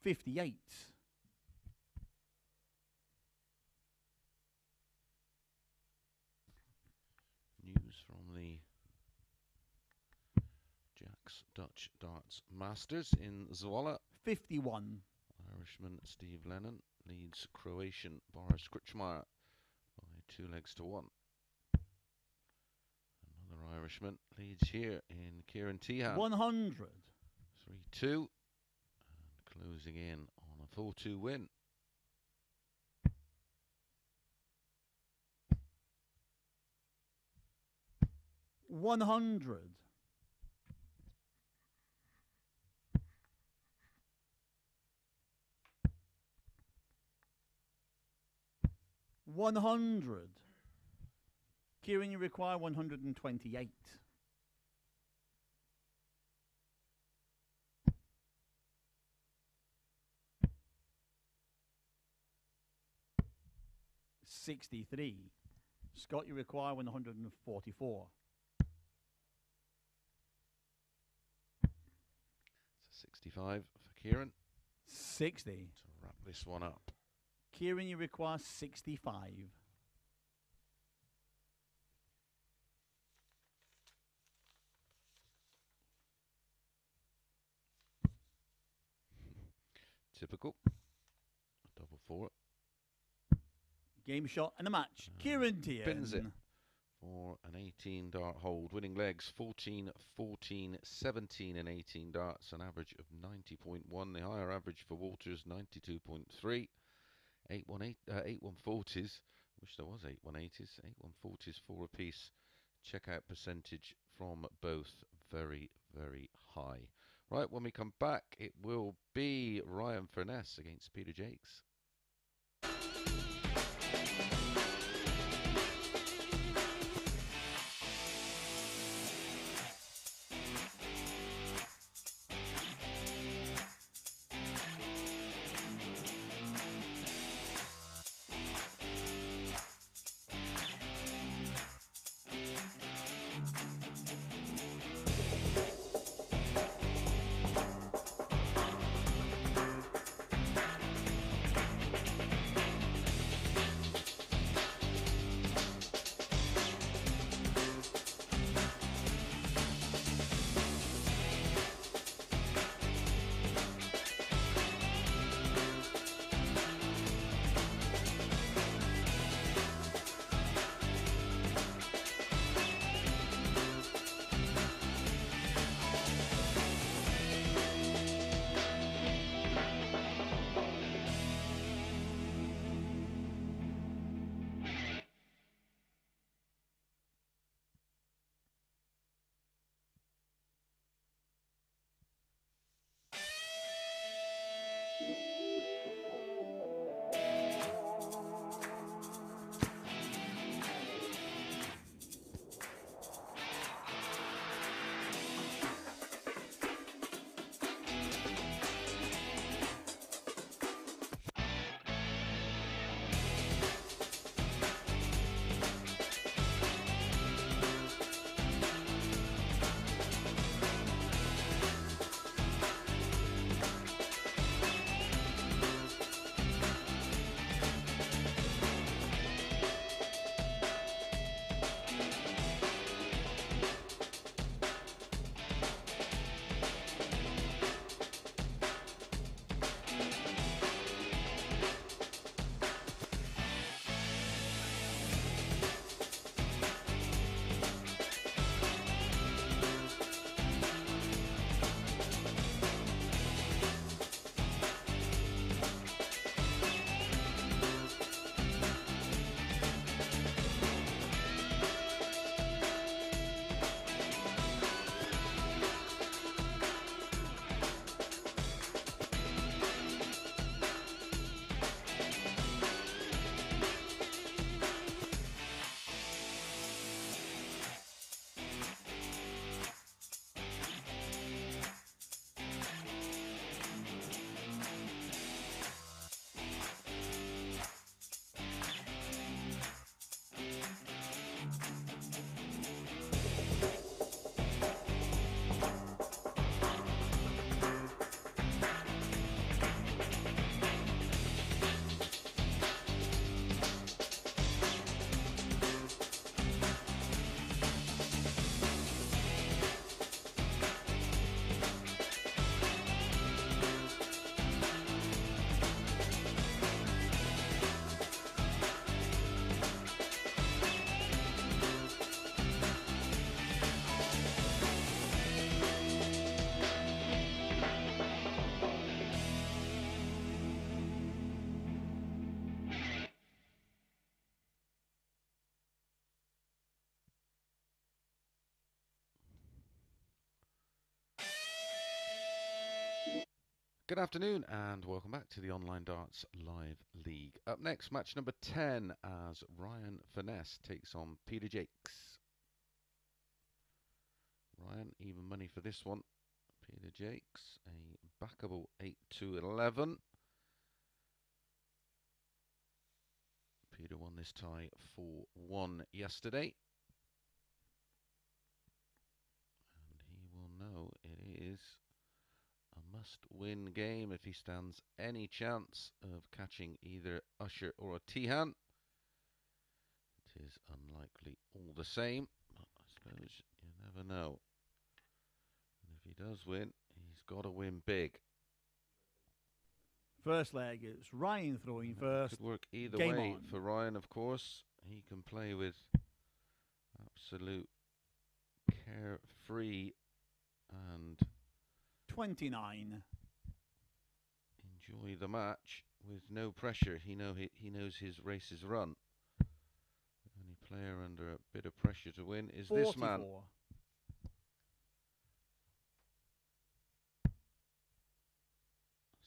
Fifty-eight. News from the Jack's Dutch Darts Masters in Zwolle. Fifty-one. Irishman Steve Lennon leads Croatian Boris Krcmar by two legs to one. Another Irishman leads here in Ciaran Teehan. One hundred. 3 2. And closing in on a 4 2 win. One hundred. One hundred. Ciaran, you require one hundred and twenty-eight. Sixty-three. Scott, you require one hundred and forty-four. So 65 for Ciaran Sixty. to wrap this one up. Ciaran, you require 65. Typical. Double four Game shot and a match. Ciaran Teehan. spins it. for an 18 dart hold. Winning legs 14, 14, 17 and 18 darts. An average of 90.1. The higher average for Walters 92.3. 818, uh, 8140s. Wish there was 8180s. 8140s four apiece. Checkout percentage from both very, very high. Right, when we come back, it will be Ryan Furness against Peter Jacques. Good afternoon and welcome back to the Online Darts Live League. Up next, match number 10 as Ryan Furness takes on Peter Jacques. Ryan, even money for this one. Peter Jacques, a backable 8 to 11. Peter won this tie 4 1 yesterday. And he will know it is a must win game if he stands any chance of catching either Usher or a Teehan. It is unlikely all the same, but I suppose you never know. And if he does win, he's got to win big. First leg, it's Ryan throwing first. Could work either Game way on. for Ryan, of course. He can play with absolute carefree and 29. Enjoy the match with no pressure. He know he, he knows his race is run. The only player under a bit of pressure to win is 44. this man.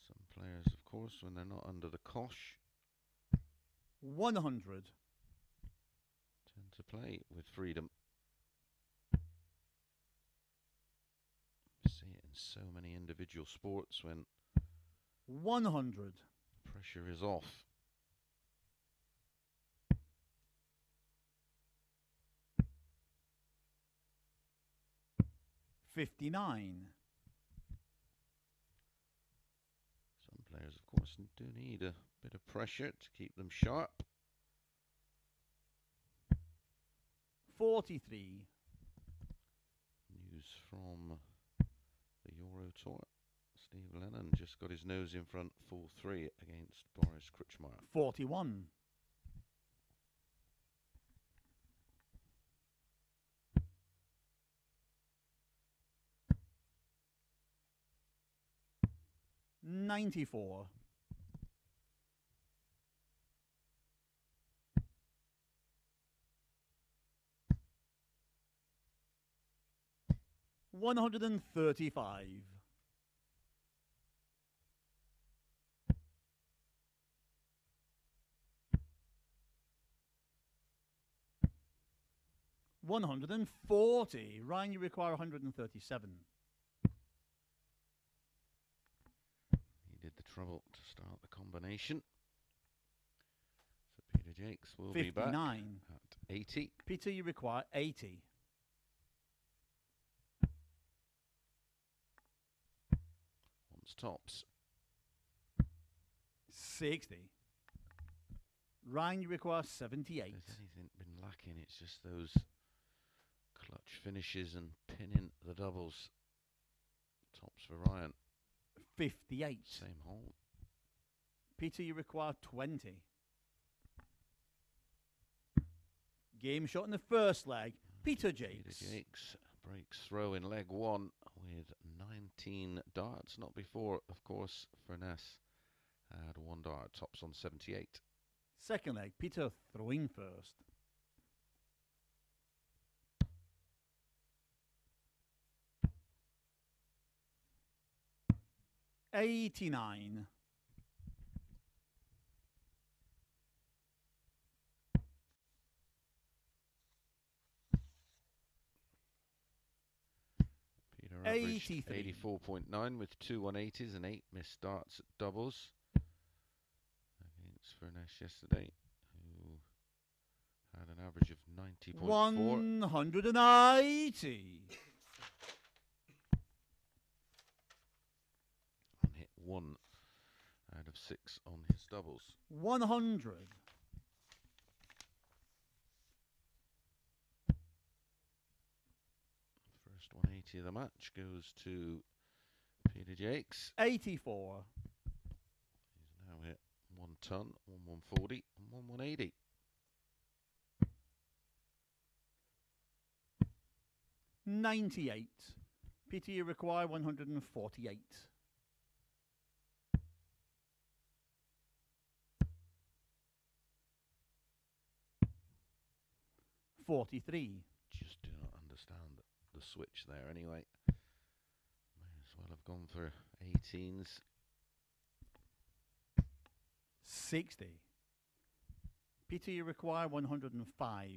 Some players, of course, when they're not under the cosh, 100. tend to play with freedom. See it in so many individual sports when 100. pressure is off. Fifty-nine. Some players, of course, do need a bit of pressure to keep them sharp. Forty-three. News from the Euro Tour. Steve Lennon just got his nose in front, 4 3 against Boris Krcmar. Forty-one. Ninety-four. One hundred and thirty-five. One hundred and forty. Ryan, you require one hundred and thirty-seven. He did the trouble to start the combination. So Peter Jacques will be back at 80. Peter, you require eighty. Wants tops. Sixty. Ryan, you require If seventy-eight. there's anything been lacking, it's just those clutch finishes and pinning the doubles. Tops for Ryan. Fifty-eight. Same hole. Peter, you require 20. Game shot in the first leg. Peter Jacques. Peter Jacques breaks throw in leg one with 19 darts. Not before, of course, Furness had one dart. Tops on 78. Second leg. Peter throwing first. 89. Peter 83. 84.9 with two 180s and eight missed starts at doubles against Furness yesterday, who had an average of 90.4. 180. One out of six on his doubles. One hundred. First 180 of the match goes to Peter Jacques. Eighty-four. He's now hit one ton, one 140, and one 180. Ninety-eight. Peter, you require one hundred and forty-eight. Forty-three. Just do not understand the switch there anyway. May as well have gone for 18s. 60. Peter, you require 105.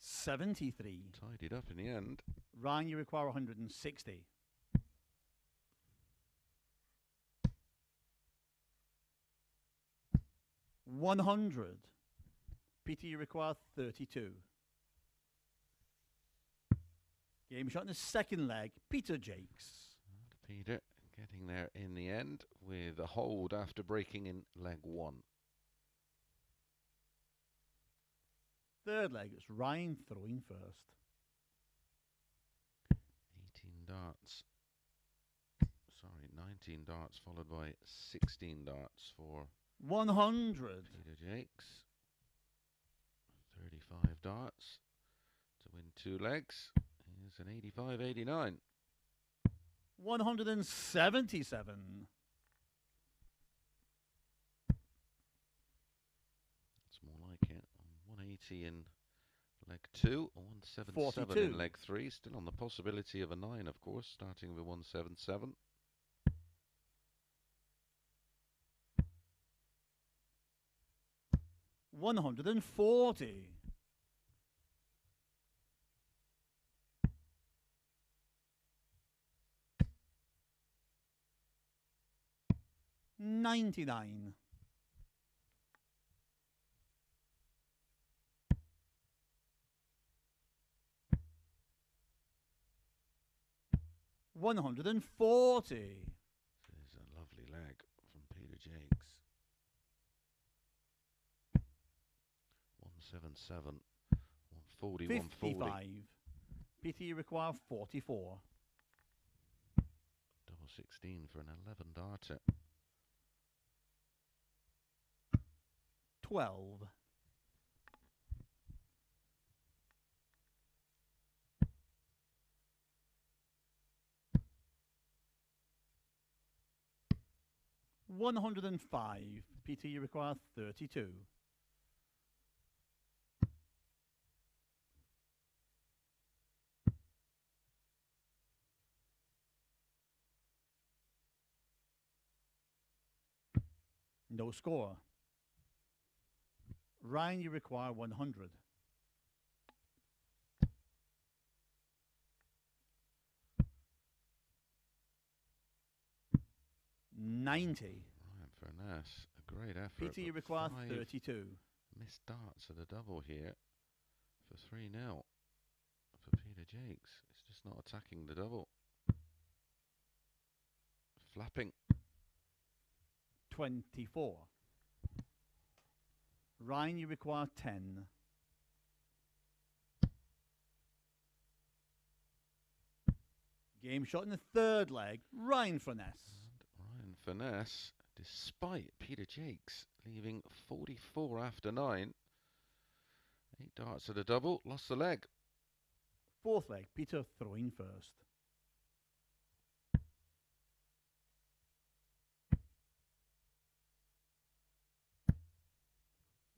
Seventy-three. Tidied up in the end. Ryan, you require 160. One hundred. Peter, you require thirty-two. Game shot in the second leg. Peter Jacques. Peter getting there in the end with a hold after breaking in leg one. Third leg, it's Ryan throwing first. 18 darts. Sorry, 19 darts followed by 16 darts for 100. Peter Jacques. 35 darts to win two legs. Is an 85 89. 177. That's more like it. 180 in leg two, a 177 42. in leg three. Still on the possibility of a nine, of course, starting with 177. One hundred and forty. Ninety-nine. One hundred and forty. This is a lovely leg from Peter Jacques. 177, 140, 140. Fifty-five. Peter, you require forty-four. Double 16 for an 11 darter. Twelve. One hundred and five. Peter, you require thirty-two. No score. Ryan, you require 100. Ninety. Ryan Furness, a great effort. Peter, you require thirty-two. Missed darts at a double here for 3 0 for Peter Jacques. It's just not attacking the double. Flapping. Twenty-four. Ryan, you require ten. Game shot in the third leg. Ryan Furness. And Ryan Furness, despite Peter Jacques leaving 44 after 9. Eight darts at a double, lost the leg. Fourth leg. Peter throwing first.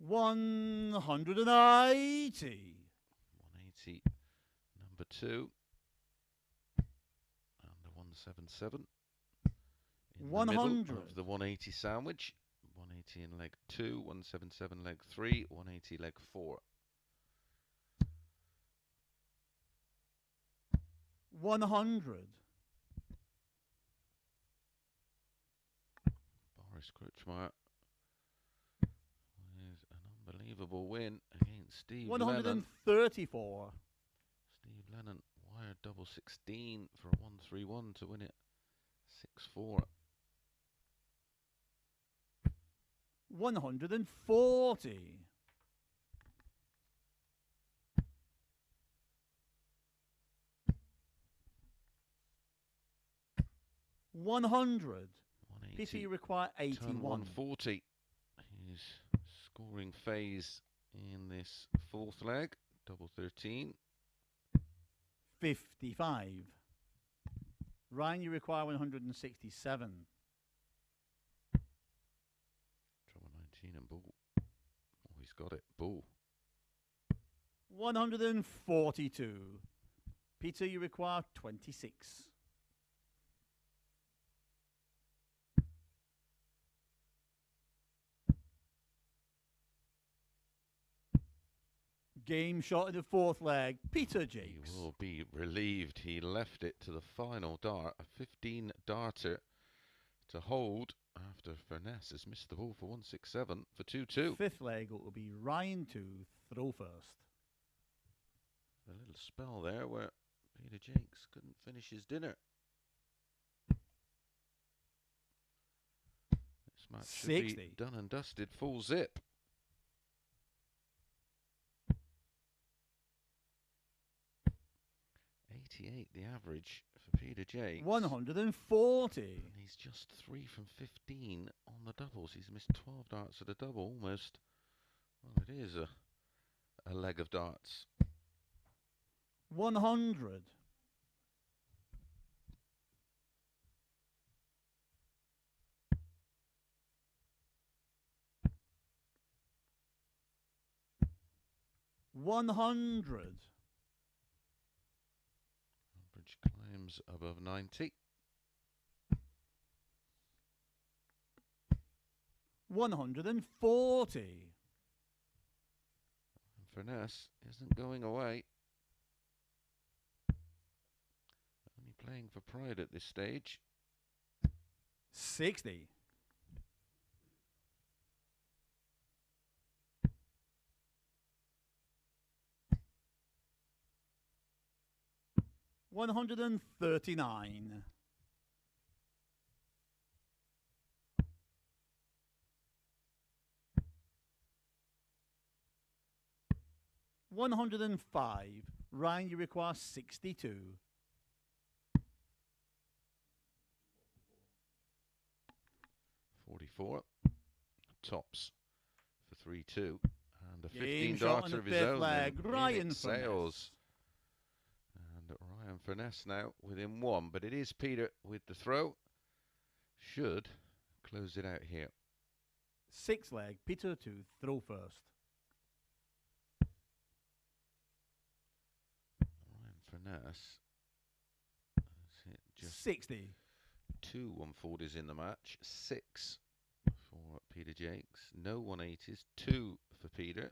One hundred and eighty. 180, number 2. And the 177. In the middle 100. of the 180 sandwich. 180 in leg 2, 177 leg 3, 180 leg 4. One hundred. Boris Krcmar with an unbelievable win against Steve One hundred Lennon. Steve Lennon wired double 16 for a 1 3 1 to win it 6 4. One hundred and forty. One hundred. Peter, 180. you require eighty-one. 140. His scoring phase in this fourth leg. Double 13. 55. Ryan, you require 167. Trouble 19 and bull. Oh, he's got it. Bull. 142. Peter, you require 26. Game shot in the fourth leg. Peter He Jacques. will be relieved. He left it to the final dart, a 15 darter to hold after Furness has missed the ball for 167 for 2 2. Fifth leg it will be Ryan to throw first. A little spell there where Peter Jacques couldn't finish his dinner. This match should be done and dusted full zip. Eighty-eight, the average for Peter Jacques. 140. And he's just three from 15 on the doubles. He's missed 12 darts at a double, almost. Well, it is a, a leg of darts. 100. One hundred, Average climbs above 90. one hundred and forty, And Furness isn't going away. Only playing for pride at this stage. sixty, one hundred and thirty-nine, one hundred and five. Ryan, you require sixty-two. Forty-four. Tops for 3 2. And a Game 15 shot on darter the of his own. leg, Ryan Furness. Sales. And Furness now within one. But it is Peter with the throw. Should close it out here. Six leg, Peter to throw first. Ryan Furness has hit just 60. two 140s in the match. Six for Peter Jacques. No 180s. Two for Peter.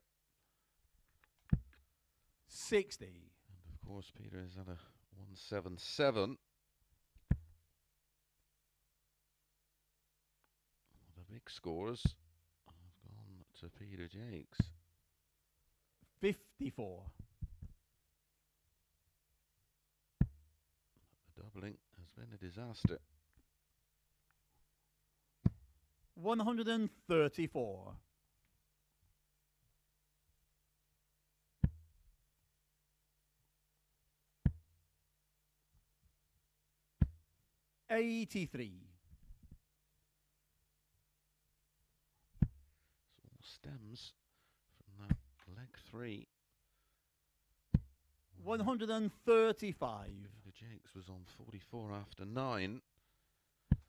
60. And of course, Peter is at a 177. The big scores I've gone to Peter Jacques. 54. The doubling has been a disaster. 134. Eighty-three, So all stems from that leg three. one hundred and thirty-five, Peter Jacques was on 44 after nine. And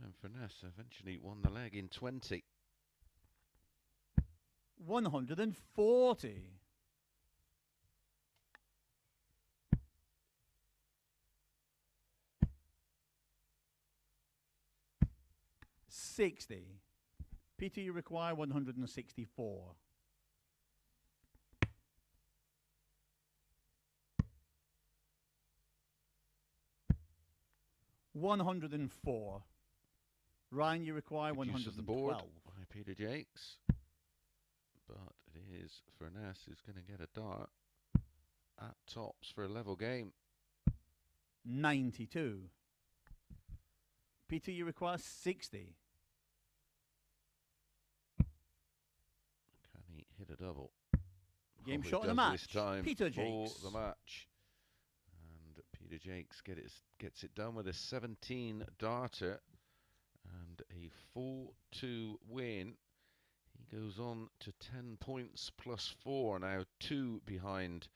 Ryan Furness eventually won the leg in 20. one hundred and forty, sixty. Peter, you require one hundred and sixty-four. One hundred and four. Ryan, you require one hundred and twelve. by Peter Jacques. But it is Furness who's going to get a dart at tops for a level game. 92. Peter, you require 60. Hit a double? Game Probably shot in the match. Time Peter for Jacques. the match. And Peter Jacques get it, gets it done with a 17 darter and a 4 2 win. He goes on to 10 points plus 4, now 2 behind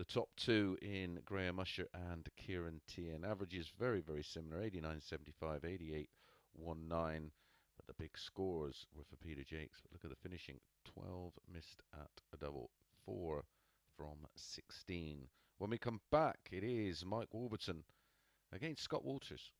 the top two in Graham Usher and Ciaran Teehan. Averages very, very similar 89 75, 88 1 9. The big scores were for Peter Jacques. But look at the finishing 12 missed at a double, 4 from 16, When we come back, it is Mike Warburton against Scott Walters.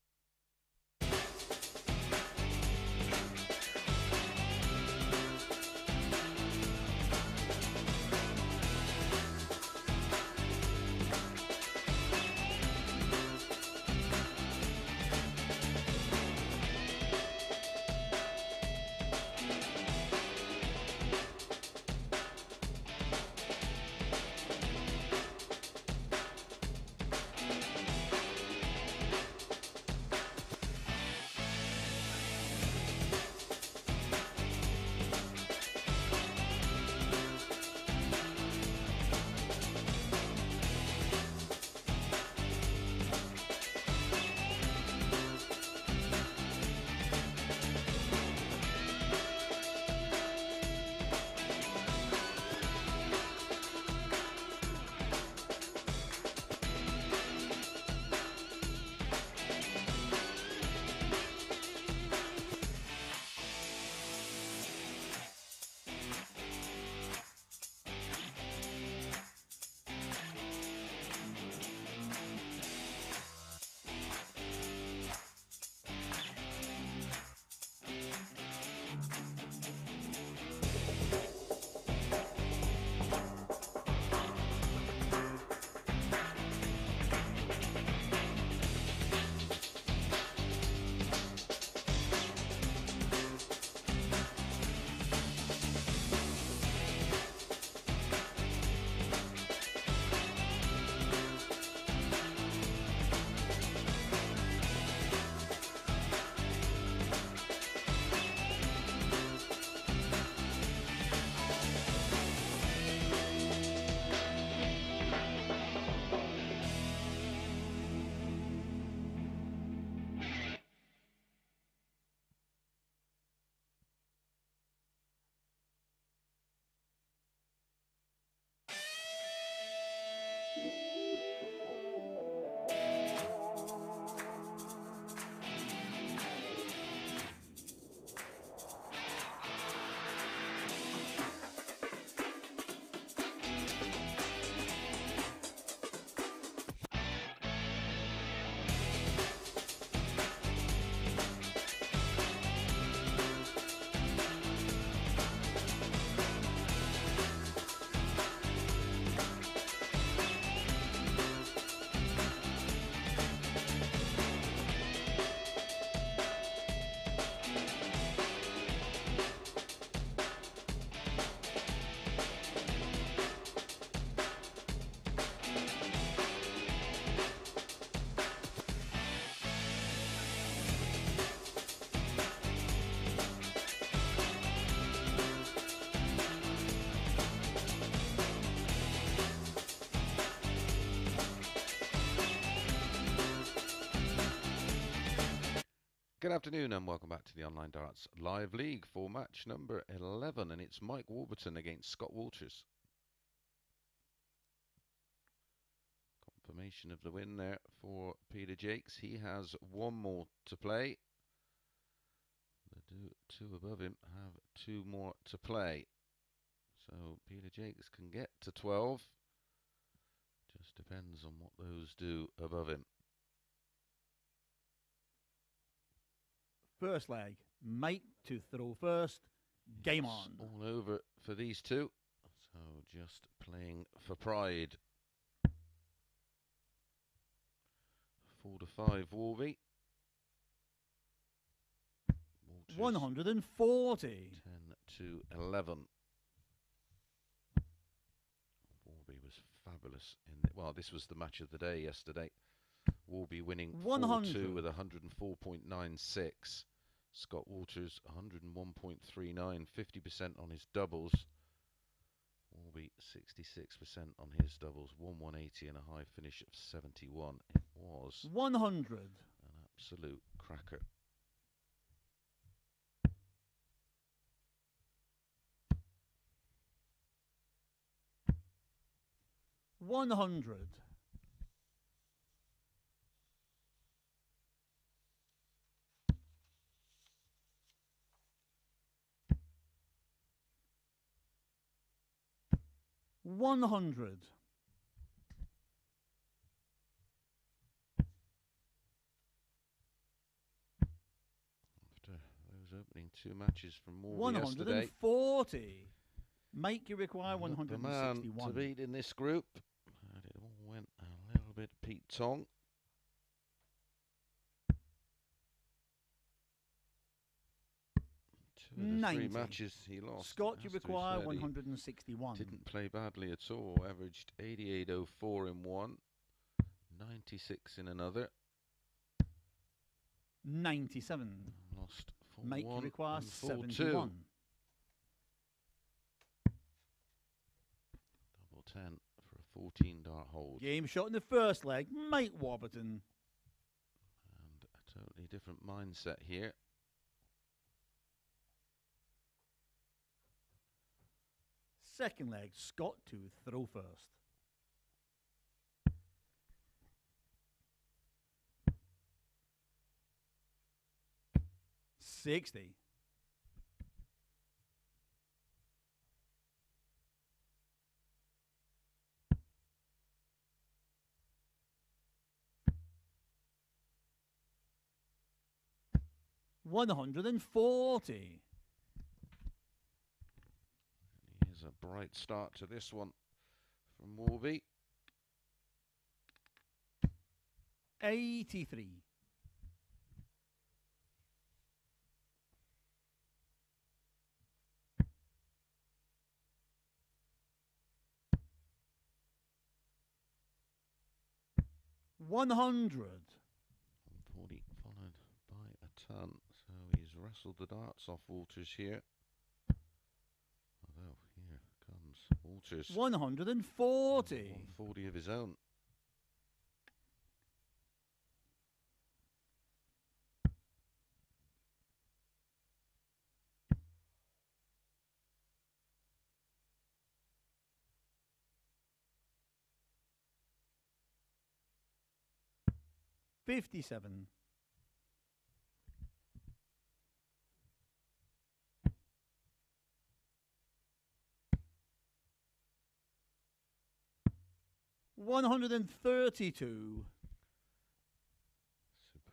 Good afternoon and welcome back to the Online Darts Live League for match number 11 and it's Mike Warburton against Scott Walters. Confirmation of the win there for Peter Jacques. He has one more to play. The two above him have two more to play. So Peter Jacques can get to 12. Just depends on what those do above him. First leg, mate to throw first. Game It's on. All over for these two. So just playing for pride. Four to five, Warby. Walters, 140. 10 to 11. Warby was fabulous in the, well this was the match of the day yesterday. Warby winning 4-2 100. with 104.96. Scott Walters 101.39, 50% on his doubles. Warby 66% on his doubles, 1 180 and a high finish of 71. It was 100. an absolute cracker. One hundred. 100. After those opening two matches from more 140. Yesterday. Mike you require one hundred and sixty-one. to beat in this group, and it all went a little bit Pete Tong. 90. three matches he lost. Scott, you has to be require 161. Didn't play badly at all. Averaged 88.04 in one, 96 in another. 97. Lost 4 Mike you 1 require and 4 2. 71. Double 10 for a 14 dart hold. Game shot in the first leg. Mike Warburton. And a totally different mindset here. Second leg. Scott to throw first. Sixty. One hundred and forty. Here's a bright start to this one from Warby. 83. One hundred. 40 followed by a ton. So he's wrestled the darts off Walters here. Although here comes Walters. One hundred and forty. 140 of his own. Fifty-seven. One hundred and thirty-two.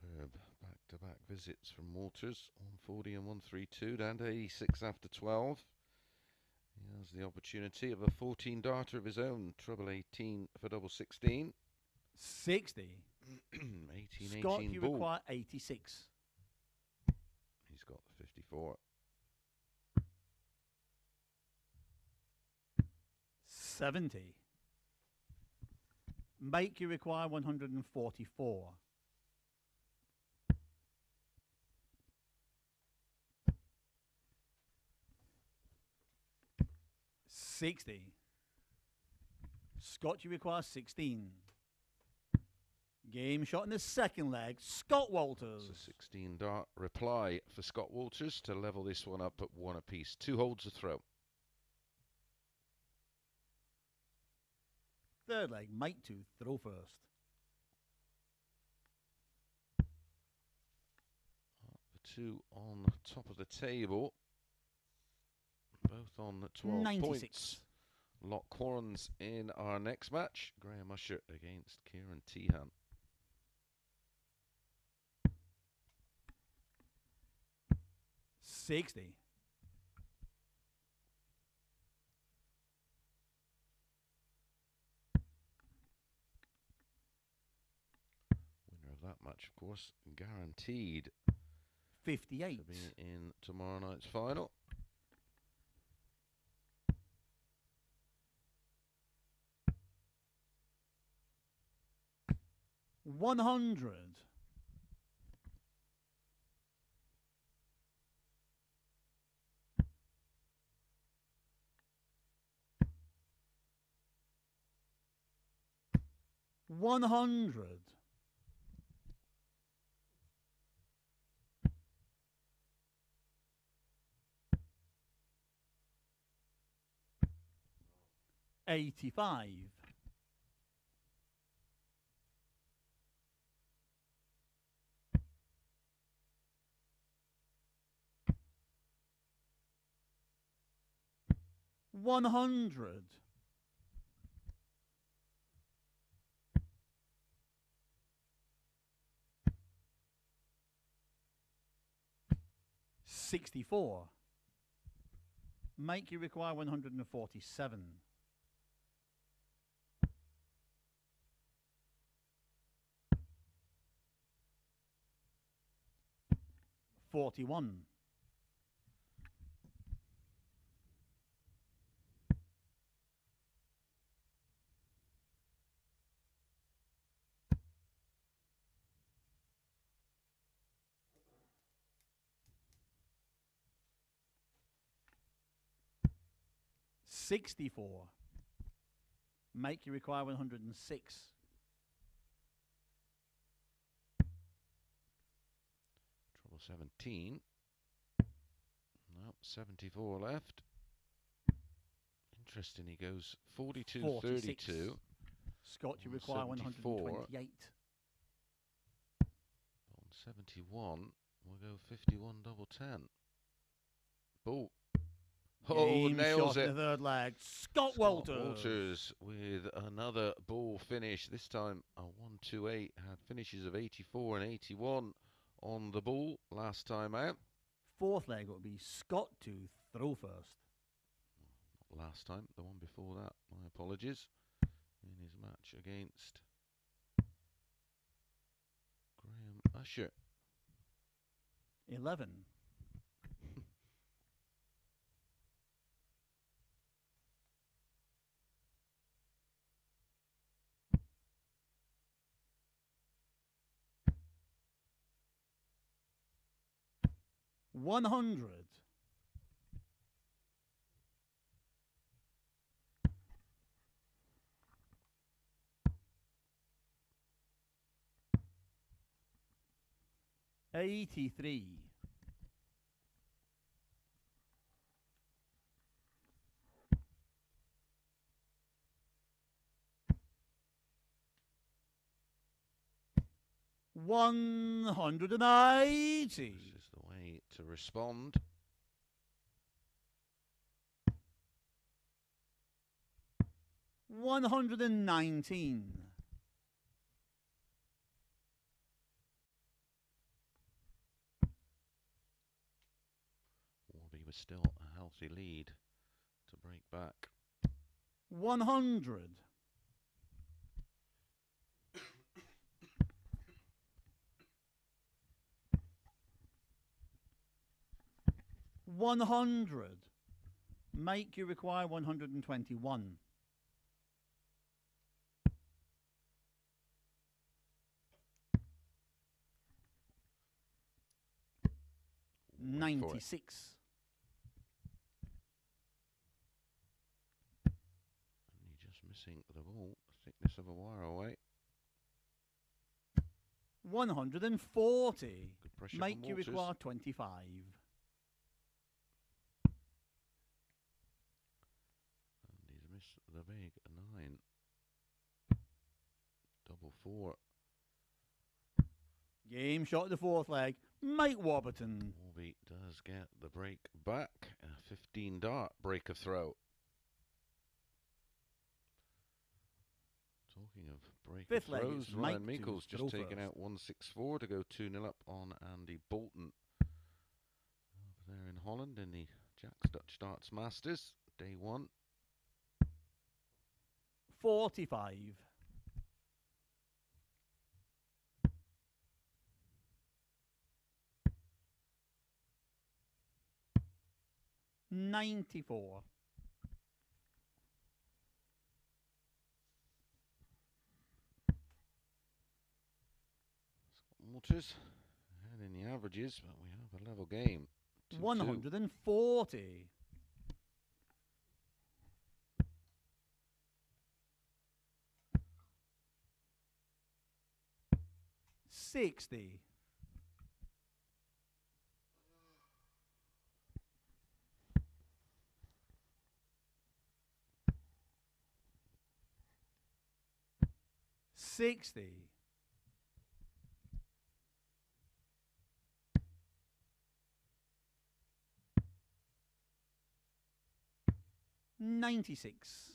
Superb back-to-back visits from Walters. 140 and 132 down to 86 after 12. He has the opportunity of a 14 darter of his own. Treble 18 for double 16. Sixty. *clears throat* 18 Scott, 18 you ball. require eighty-six. He's got 54. Seventy. Mike you require one hundred and forty-four. Sixty. Scott, you require sixteen. Game shot in the second leg. Scott Walters. It's a 16 dart reply for Scott Walters to level this one up at one apiece. Two holds a throw. Third leg. Mike to throw first. The two on top of the table. Both on 12 Ninety-six. points. Lock Corns in our next match. Graham Usher against Ciaran Teehan. Sixty. Winner of that match, of course, guaranteed to Fifty-eight. be in tomorrow night's final. One hundred. One hundred. 85. One hundred. Sixty-four. Mike you require one hundred and forty-seven. 41. Sixty-four. Mike you require one hundred and six. Trouble 17. No, 74 left. Interesting, he goes 42 46. 32. Scott, you require one hundred and 74. twenty-eight. On 71, we'll go 51 double 10. Ball. Oh, Game nails it. the third leg. Scott, Scott Walters. Walters with another ball finish. This time a 1 2 8. Had finishes of 84 and 81 on the ball last time out. Fourth leg would be Scott to throw first. Not Last time, the one before that. My apologies. In his match against Graham Usher. Eleven. One hundred. Eighty-three. One hundred and eighty. This is the way to respond. One hundred and nineteen. Warby was still a healthy lead to break back. One hundred. One hundred. Mike you require one hundred and twenty-one. Went for it. Ninety-six. Only just missing the ball. Thickness of a wire away. One hundred and forty. Good pressure Mike you require twenty-five. And he's missed the big nine. Double four. Game shot at the fourth leg. Mike Warburton. Warby does get the break back. A 15 dart break of throw. Talking of break Fifth of leg, throws, Ryan Mike throw just taken out 164 to go 2 0 up on Andy Boulton. Over there in Holland in the Jack's Dutch Darts Masters, day one. Forty-five. 94. Walters and in the averages, but we have a level game. 140. Sixty. 60. Ninety six.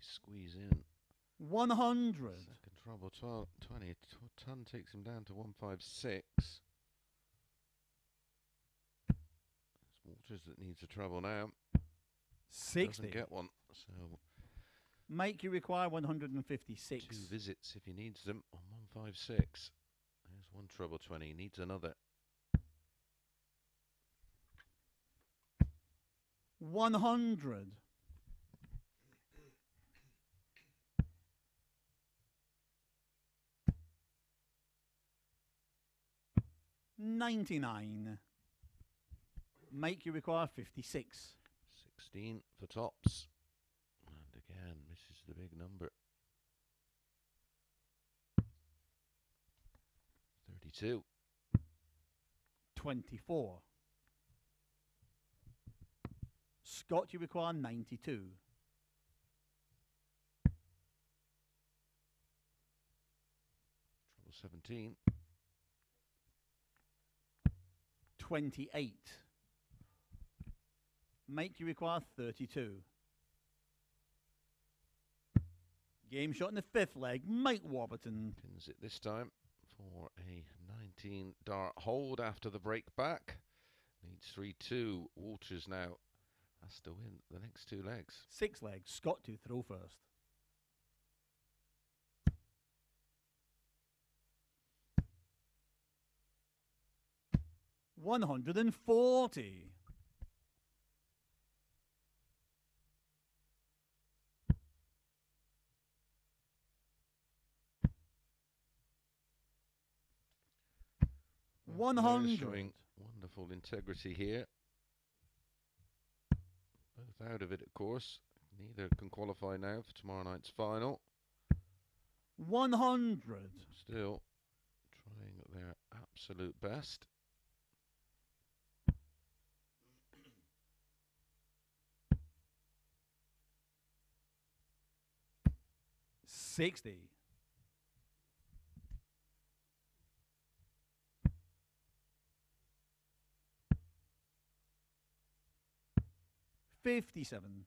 squeeze in. 100. Second trouble, Twelve, twenty. T- ton takes him down to 156. Walters that needs a trouble now. 60. Doesn't get one. So Mike you require 156. two visits if he needs them on 156. There's one trouble 20. He needs another. 100. Ninety-nine. Mike you require fifty-six. 16 for tops. And again, misses the big number. 32. Twenty-four. Scott, you require ninety-two. Trouble 17. Twenty-eight. Mike you require thirty-two. Game shot in the fifth leg. Mike Warburton. Pins it this time for a 19 dart hold after the break back. Needs 3 2. Walters now has to win the next two legs. Six legs. Scott to throw first. One hundred and forty. Both One players hundred. Showing wonderful integrity here. Both out of it, of course. Neither can qualify now for tomorrow night's final. One hundred. Still trying their absolute best. Sixty. Fifty-seven.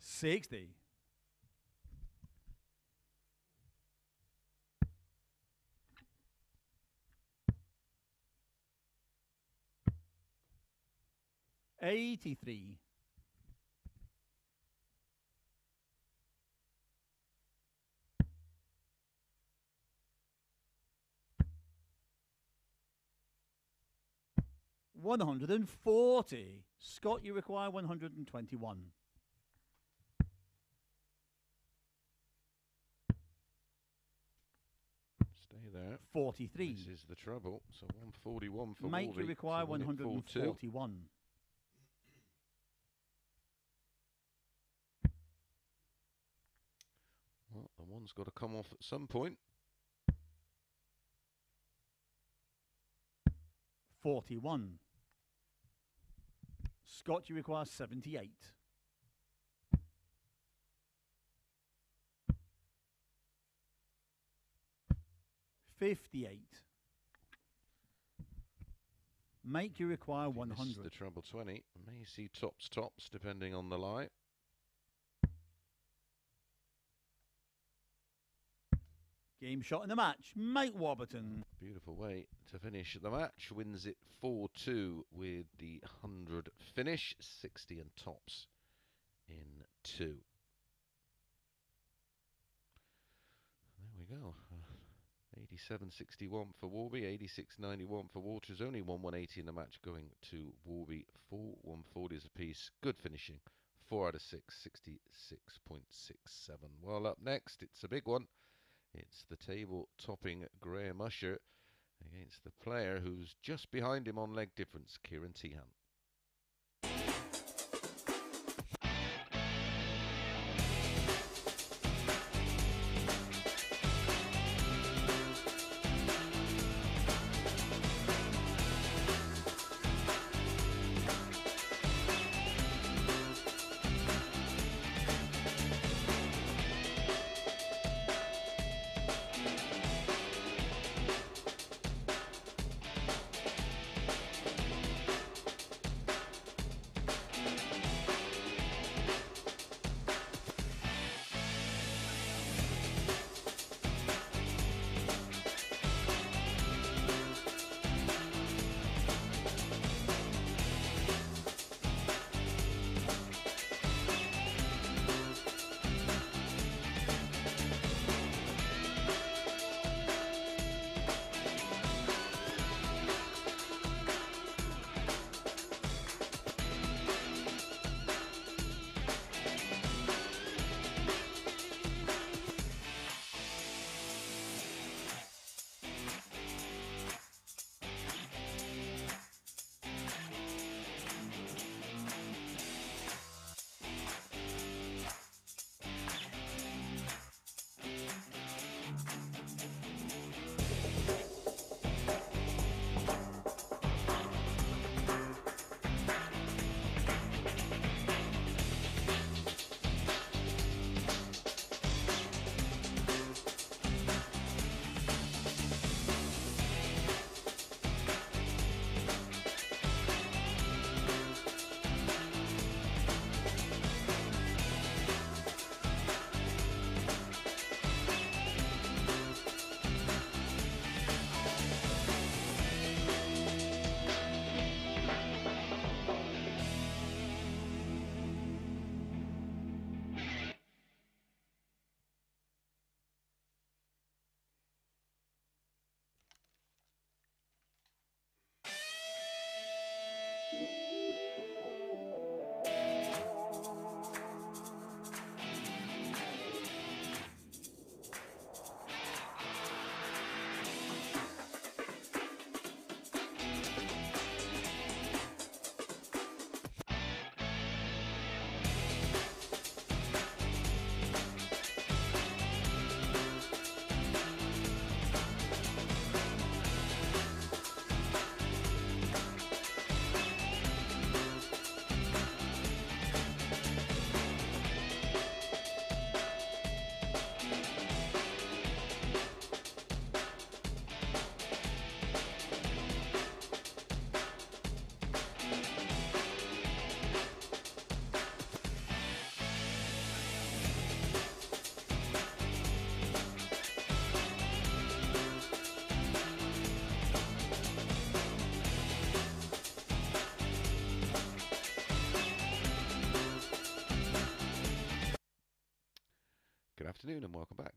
Sixty. Eighty-three. One hundred and forty. Scott, you require one hundred and twenty-one. Stay there. Forty-three. This is the trouble. So 141 for Mike, Wolvie you require to win one it hundred and 4-2. forty-one. Well, the one's got to come off at some point. Forty-one. Scott, you require seventy-eight. Fifty-eight. Mike you require one hundred. The trouble 20. May see tops tops depending on the lie. Game shot in the match. Mike Warburton. Beautiful way to finish the match. Wins it 4 2 with the 100 finish. 60 and tops in 2. There we go. Uh, 87.61 for Warby, 86.91 for Walters. Only 1 180 in the match going to Warby. 4 140s apiece. Good finishing. 4 out of 6, 66.67. Well, up next, it's a big one. It's the table topping Graham Usher against the player who's just behind him on leg difference, Ciaran Teehan.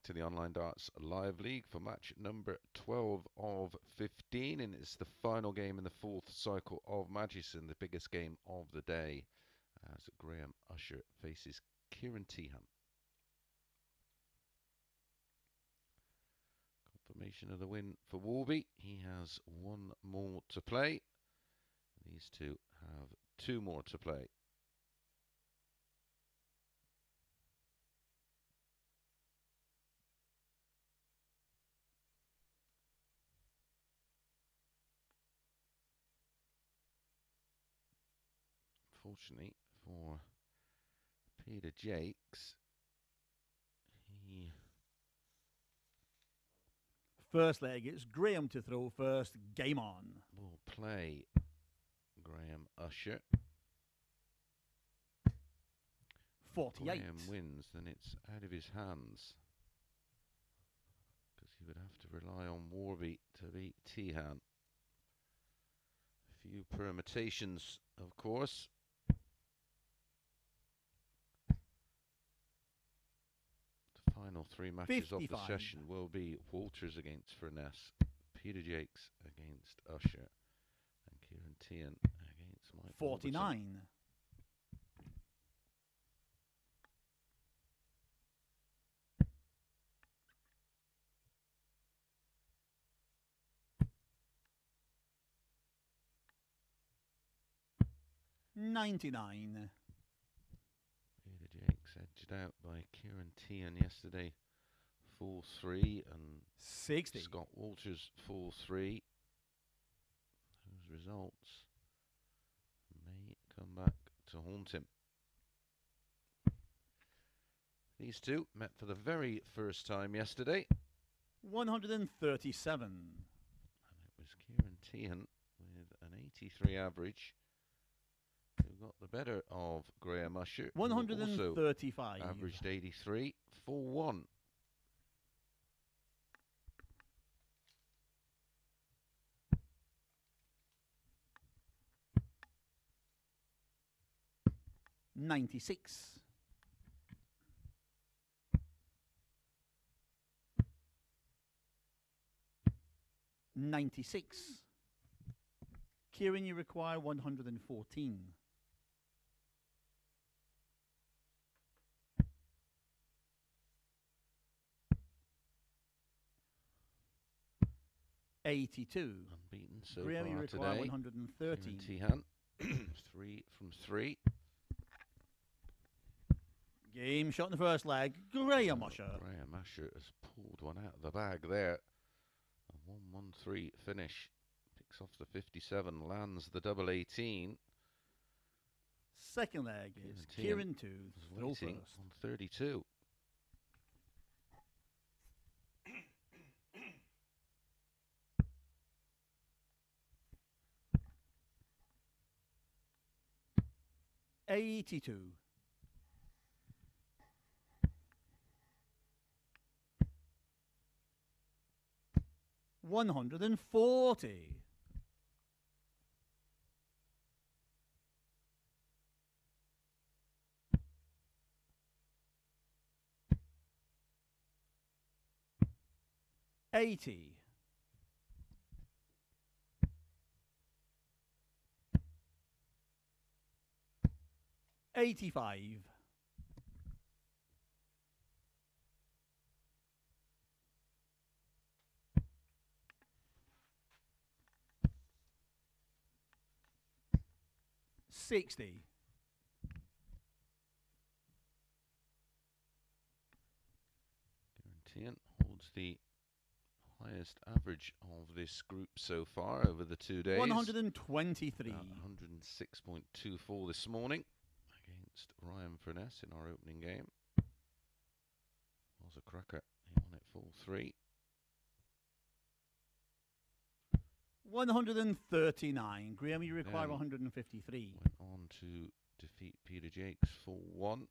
To the Online Darts Live League for match number 12 of 15 and it's the final game in the fourth cycle of Madison, the biggest game of the day uh, as Graham Usher faces Ciaran Teehan. Confirmation of the win for Warby. He has one more to play. These two have two more to play. Unfortunately for Peter Jacques, he First leg, it's Graham to throw first. Game on. We'll play Graham Usher. 48. Graham wins, then it's out of his hands. Because he would have to rely on Warby to beat Teehan. Few permutations, of course. Final three matches 55. of the session will be Walters against Furness, Peter Jacques against Usher, and Ciaran Teehan against Mike. 49. Ninety-nine. Edged out by Ciaran Teehan yesterday, 4 3, and 60. Scott Walters 4 3. Those results may come back to haunt him. These two met for the very first time yesterday. 137. And it was Ciaran Teehan with an 83 average who got the better of Graham Usher. 135. averaged 83 4 1. Ninety-six. Ninety-six. Ciaran, you require one hundred and fourteen. Eighty-two. Unbeaten so Graham, far today. one hundred and thirteen. Ciaran Teehan, *coughs* 3 from 3. Game shot in the first leg. Graham Usher. Graham Usher has pulled one out of the bag there. A 1 1 3 finish. Picks off the 57, lands the double 18. Second leg is Ciaran to throw waiting first. on 32. Eighty-two. One hundred and forty. Eighty. Eighty-five. Sixty. Ciaran holds the highest average of this group so far over the two days. 123. 106.24 this morning against Ryan Furness in our opening game. Was a cracker. He won it full three. One hundred and thirty-nine. Graham, you require Then one hundred and fifty-three. Went on to defeat Peter Jacques one.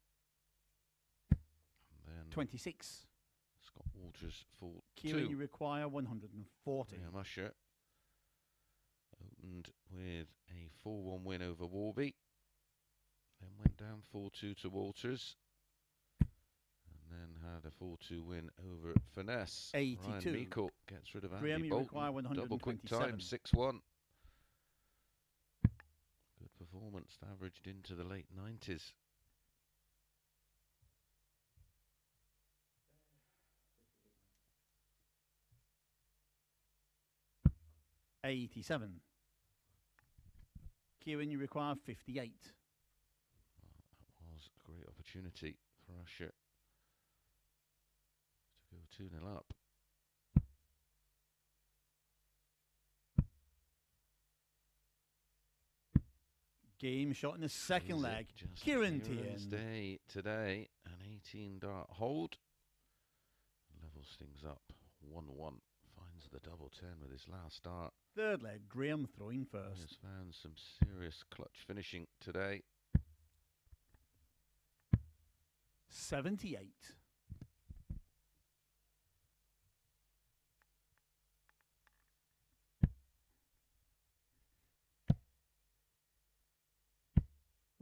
And then Twenty-six. Scott Walters full Ciaran, two. you require one hundred and forty. Graham Usher opened with a 4 1 win over Warby. Then went down 4 2 to Walters. And then had a 4 2 win over Furness. 82. Ryan Meikle gets rid of Andy you Boulton. require Double quick time, 6 1. Good performance, averaged into the late 90s. Eighty-seven. Ciaran, you require fifty-eight. That was a great opportunity for Usher to go 2 0 up. Game shot in the second Is leg. Ciaran day today, an 18 dart hold. Levels things up 1 1. Finds the double 10 with his last dart. Third leg, Graham throwing He first. has found some serious clutch finishing today. 78.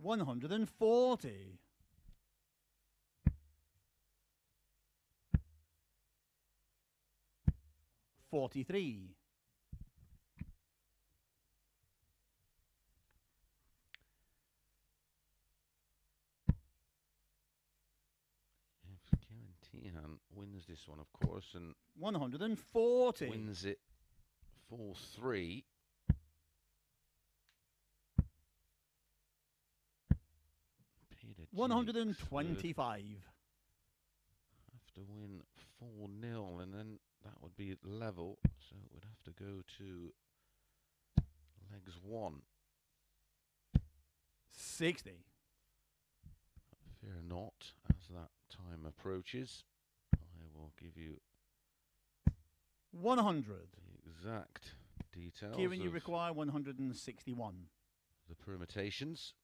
One hundred and forty. Forty-three. If Ciaran Teehan wins this one, of course, and One hundred and forty. wins it 4 3. Peter One hundred and Jennings have to win 4 0, and then that would be level, so it would have to go to legs 1. Sixty. Fear not, as that time approaches, give you One hundred. the exact details Ciaran, you of require one hundred and sixty-one. the permutations.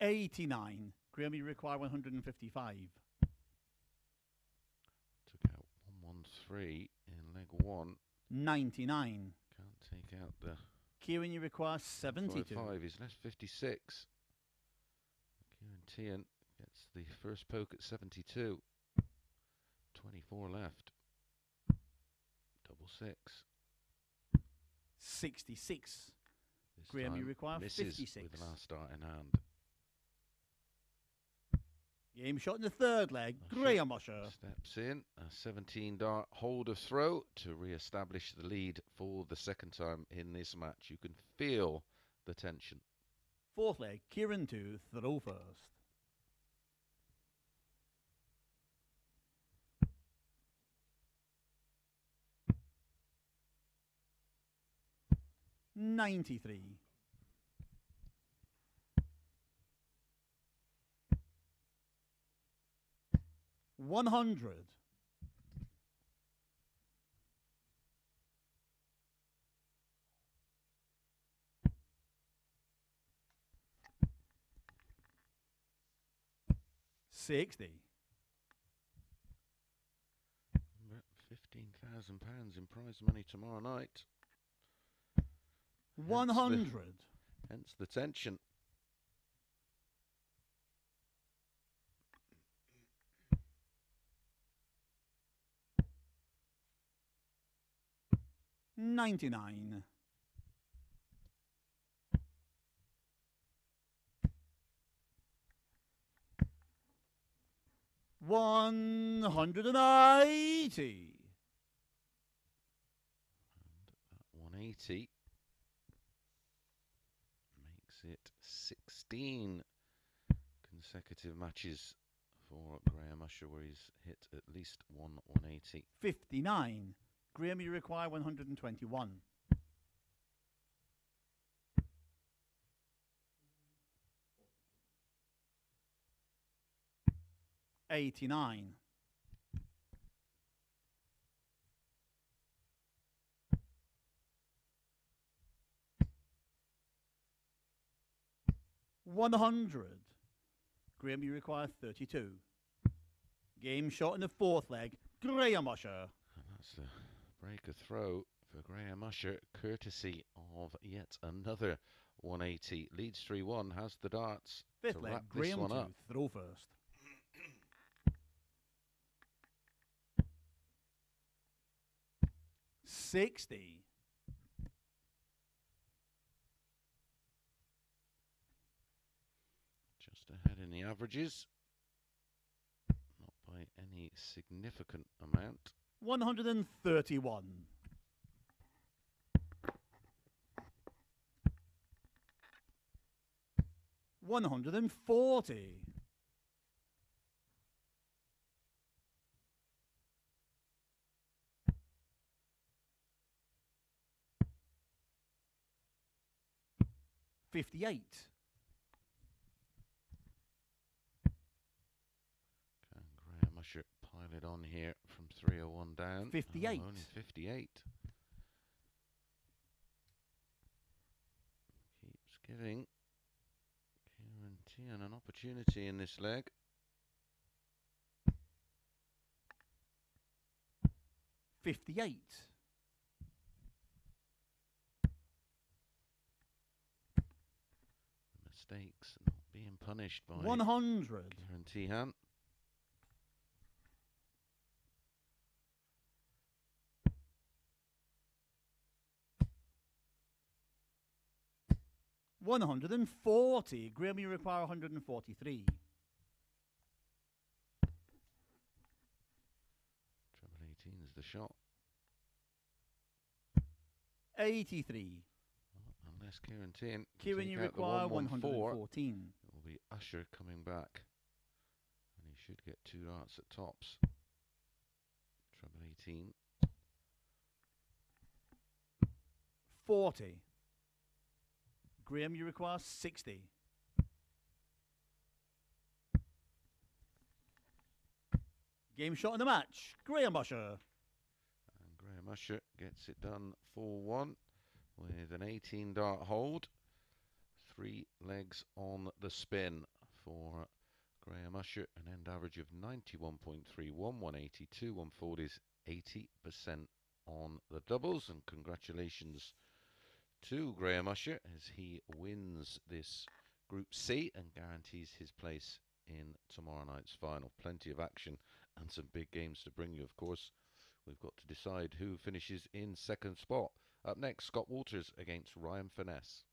Eighty-nine. Graham, you require one hundred and fifty-five. Took out 113 in leg 1. Ninety-nine. Can't take out the Ciaran, you require seventy-two. 5 He's left 56. Ciaran Teehan gets the first poke at 72. 24 left. Double six. Sixty-six. This Graham, you require misses 56. with the last start in hand. Game shot in the third leg. Graham Usher. Steps in, a 17 dart hold of throw to re establish the lead for the second time in this match. You can feel the tension. Fourth leg. Kieran to throw first. Ninety-three. One hundred. Sixty. £15,000 in prize money tomorrow night. One hundred. Hence the tension. Ninety-nine. One hundred and eighty. 180 makes it 16 consecutive matches for Graham Usher where he's hit at least one 180. Fifty-nine. Graham, you require one hundred and twenty-one. Eighty-nine. One hundred. Graham, you require thirty-two. Game shot in the fourth leg. Graham Usher. That's the break a throw for Graham Usher, courtesy of yet another 180. Leads 3 1, has the darts Fifth to leg, wrap this Graham one to throw first. Sixty. Just ahead in the averages. Not by any significant amount. One hundred and thirty-one. One hundred and forty. Fifty-eight. Can Graham Usher pile it on here 301 down? Oh, 58. only 58. Keeps giving Ciaran Teehan an opportunity in this leg. Fifty-eight. Mistakes not being punished by One hundred. Ciaran Teehan. One hundred and forty. Graham, you require one hundred and forty-three. Treble 18 is the shot. Eighty-three. Well, unless Ciaran can Ciaran, you require one 114, hundred and fourteen. it will be Usher coming back. And he should get two darts at tops. Treble 18. Forty. Graham, you require sixty. Game shot in the match. Graham Usher. And Graham Usher gets it done 4 1 with an 18 dart hold. Three legs on the spin for Graham Usher. An end average of 91.31, 182, 140s, 80% on the doubles. And congratulations to Graham Usher as he wins this Group C and guarantees his place in tomorrow night's final. Plenty of action and some big games to bring you, of course. We've got to decide who finishes in second spot. Up next, Scott Walters against Ryan Finesse.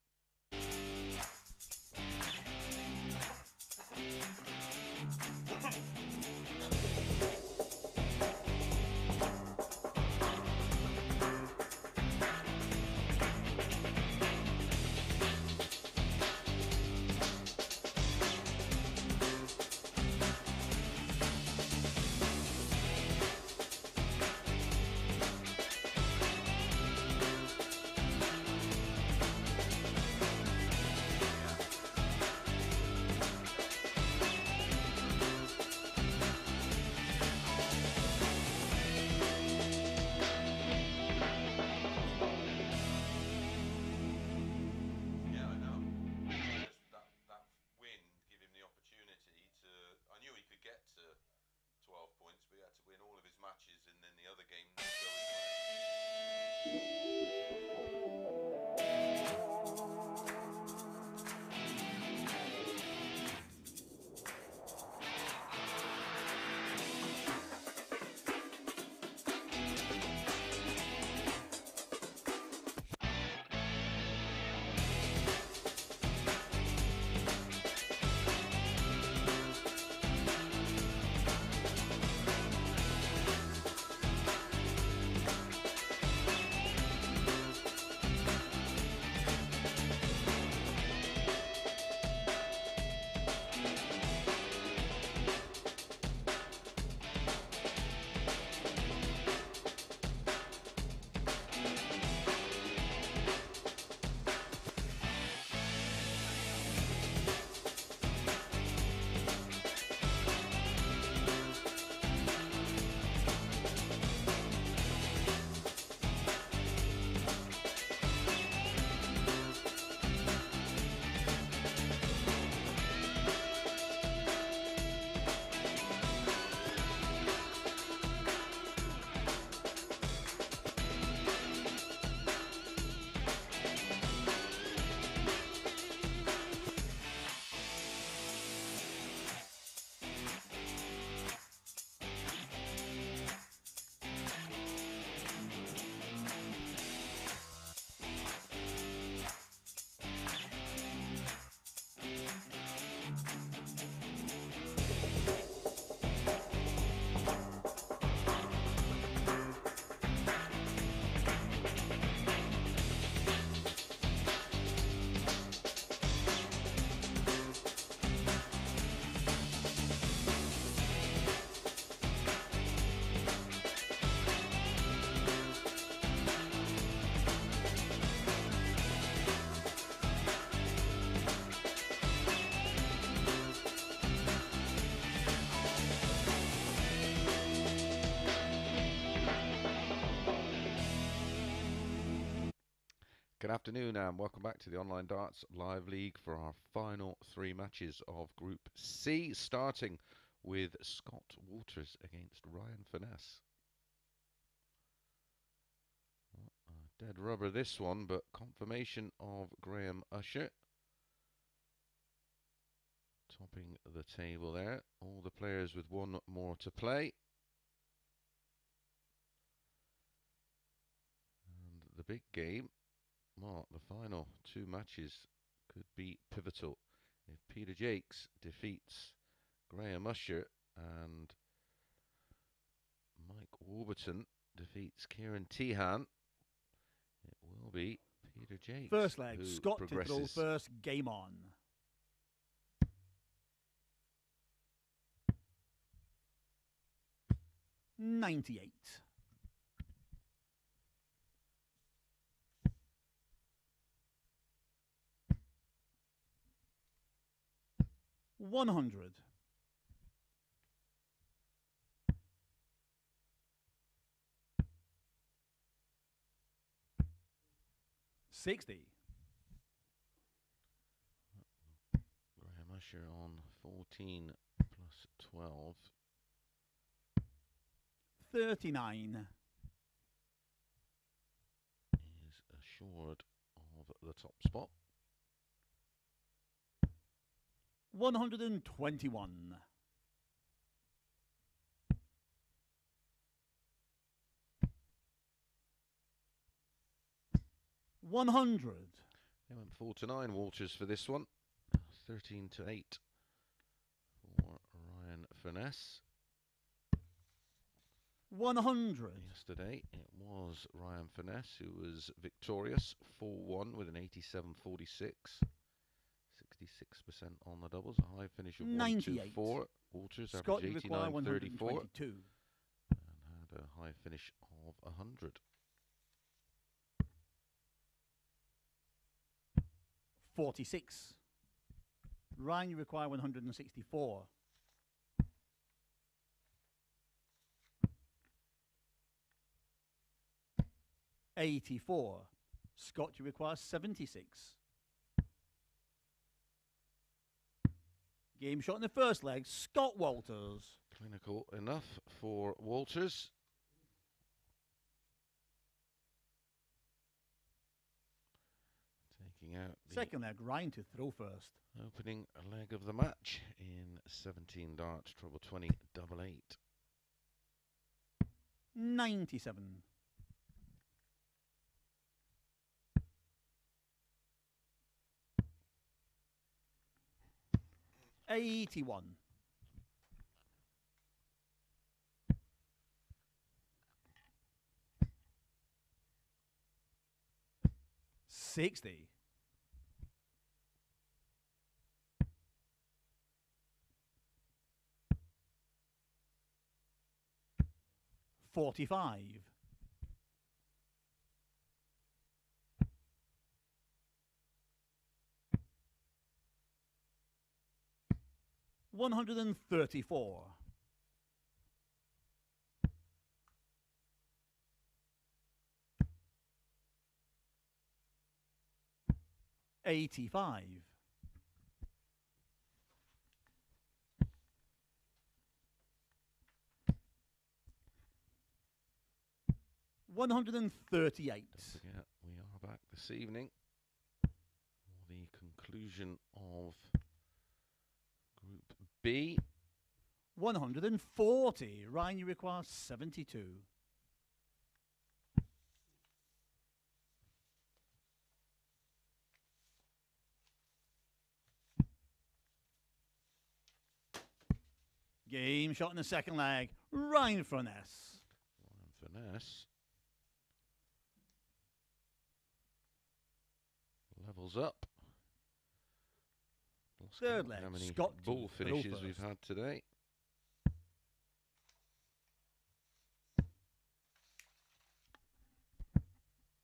Afternoon and welcome back to the Online Darts Live League for our final three matches of Group C, starting with Scott Walters against Ryan Furness. dead rubber this one, but confirmation of Graham Usher. Topping the table there. All the players with one more to play. And the big game, well, the final two matches could be pivotal. If Peter Jacques defeats Graham Usher and Mike Warburton defeats Ciaran Teehan, it will be Peter Jacques. First leg, Scott to throw first, game on. Ninety-eight. One hundred. Sixty. Graham Usher on 14 plus 12. 39. is assured of the top spot. 121. One hundred. They went 4 to 9 Walters for this one. 13 to 8 for Ryan Furness. One hundred. Yesterday it was Ryan Furness who was victorious 4 1 with an 87 46. 66% on the doubles, a high finish of 1 2 98. Walters Scott, you averaged require 89 34 122. and had a high finish of 100. Forty-six. Ryan, you require one hundred and sixty-four. Eighty-four. Scott, you require seventy-six. Game shot in the first leg. Scott Walters. Clinical enough for Walters. Taking out the Second leg. Ryan to throw first. opening leg of the match in 17 darts, treble 20, double eight. Ninety-seven. Eighty-one. Sixty. Forty-five. One hundred and thirty-four. Eighty-five. One hundred and thirty-eight. Forget, we are back this evening for the conclusion of Group B. One hundred and forty. Ryan, you require seventy-two. Game shot in the second leg. Ryan Furness. Ryan Furness levels up. Lost Third leg, How many Scott ball finishes we've had today?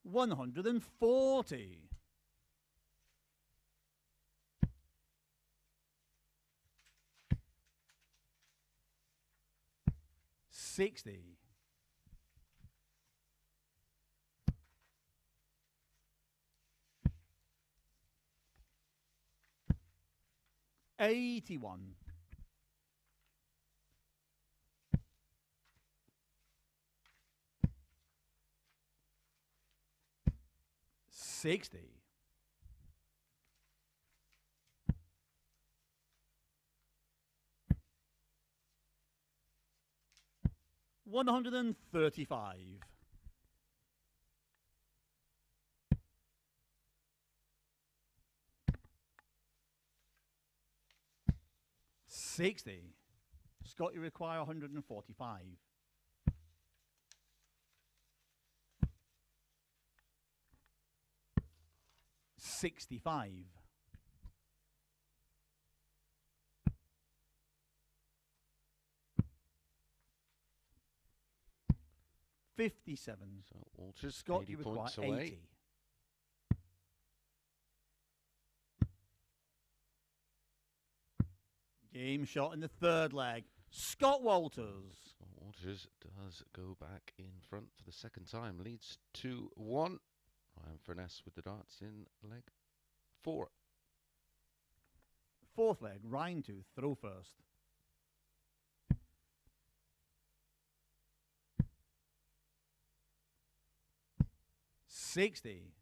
One hundred and forty. Sixty. 81. Sixty. One hundred and thirty-five. Sixty. Scott, you require one hundred and forty-five. Sixty-five. Fifty-seven. So Walters, Scott, 80 you require away. eighty. Game shot in the third leg. Scott Walters. Scott Walters does go back in front for the second time. Leads 2 1. Ryan Furness with the darts in leg four. Fourth leg, Ryan to throw first. Sixty.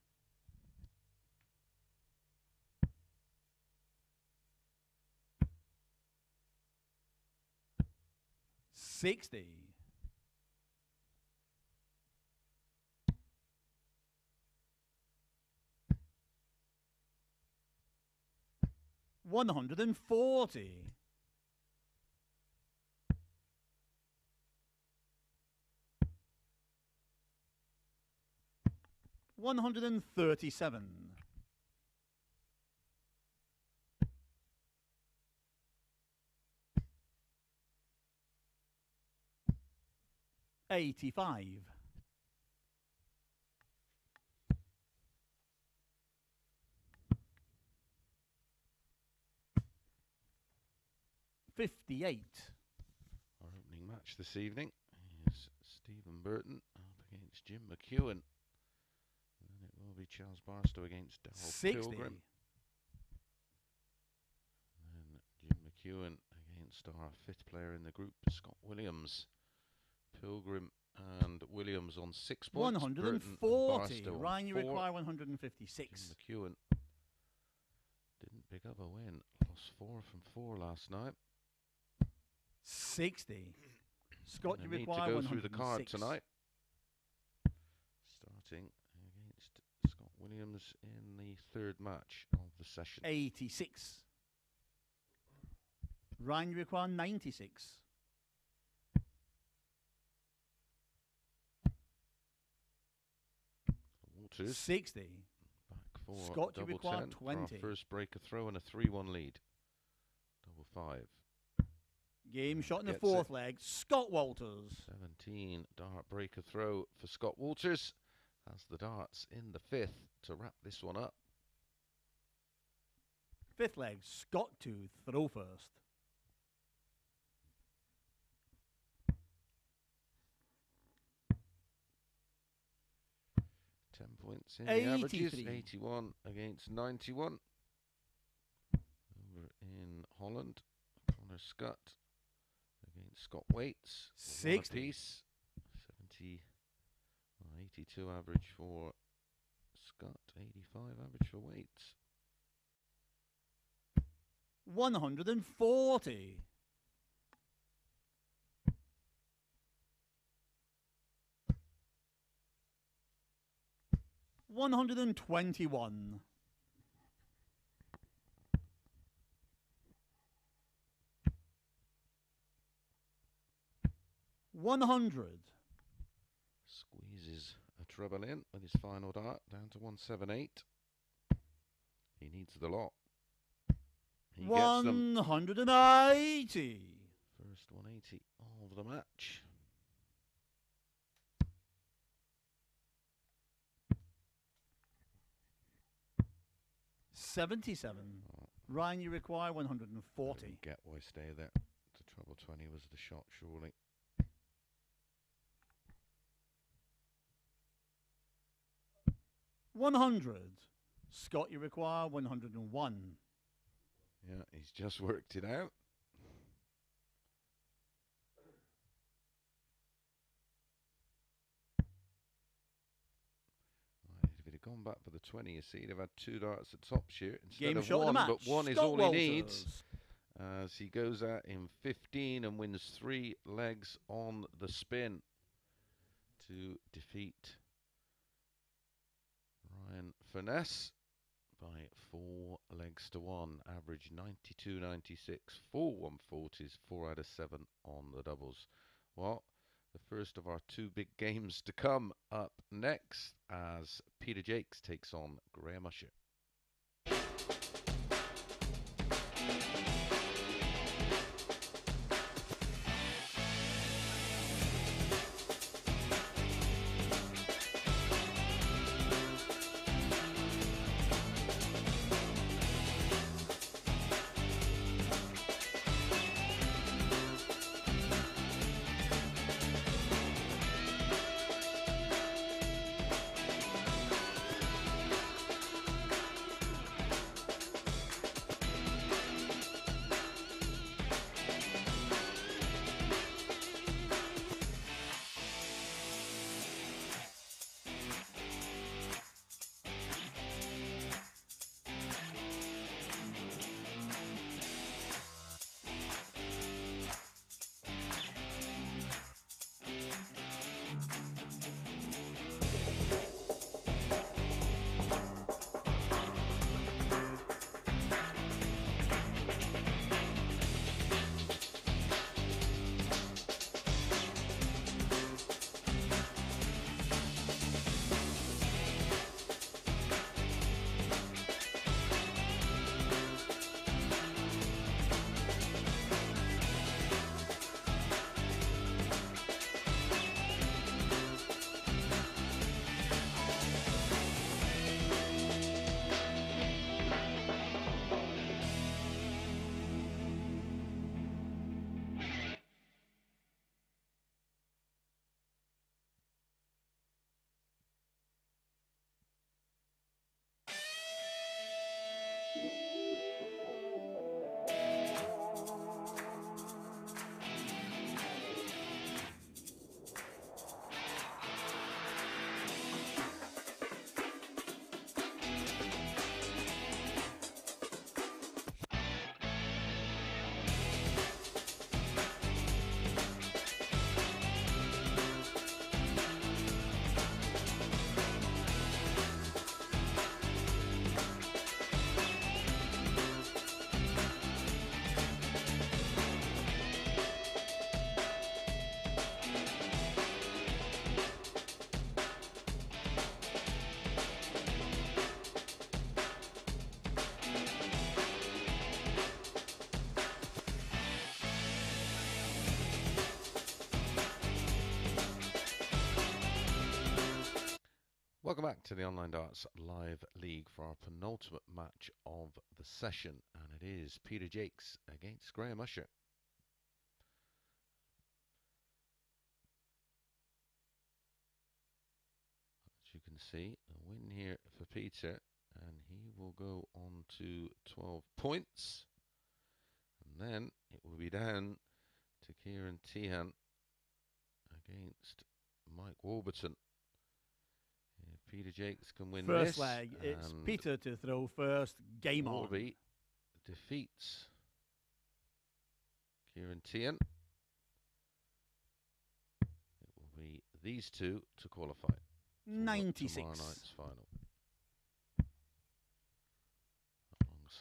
60. One hundred and forty. One hundred and thirty seven. 85. Fifty-eight. Our opening match this evening is Stephen Burton up against Jim McEwen. And then it will be Charles Barstow against Darryl Pilgrim. And Jim McEwen against our fifth player in the group, Scott Williams. Pilgrim and Williams on six points. One hundred and Burton on Ryan, you require one hundred and Jim fifty-six. McEwen didn't pick up a win. Lost four from four last night. Sixty. Scott, And you they need require to go through the card tonight. Starting against Scott Williams in the third match of the session. 86. Ryan, you require 96. Walters 60. back four. Scott, you require 10 20. first break a throw and a 3-1 lead. Double five. Game shot in the fourth leg. Scott Walters. 17 dart breaker throw for Scott Walters. Has the darts in the fifth to wrap this one up. Fifth leg. Scott to throw first. Ten points in the averages. 83. 81 against 91. Over in Holland, Connor Scott against Scott Waites. 60. 70, well, 82 average for Scott, 85 average for Waites. 140. One hundred and twenty-one. One hundred. Squeezes a treble in with his final dart down to 178. He needs the lot. He. One hundred and eighty. First 180 of the match. Seventy-seven. Oh, Ryan, you require one hundred and forty. Didn't get why stay there. The treble 20 was the shot, surely. One hundred. Scott, you require one hundred and one. Yeah, he's just worked it out. Gone back for the 20, you see, have had two darts at top share instead Game of one, of the match. but one is all Walters. he needs as he goes out in 15 and wins three legs on the spin to defeat Ryan Furness by four legs to one. Average 92.96, four 140s, four out of seven on the doubles. Well, the first of our two big games to come up next as Peter Jacques takes on Graham Usher. To the Online Darts Live League for our penultimate match of the session, and it is Peter Jacques against Graham Usher. As you can see, a win here for Peter, and he will go on to 12 points. And then it will be down to Ciaran Teehan against Mike Warburton. Jacques can win First this, leg, it's Peter to throw first. Game on. Defeats Ciaran Teehan. It will be these two to qualify for tomorrow 96. night's final.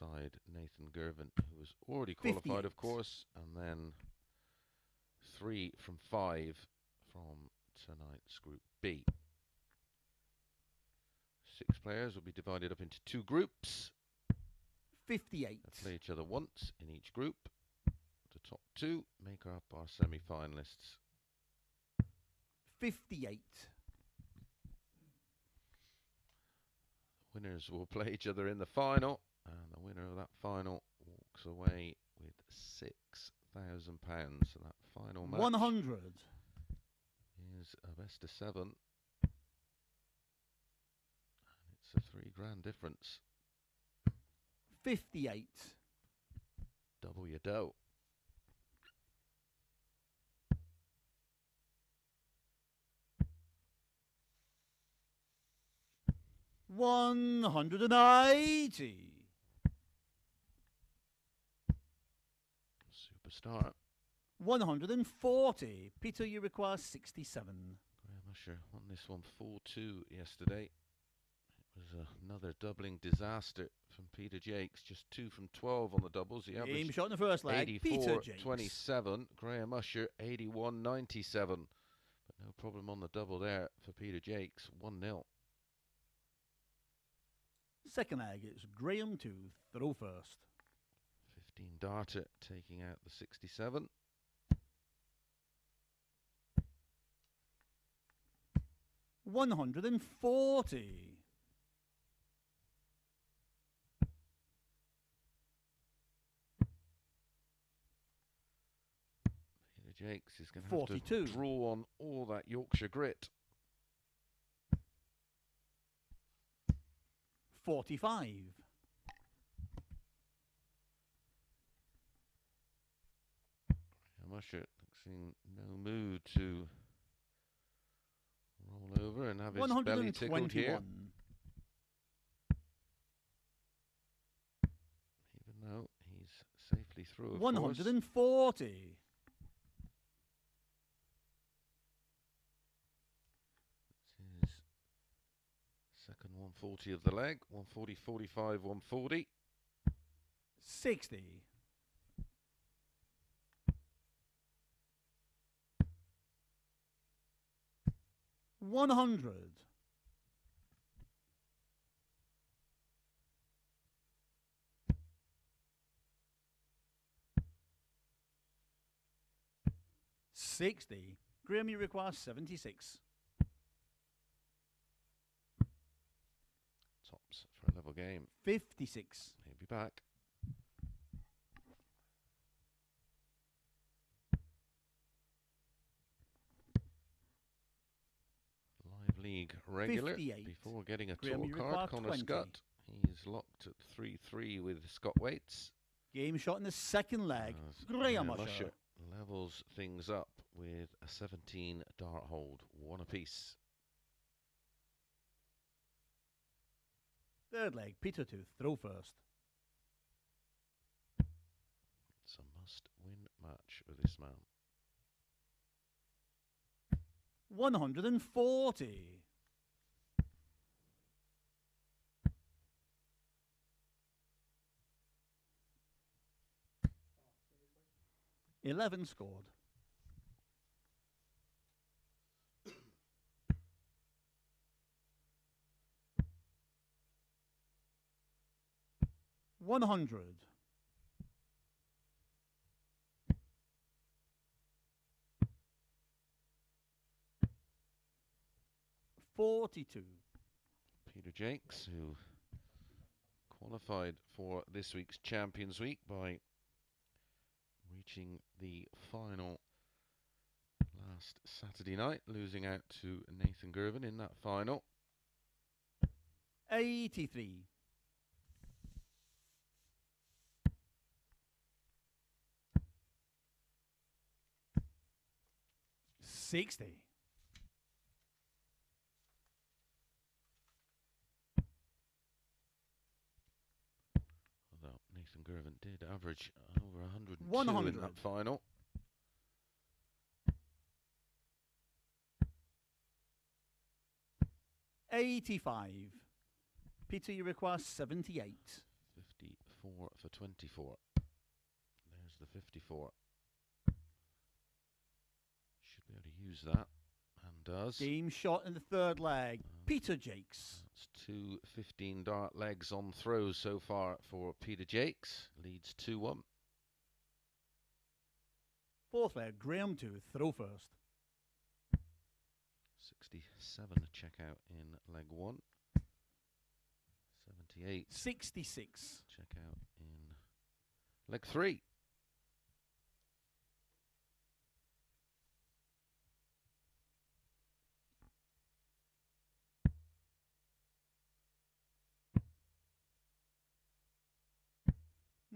Alongside Nathan Girvin, who was already qualified, 58. of course, and then three from five from tonight's Group B. Six players will be divided up into two groups. 58. They'll play each other once in each group. The top two make up our semi-finalists. 58. Winners will play each other in the final, and the winner of that final walks away with six thousand pounds. So that final match 100. is a best of seven, and it's a three grand difference. 58. double your dough. One hundred and eighty. Superstar. One hundred and forty. Peter, you require sixty-seven. Graham Usher won this one 4-2 yesterday. Was another doubling disaster from Peter Jacques. Just 2 from 12 on the doubles. He Game averaged shot in the first leg. Peter 84 Jacques. 27. Graham Usher 81 97. But no problem on the double there for Peter Jacques. 1 0. Second leg, it's Graham to throw first. 15 darter taking out the 67. One hundred and forty. Jacques is going to have 42. to draw on all that Yorkshire grit. Forty-five. Graham Usher looks in no mood to roll over and have his belly tickled here. Even though he's safely through, of One course. hundred and forty. It's his second 140 of the leg. 140, 45, 140. Sixty. One hundred. Sixty. Graham, you require seventy-six. Tops for a level game. Fifty-six. He'll be back. Live league regular 58. before getting a Graham, tour card. Connor 20. Scott. He's locked at 3 3 with Scott Waites. Game shot in the second leg. as Graham Usher. levels things up with a 17 dart hold, one apiece. Third leg. Peter Tooth, throw first. It's a must win match with this man. One hundred and forty. Eleven scored. One hundred. Forty-two. Peter Jacques, who qualified for this week's Champions Week by reaching the final last Saturday night, losing out to Nathan Girvin in that final. Eighty-three. Sixty. Although Nathan Girvin did average over 102 in that final. Eighty-five. Peter, you require seventy-eight. 54 for 24. There's the 54. Be able to use that. And does. Game shot in the third leg. Um, Peter Jacques. That's two 15 dart legs on throws so far for Peter Jacques. Leads 2 1. Fourth leg. Graham to throw first. 67 check out in leg 1. 78 Sixty-six. check out in leg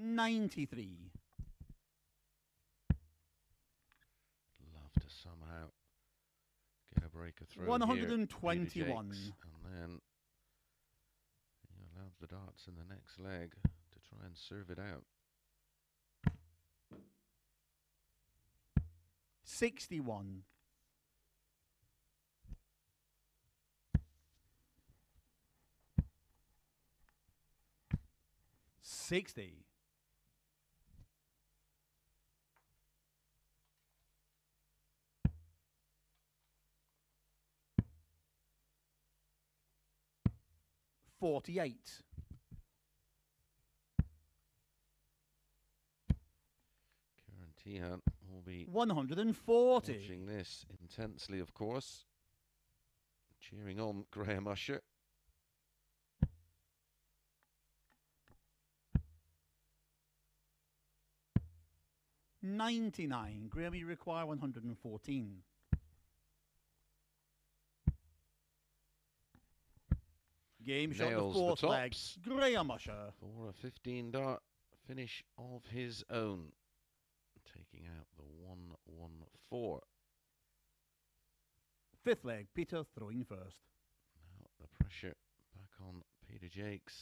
93. Love to somehow get a breaker through. 121. Here, and then he allows the darts in the next leg to try and serve it out. 61. Sixty. Forty-eight. Ciaran Teehan will be One hundred and forty. watching this intensely, of course. Cheering on Graham Usher. Ninety-nine. Graham, you require one hundred and fourteen. Game shot the fourth leg. Graham Usher. For a 15 dart finish of his own. Taking out the 114. Fifth leg, Peter throwing first. Now the pressure back on Peter Jacques.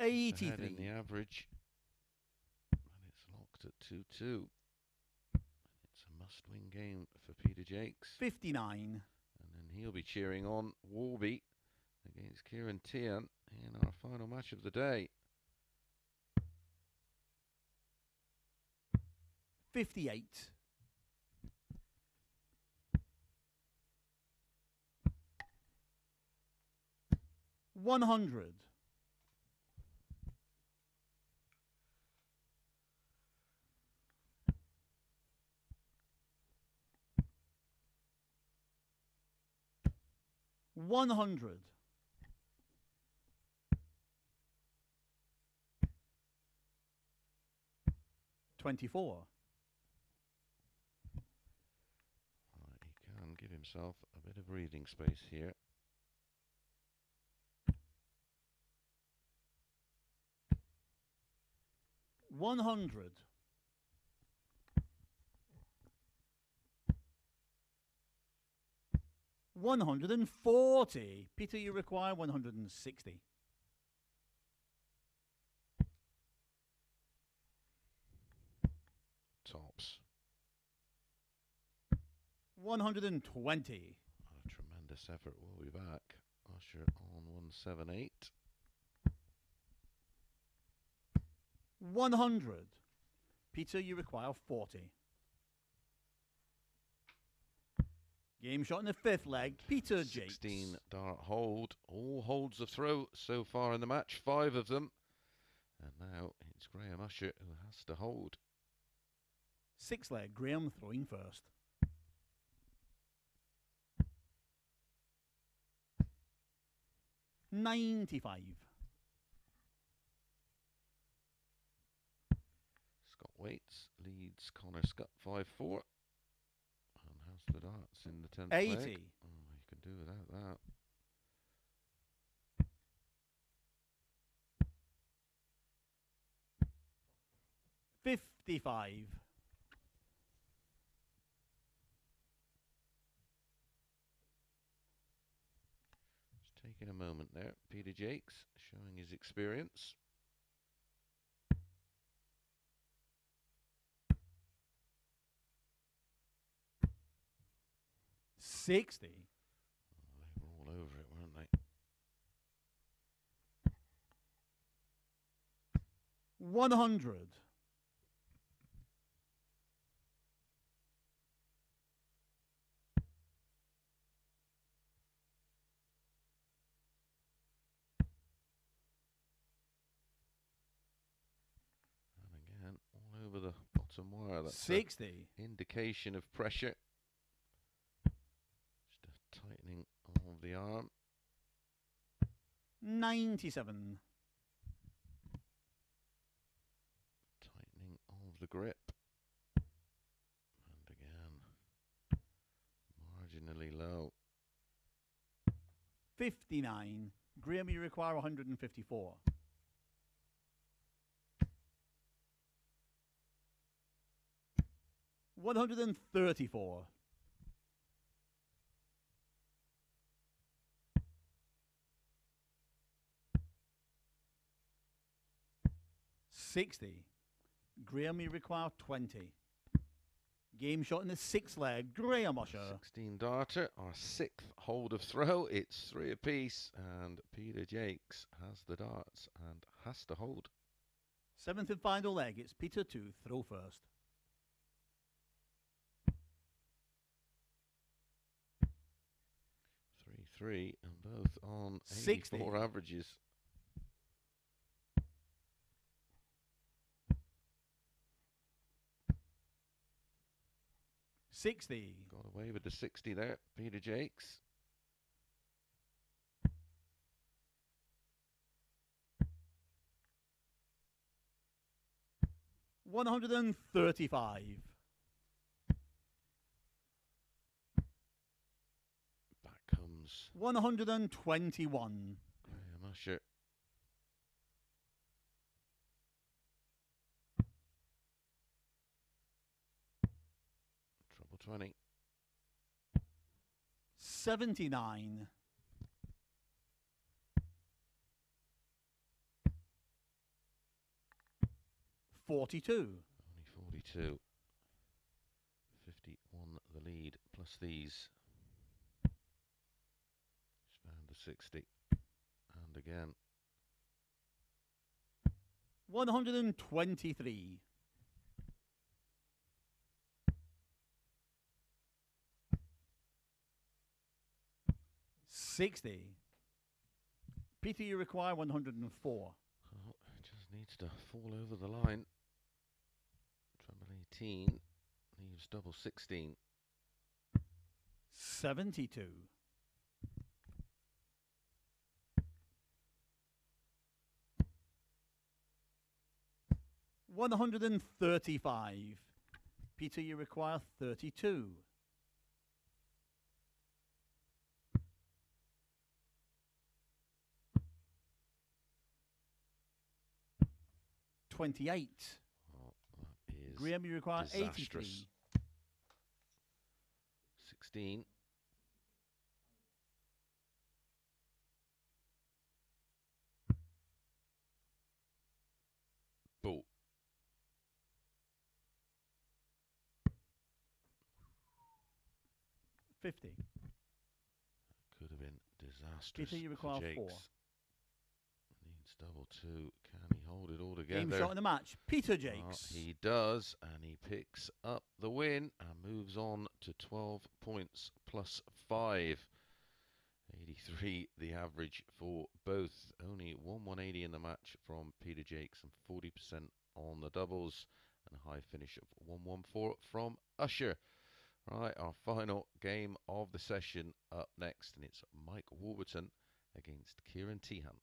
83. in the average. And it's locked at 2 2. It's a must win game for Peter Jacques. 59 he'll be cheering on Warby against Ciaran Teehan in our final match of the day. Fifty-eight. One hundred. One hundred. Twenty-four. Right, he can give himself a bit of breathing space here. One hundred. One hundred and forty. Peter, you require one hundred and sixty. Tops. One hundred and twenty. A tremendous effort. We'll be back. Usher on 178. One hundred. Peter, you require forty. Game shot in the fifth leg. Peter Jacques. 16 dart hold. All holds of throw so far in the match. Five of them. And now it's Graham Usher who has to hold. Six leg. Graham throwing first. Ninety-five. Scott Waites leads Connor Scott 5 4. The darts in the 10th leg. Eighty. Oh, you can do without that. Fifty-five. Just taking a moment there. Peter Jacques showing his experience. Sixty. Oh, they were all over it, weren't they? One hundred. And again, all over the bottom wire. That's Sixty. indication of pressure. Tightening of the arm. Ninety-seven. tightening of the grip. And again, marginally low. Fifty-nine. Graham, you require one hundred and fifty-four. 134. Sixty. Graham, you require twenty. Game shot in the sixth leg. Graham Usher. 16 darter, our sixth hold of throw. It's three apiece, and Peter Jacques has the darts and has to hold. Seventh and final leg. It's Peter to throw first. Three three, and both on 60. 84 averages. Sixty. Got away with the 60 there, Peter Jacques. One hundred and thirty-five. Back comes One hundred and twenty-one. Graham Usher. 20. Seventy-nine. Forty-two. Only 42. 51 the lead, plus these. Span to 60. And again. One hundred and twenty-three. Sixty. Peter, you require one hundred and four. Oh, it just needs to fall over the line. Treble 18 leaves double 16. Seventy-two. One hundred and thirty-five. Peter, you require thirty-two. Twenty-eight. Oh, that is Graham, you require disastrous. eighty-three. 16. Ball. Fifty. Could have been disastrous. Peter, you for require Jacques. four. Needs double two. Hold it all together? Game shot in the match. Peter Jacques. he does, and he picks up the win and moves on to 12 points plus 5. 83 the average for both. Only 1 180 in the match from Peter Jacques and 40% on the doubles, and a high finish of 114 from Usher. Right, our final game of the session up next, and it's Mike Warburton against Ciaran Teehan.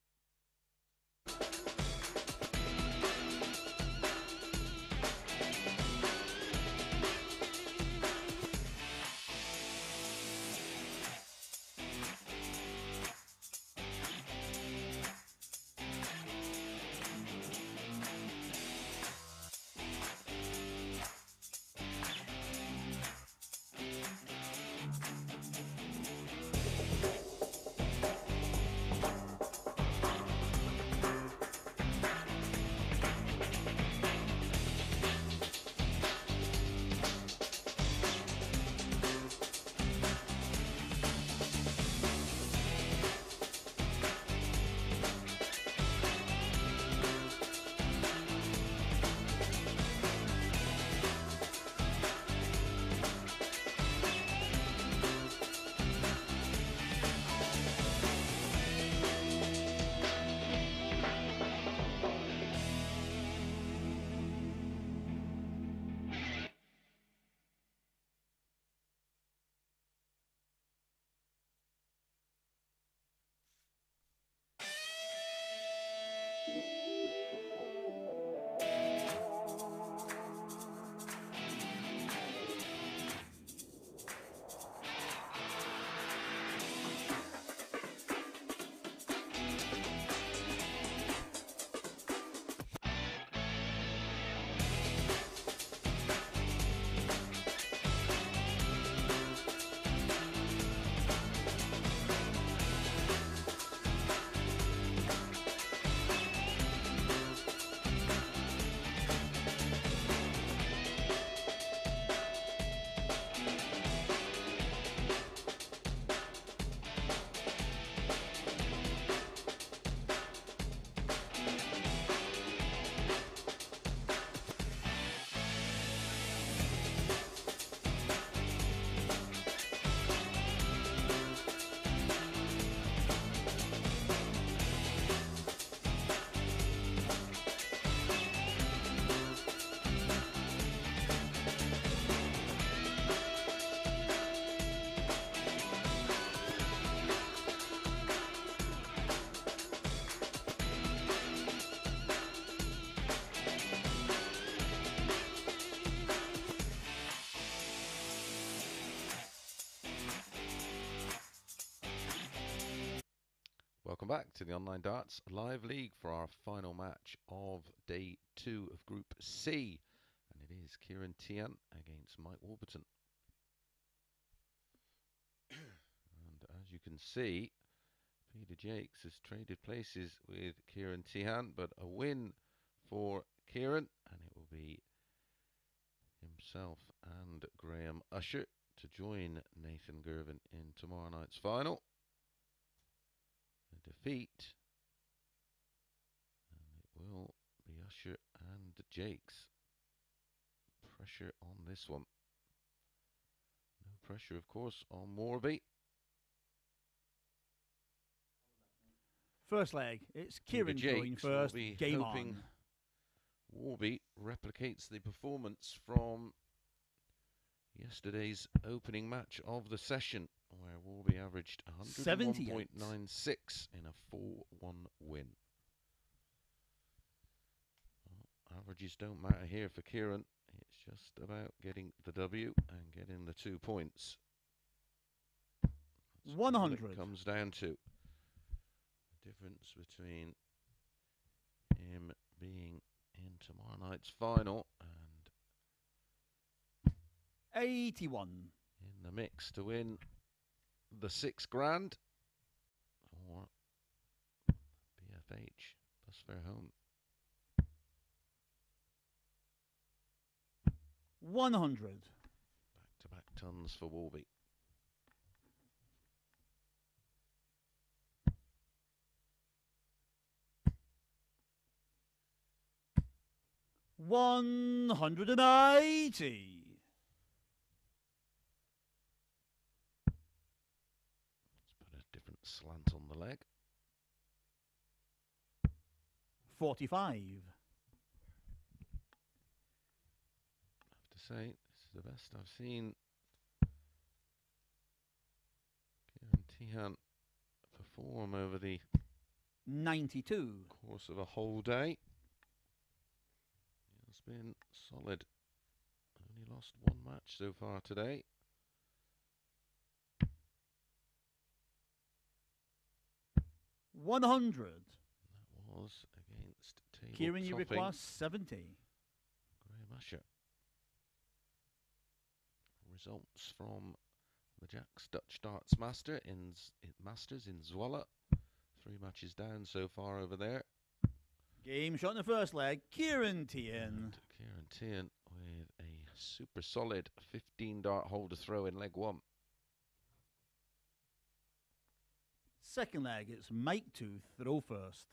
Back to the Online Darts Live League for our final match of day two of Group C. And it is Ciaran Teehan against Mike Warburton. *coughs* and as you can see, Peter Jacques has traded places with Ciaran Teehan, but a win for Ciaran, and it will be himself and Graham Usher to join Nathan Girvin in tomorrow night's final defeat. And it will be Usher and Jacques. Pressure on this one. No pressure, of course, on Warby. First leg, it's Ciaran going first. Game on. Warby replicates the performance from yesterday's opening match of the session where Warby averaged 101.96 in a 4-1 win. Well, averages don't matter here for Ciaran. It's just about getting the W and getting the two points. That's 100 comes down to the difference between him being in tomorrow night's final and 81 in the mix to win the six grand or BFH Bus Fare Home. 100. Back to back tons for Warby. One hundred and eighty. Slant on the leg. 45. I have to say, this is the best I've seen Ciaran Teehan perform over the 92 course of a whole day. He has been solid. Only lost one match so far today. 100. That was against table Ciaran, you require 70. Graham Usher. Results from the Jack's Dutch Darts Master in, Masters in Zwolle. Three matches down so far over there. Game shot in the first leg. Ciaran Teehan. Ciaran Teehan with a super solid 15 dart hole to throw in leg one. Second leg, it's Mike Tooth throw first.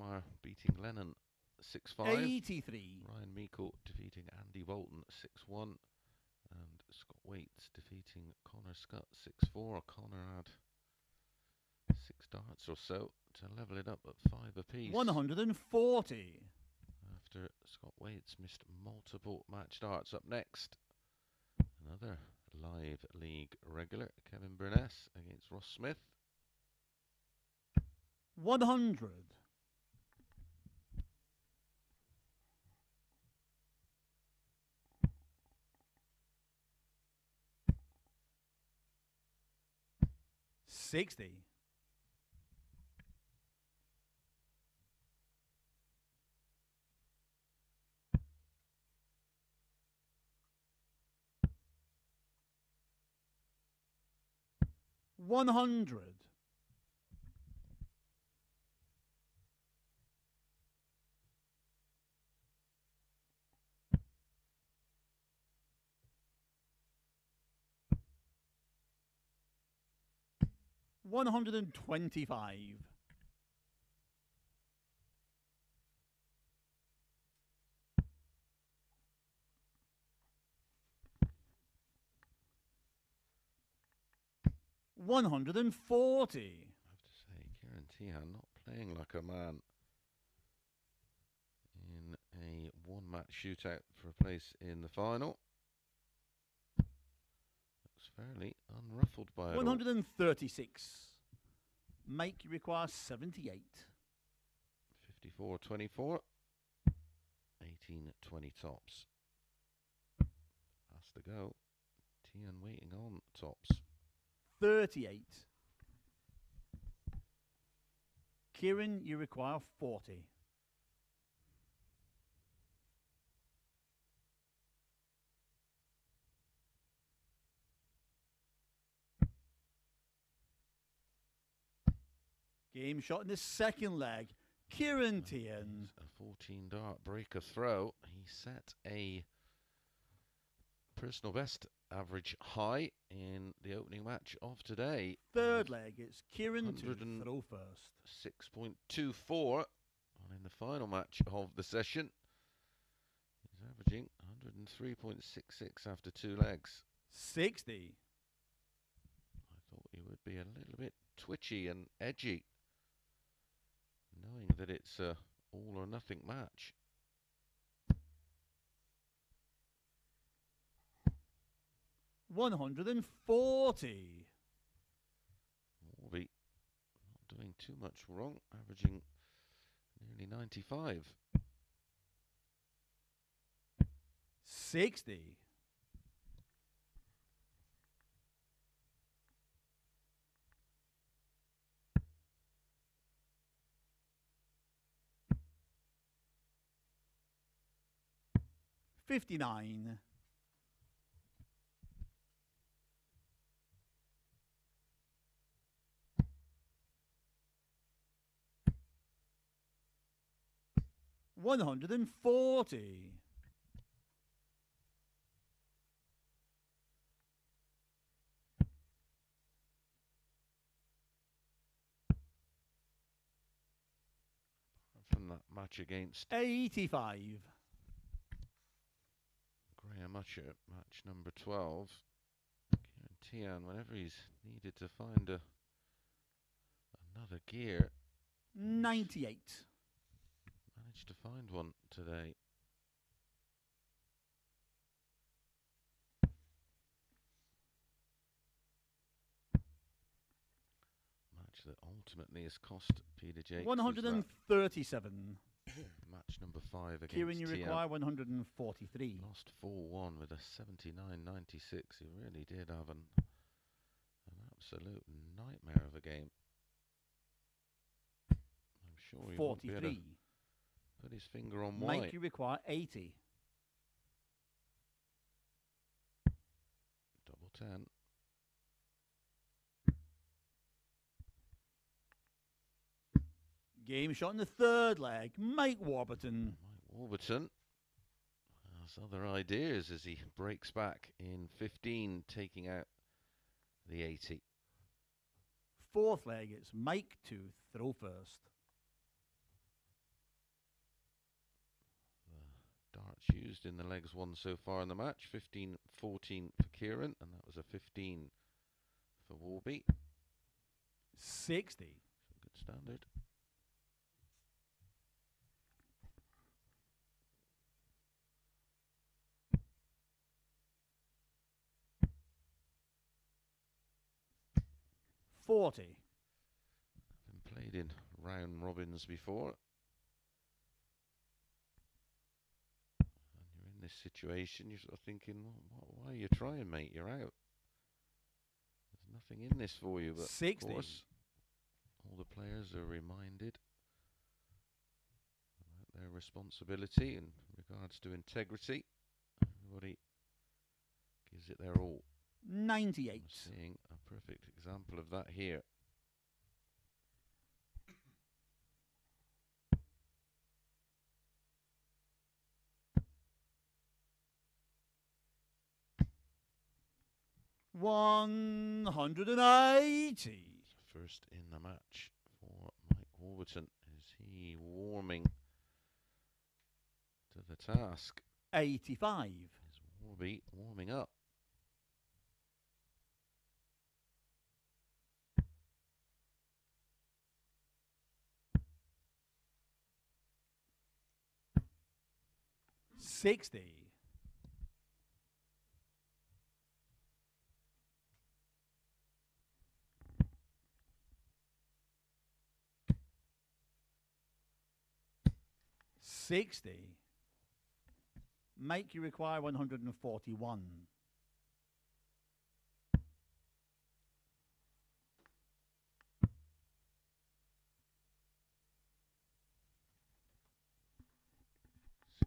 Uh, beating Lennon 6-5. 83. Ryan Meikle defeating Andy Boulton 6-1. And Scott Waites defeating Connor Scott 6-4. Connor had six darts or so to level it up at five apiece. 140 after Scott Waites missed multiple match starts. Up next, another live league regular, Kevin Burness against Ross Smith. 100. Sixty. 100. One hundred and twenty-five. One hundred and forty. I have to say, Ciaran Teehan not playing like a man in a one-match shootout for a place in the final. Looks fairly unruffled by it. One hundred and thirty-six. Mike requires seventy-eight. 54-24. 18-20 tops. Has to go. Teehan waiting on tops. 38. Ciaran, you require 40. Game shot in the second leg. Ciaran Teehan. A 14 dart breaker throw. He set a personal best average high in the opening match of today. Third leg, it's Ciaran to throw first. 6.24 and in the final match of the session. He's averaging 103.66 after two legs. 60. I thought he would be a little bit twitchy and edgy, knowing that it's a all or nothing match. One hundred and forty. Warby not doing too much wrong, averaging nearly 95. Sixty. Fifty-nine. One hundred and forty. From that match against Eighty-five. Graham Usher, match number 12. Ciaran Teehan, whenever he's needed to find a another gear, Ninety-eight managed to find one today. Match that ultimately has cost Peter Jacobs. 137. *coughs* Match number five against Ciaran, you TL. require 143. Lost 4-1 with a 79-96. He really did have an, an absolute nightmare of a game. I'm sure he 43 put his finger on why. Mike, you require eighty. Double 10. Game shot in the third leg. Mike Warburton. Mike Warburton has other ideas as he breaks back in 15, taking out the 80. Fourth leg, it's Mike to throw first. Used in the legs one so far in the match 15 14 for Ciaran, and that was a 15 for Warby. Sixty. Good standard. Forty. Been played in round robins before. And you're in this situation, you're sort of thinking, why are you trying, mate? You're out. There's nothing in this for you, but of course, all the players are reminded about their responsibility in regards to integrity. Everybody gives it their all. We're Ninety-eight. seeing a perfect example of that here. One hundred and eighty. First in the match for Mike Warburton. Is he warming to the task? Eighty-five. Is Warby warming up? Sixty. 60 Mike you require 141.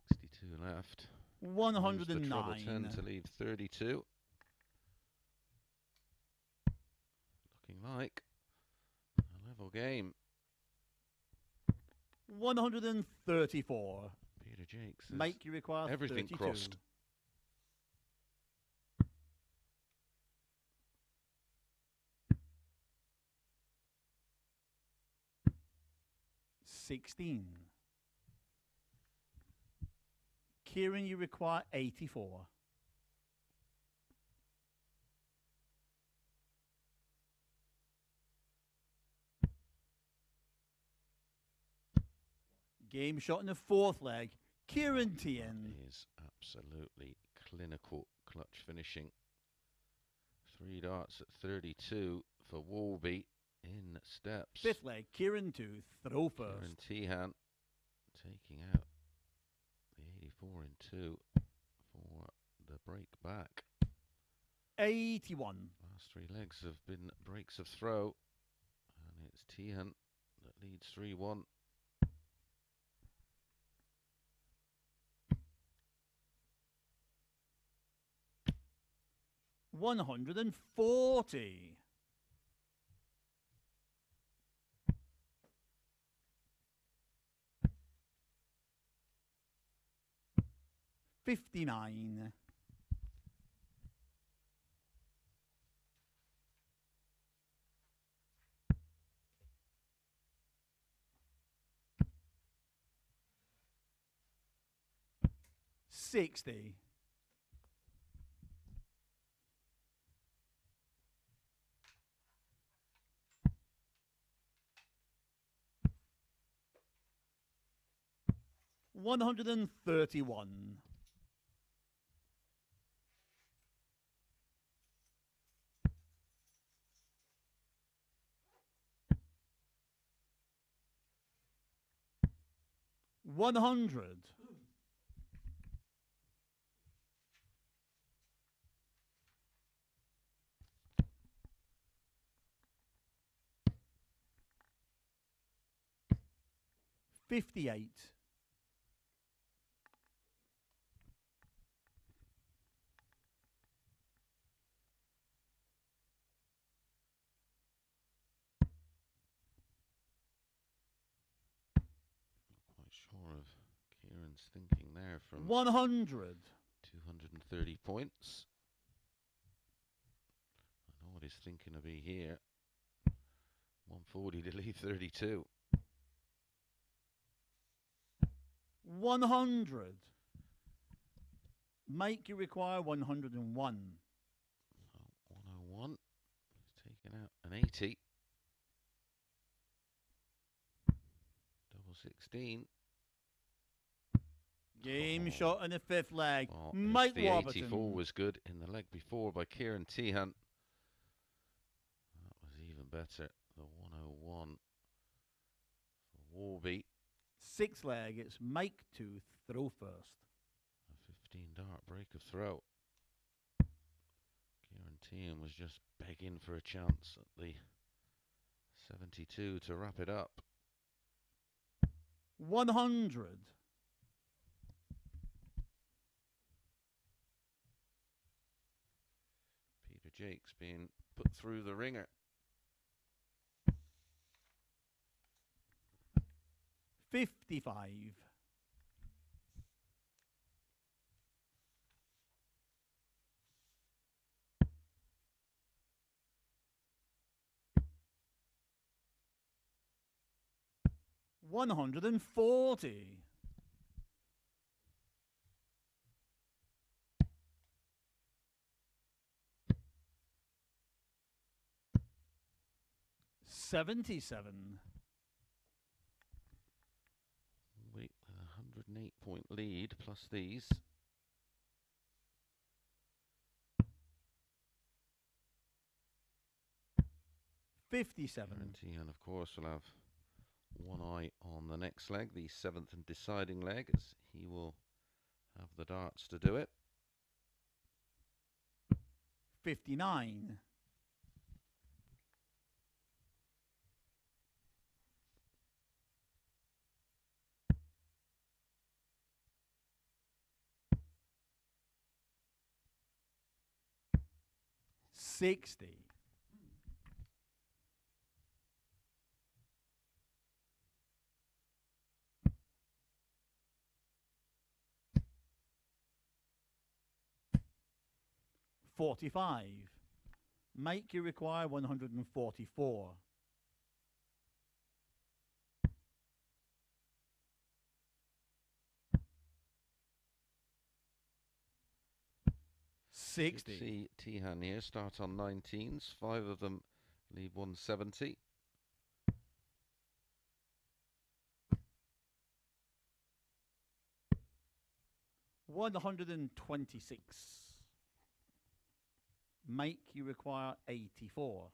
Sixty-two left. One hundred and nine. Ten to leave thirty-two. Looking like a level game. 134. Peter Jacques Mike you require everything 32. crossed. Sixteen. Ciaran, you require eighty-four. Game shot in the fourth leg. Ciaran Teehan. is absolutely clinical clutch finishing. Three darts at 32 for Warby in steps. Fifth leg. Ciaran two. Throw first. Ciaran Teehan taking out the 84 and two for the break back. Eighty-one. Last three legs have been breaks of throw, and it's Teehan that leads 3 1. One hundred and forty. Fifty-nine. Sixty. One hundred and thirty-one. One hundred. Fifty-eight. Quite sure of Ciaran's thinking there from One hundred. 230 points. I know what he's thinking of be here. 140 to leave 32. One hundred. Mike you require one hundred and one. So 101. He's taken out an 80. Double 16. Game oh. shot in the fifth leg. Oh, Mike the Warburton. 84 was good in the leg before by Ciaran Teehan. That was even better. The 101 for Warby. Six leg. It's Mike to throw first. A 15 dart break of throw. Ciaran Teehan was just begging for a chance at the 72 to wrap it up. 100. Jacques being put through the ringer. Fifty-five. One hundred and forty. Seventy-seven. Wait, a 108 point lead plus these. Fifty-seven. Teehan, of course, we'll have one eye on the next leg, the seventh and deciding leg, as he will have the darts to do it. Fifty-nine. 60. Forty-five. Make you require one hundred and forty-four. Sixty. See Teehan here start on 19s. Five of them leave 170. One hundred and twenty-six. Make you require eighty-four.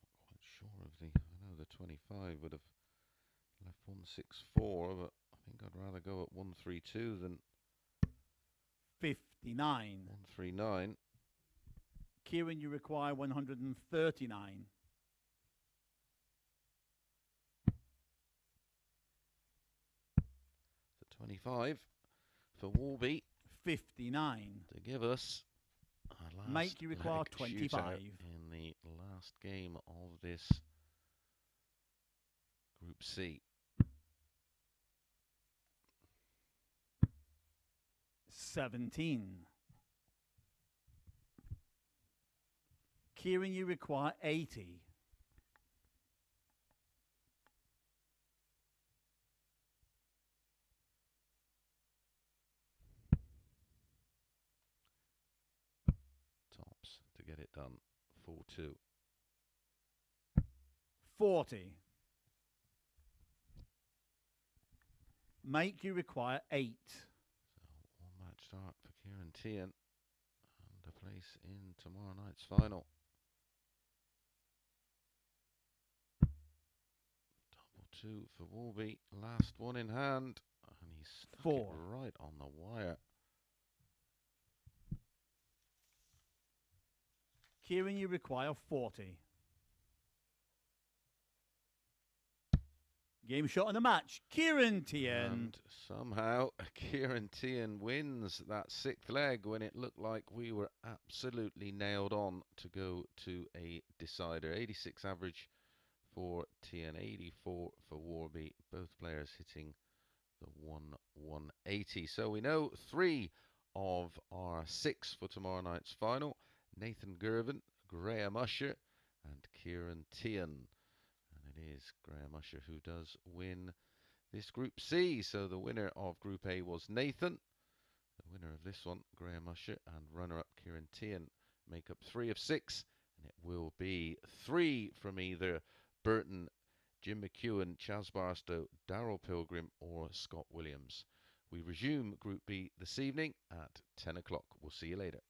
Not Quite sure of the. I know the 25 would have left 164, but I think I'd rather go at 132 than Fifty-nine. 139. Ciaran, you require one hundred and thirty-nine. The 25 for Warby Fifty-nine. to give us our last Make you require leg 25. in the last game of this Group C. 17. Ciaran, you require 80. Tops to get it done. 42. 40. Make you require 8. Teehan and a place in tomorrow night's final. Double two for Warby. Last one in hand. And he's stuck Four. it right on the wire. Ciaran, you require 40. Game shot in the match. Ciaran Teehan. And somehow *laughs* Ciaran Teehan wins that sixth leg when it looked like we were absolutely nailed on to go to a decider. 86 average for Teehan, 84 for Warby. Both players hitting the 1 180. So we know three of our six for tomorrow night's final Nathan Girvin, Graham Usher, and Ciaran Teehan. Is Graham Usher who does win this Group C. So the winner of Group A was Nathan. The winner of this one, Graham Usher, and runner-up Ciaran Teehan make up three of six, and it will be three from either Burton, Jim McEwen, Chaz Barstow, Daryl Pilgrim, or Scott Williams. We resume Group B this evening at 10 o'clock. We'll see you later.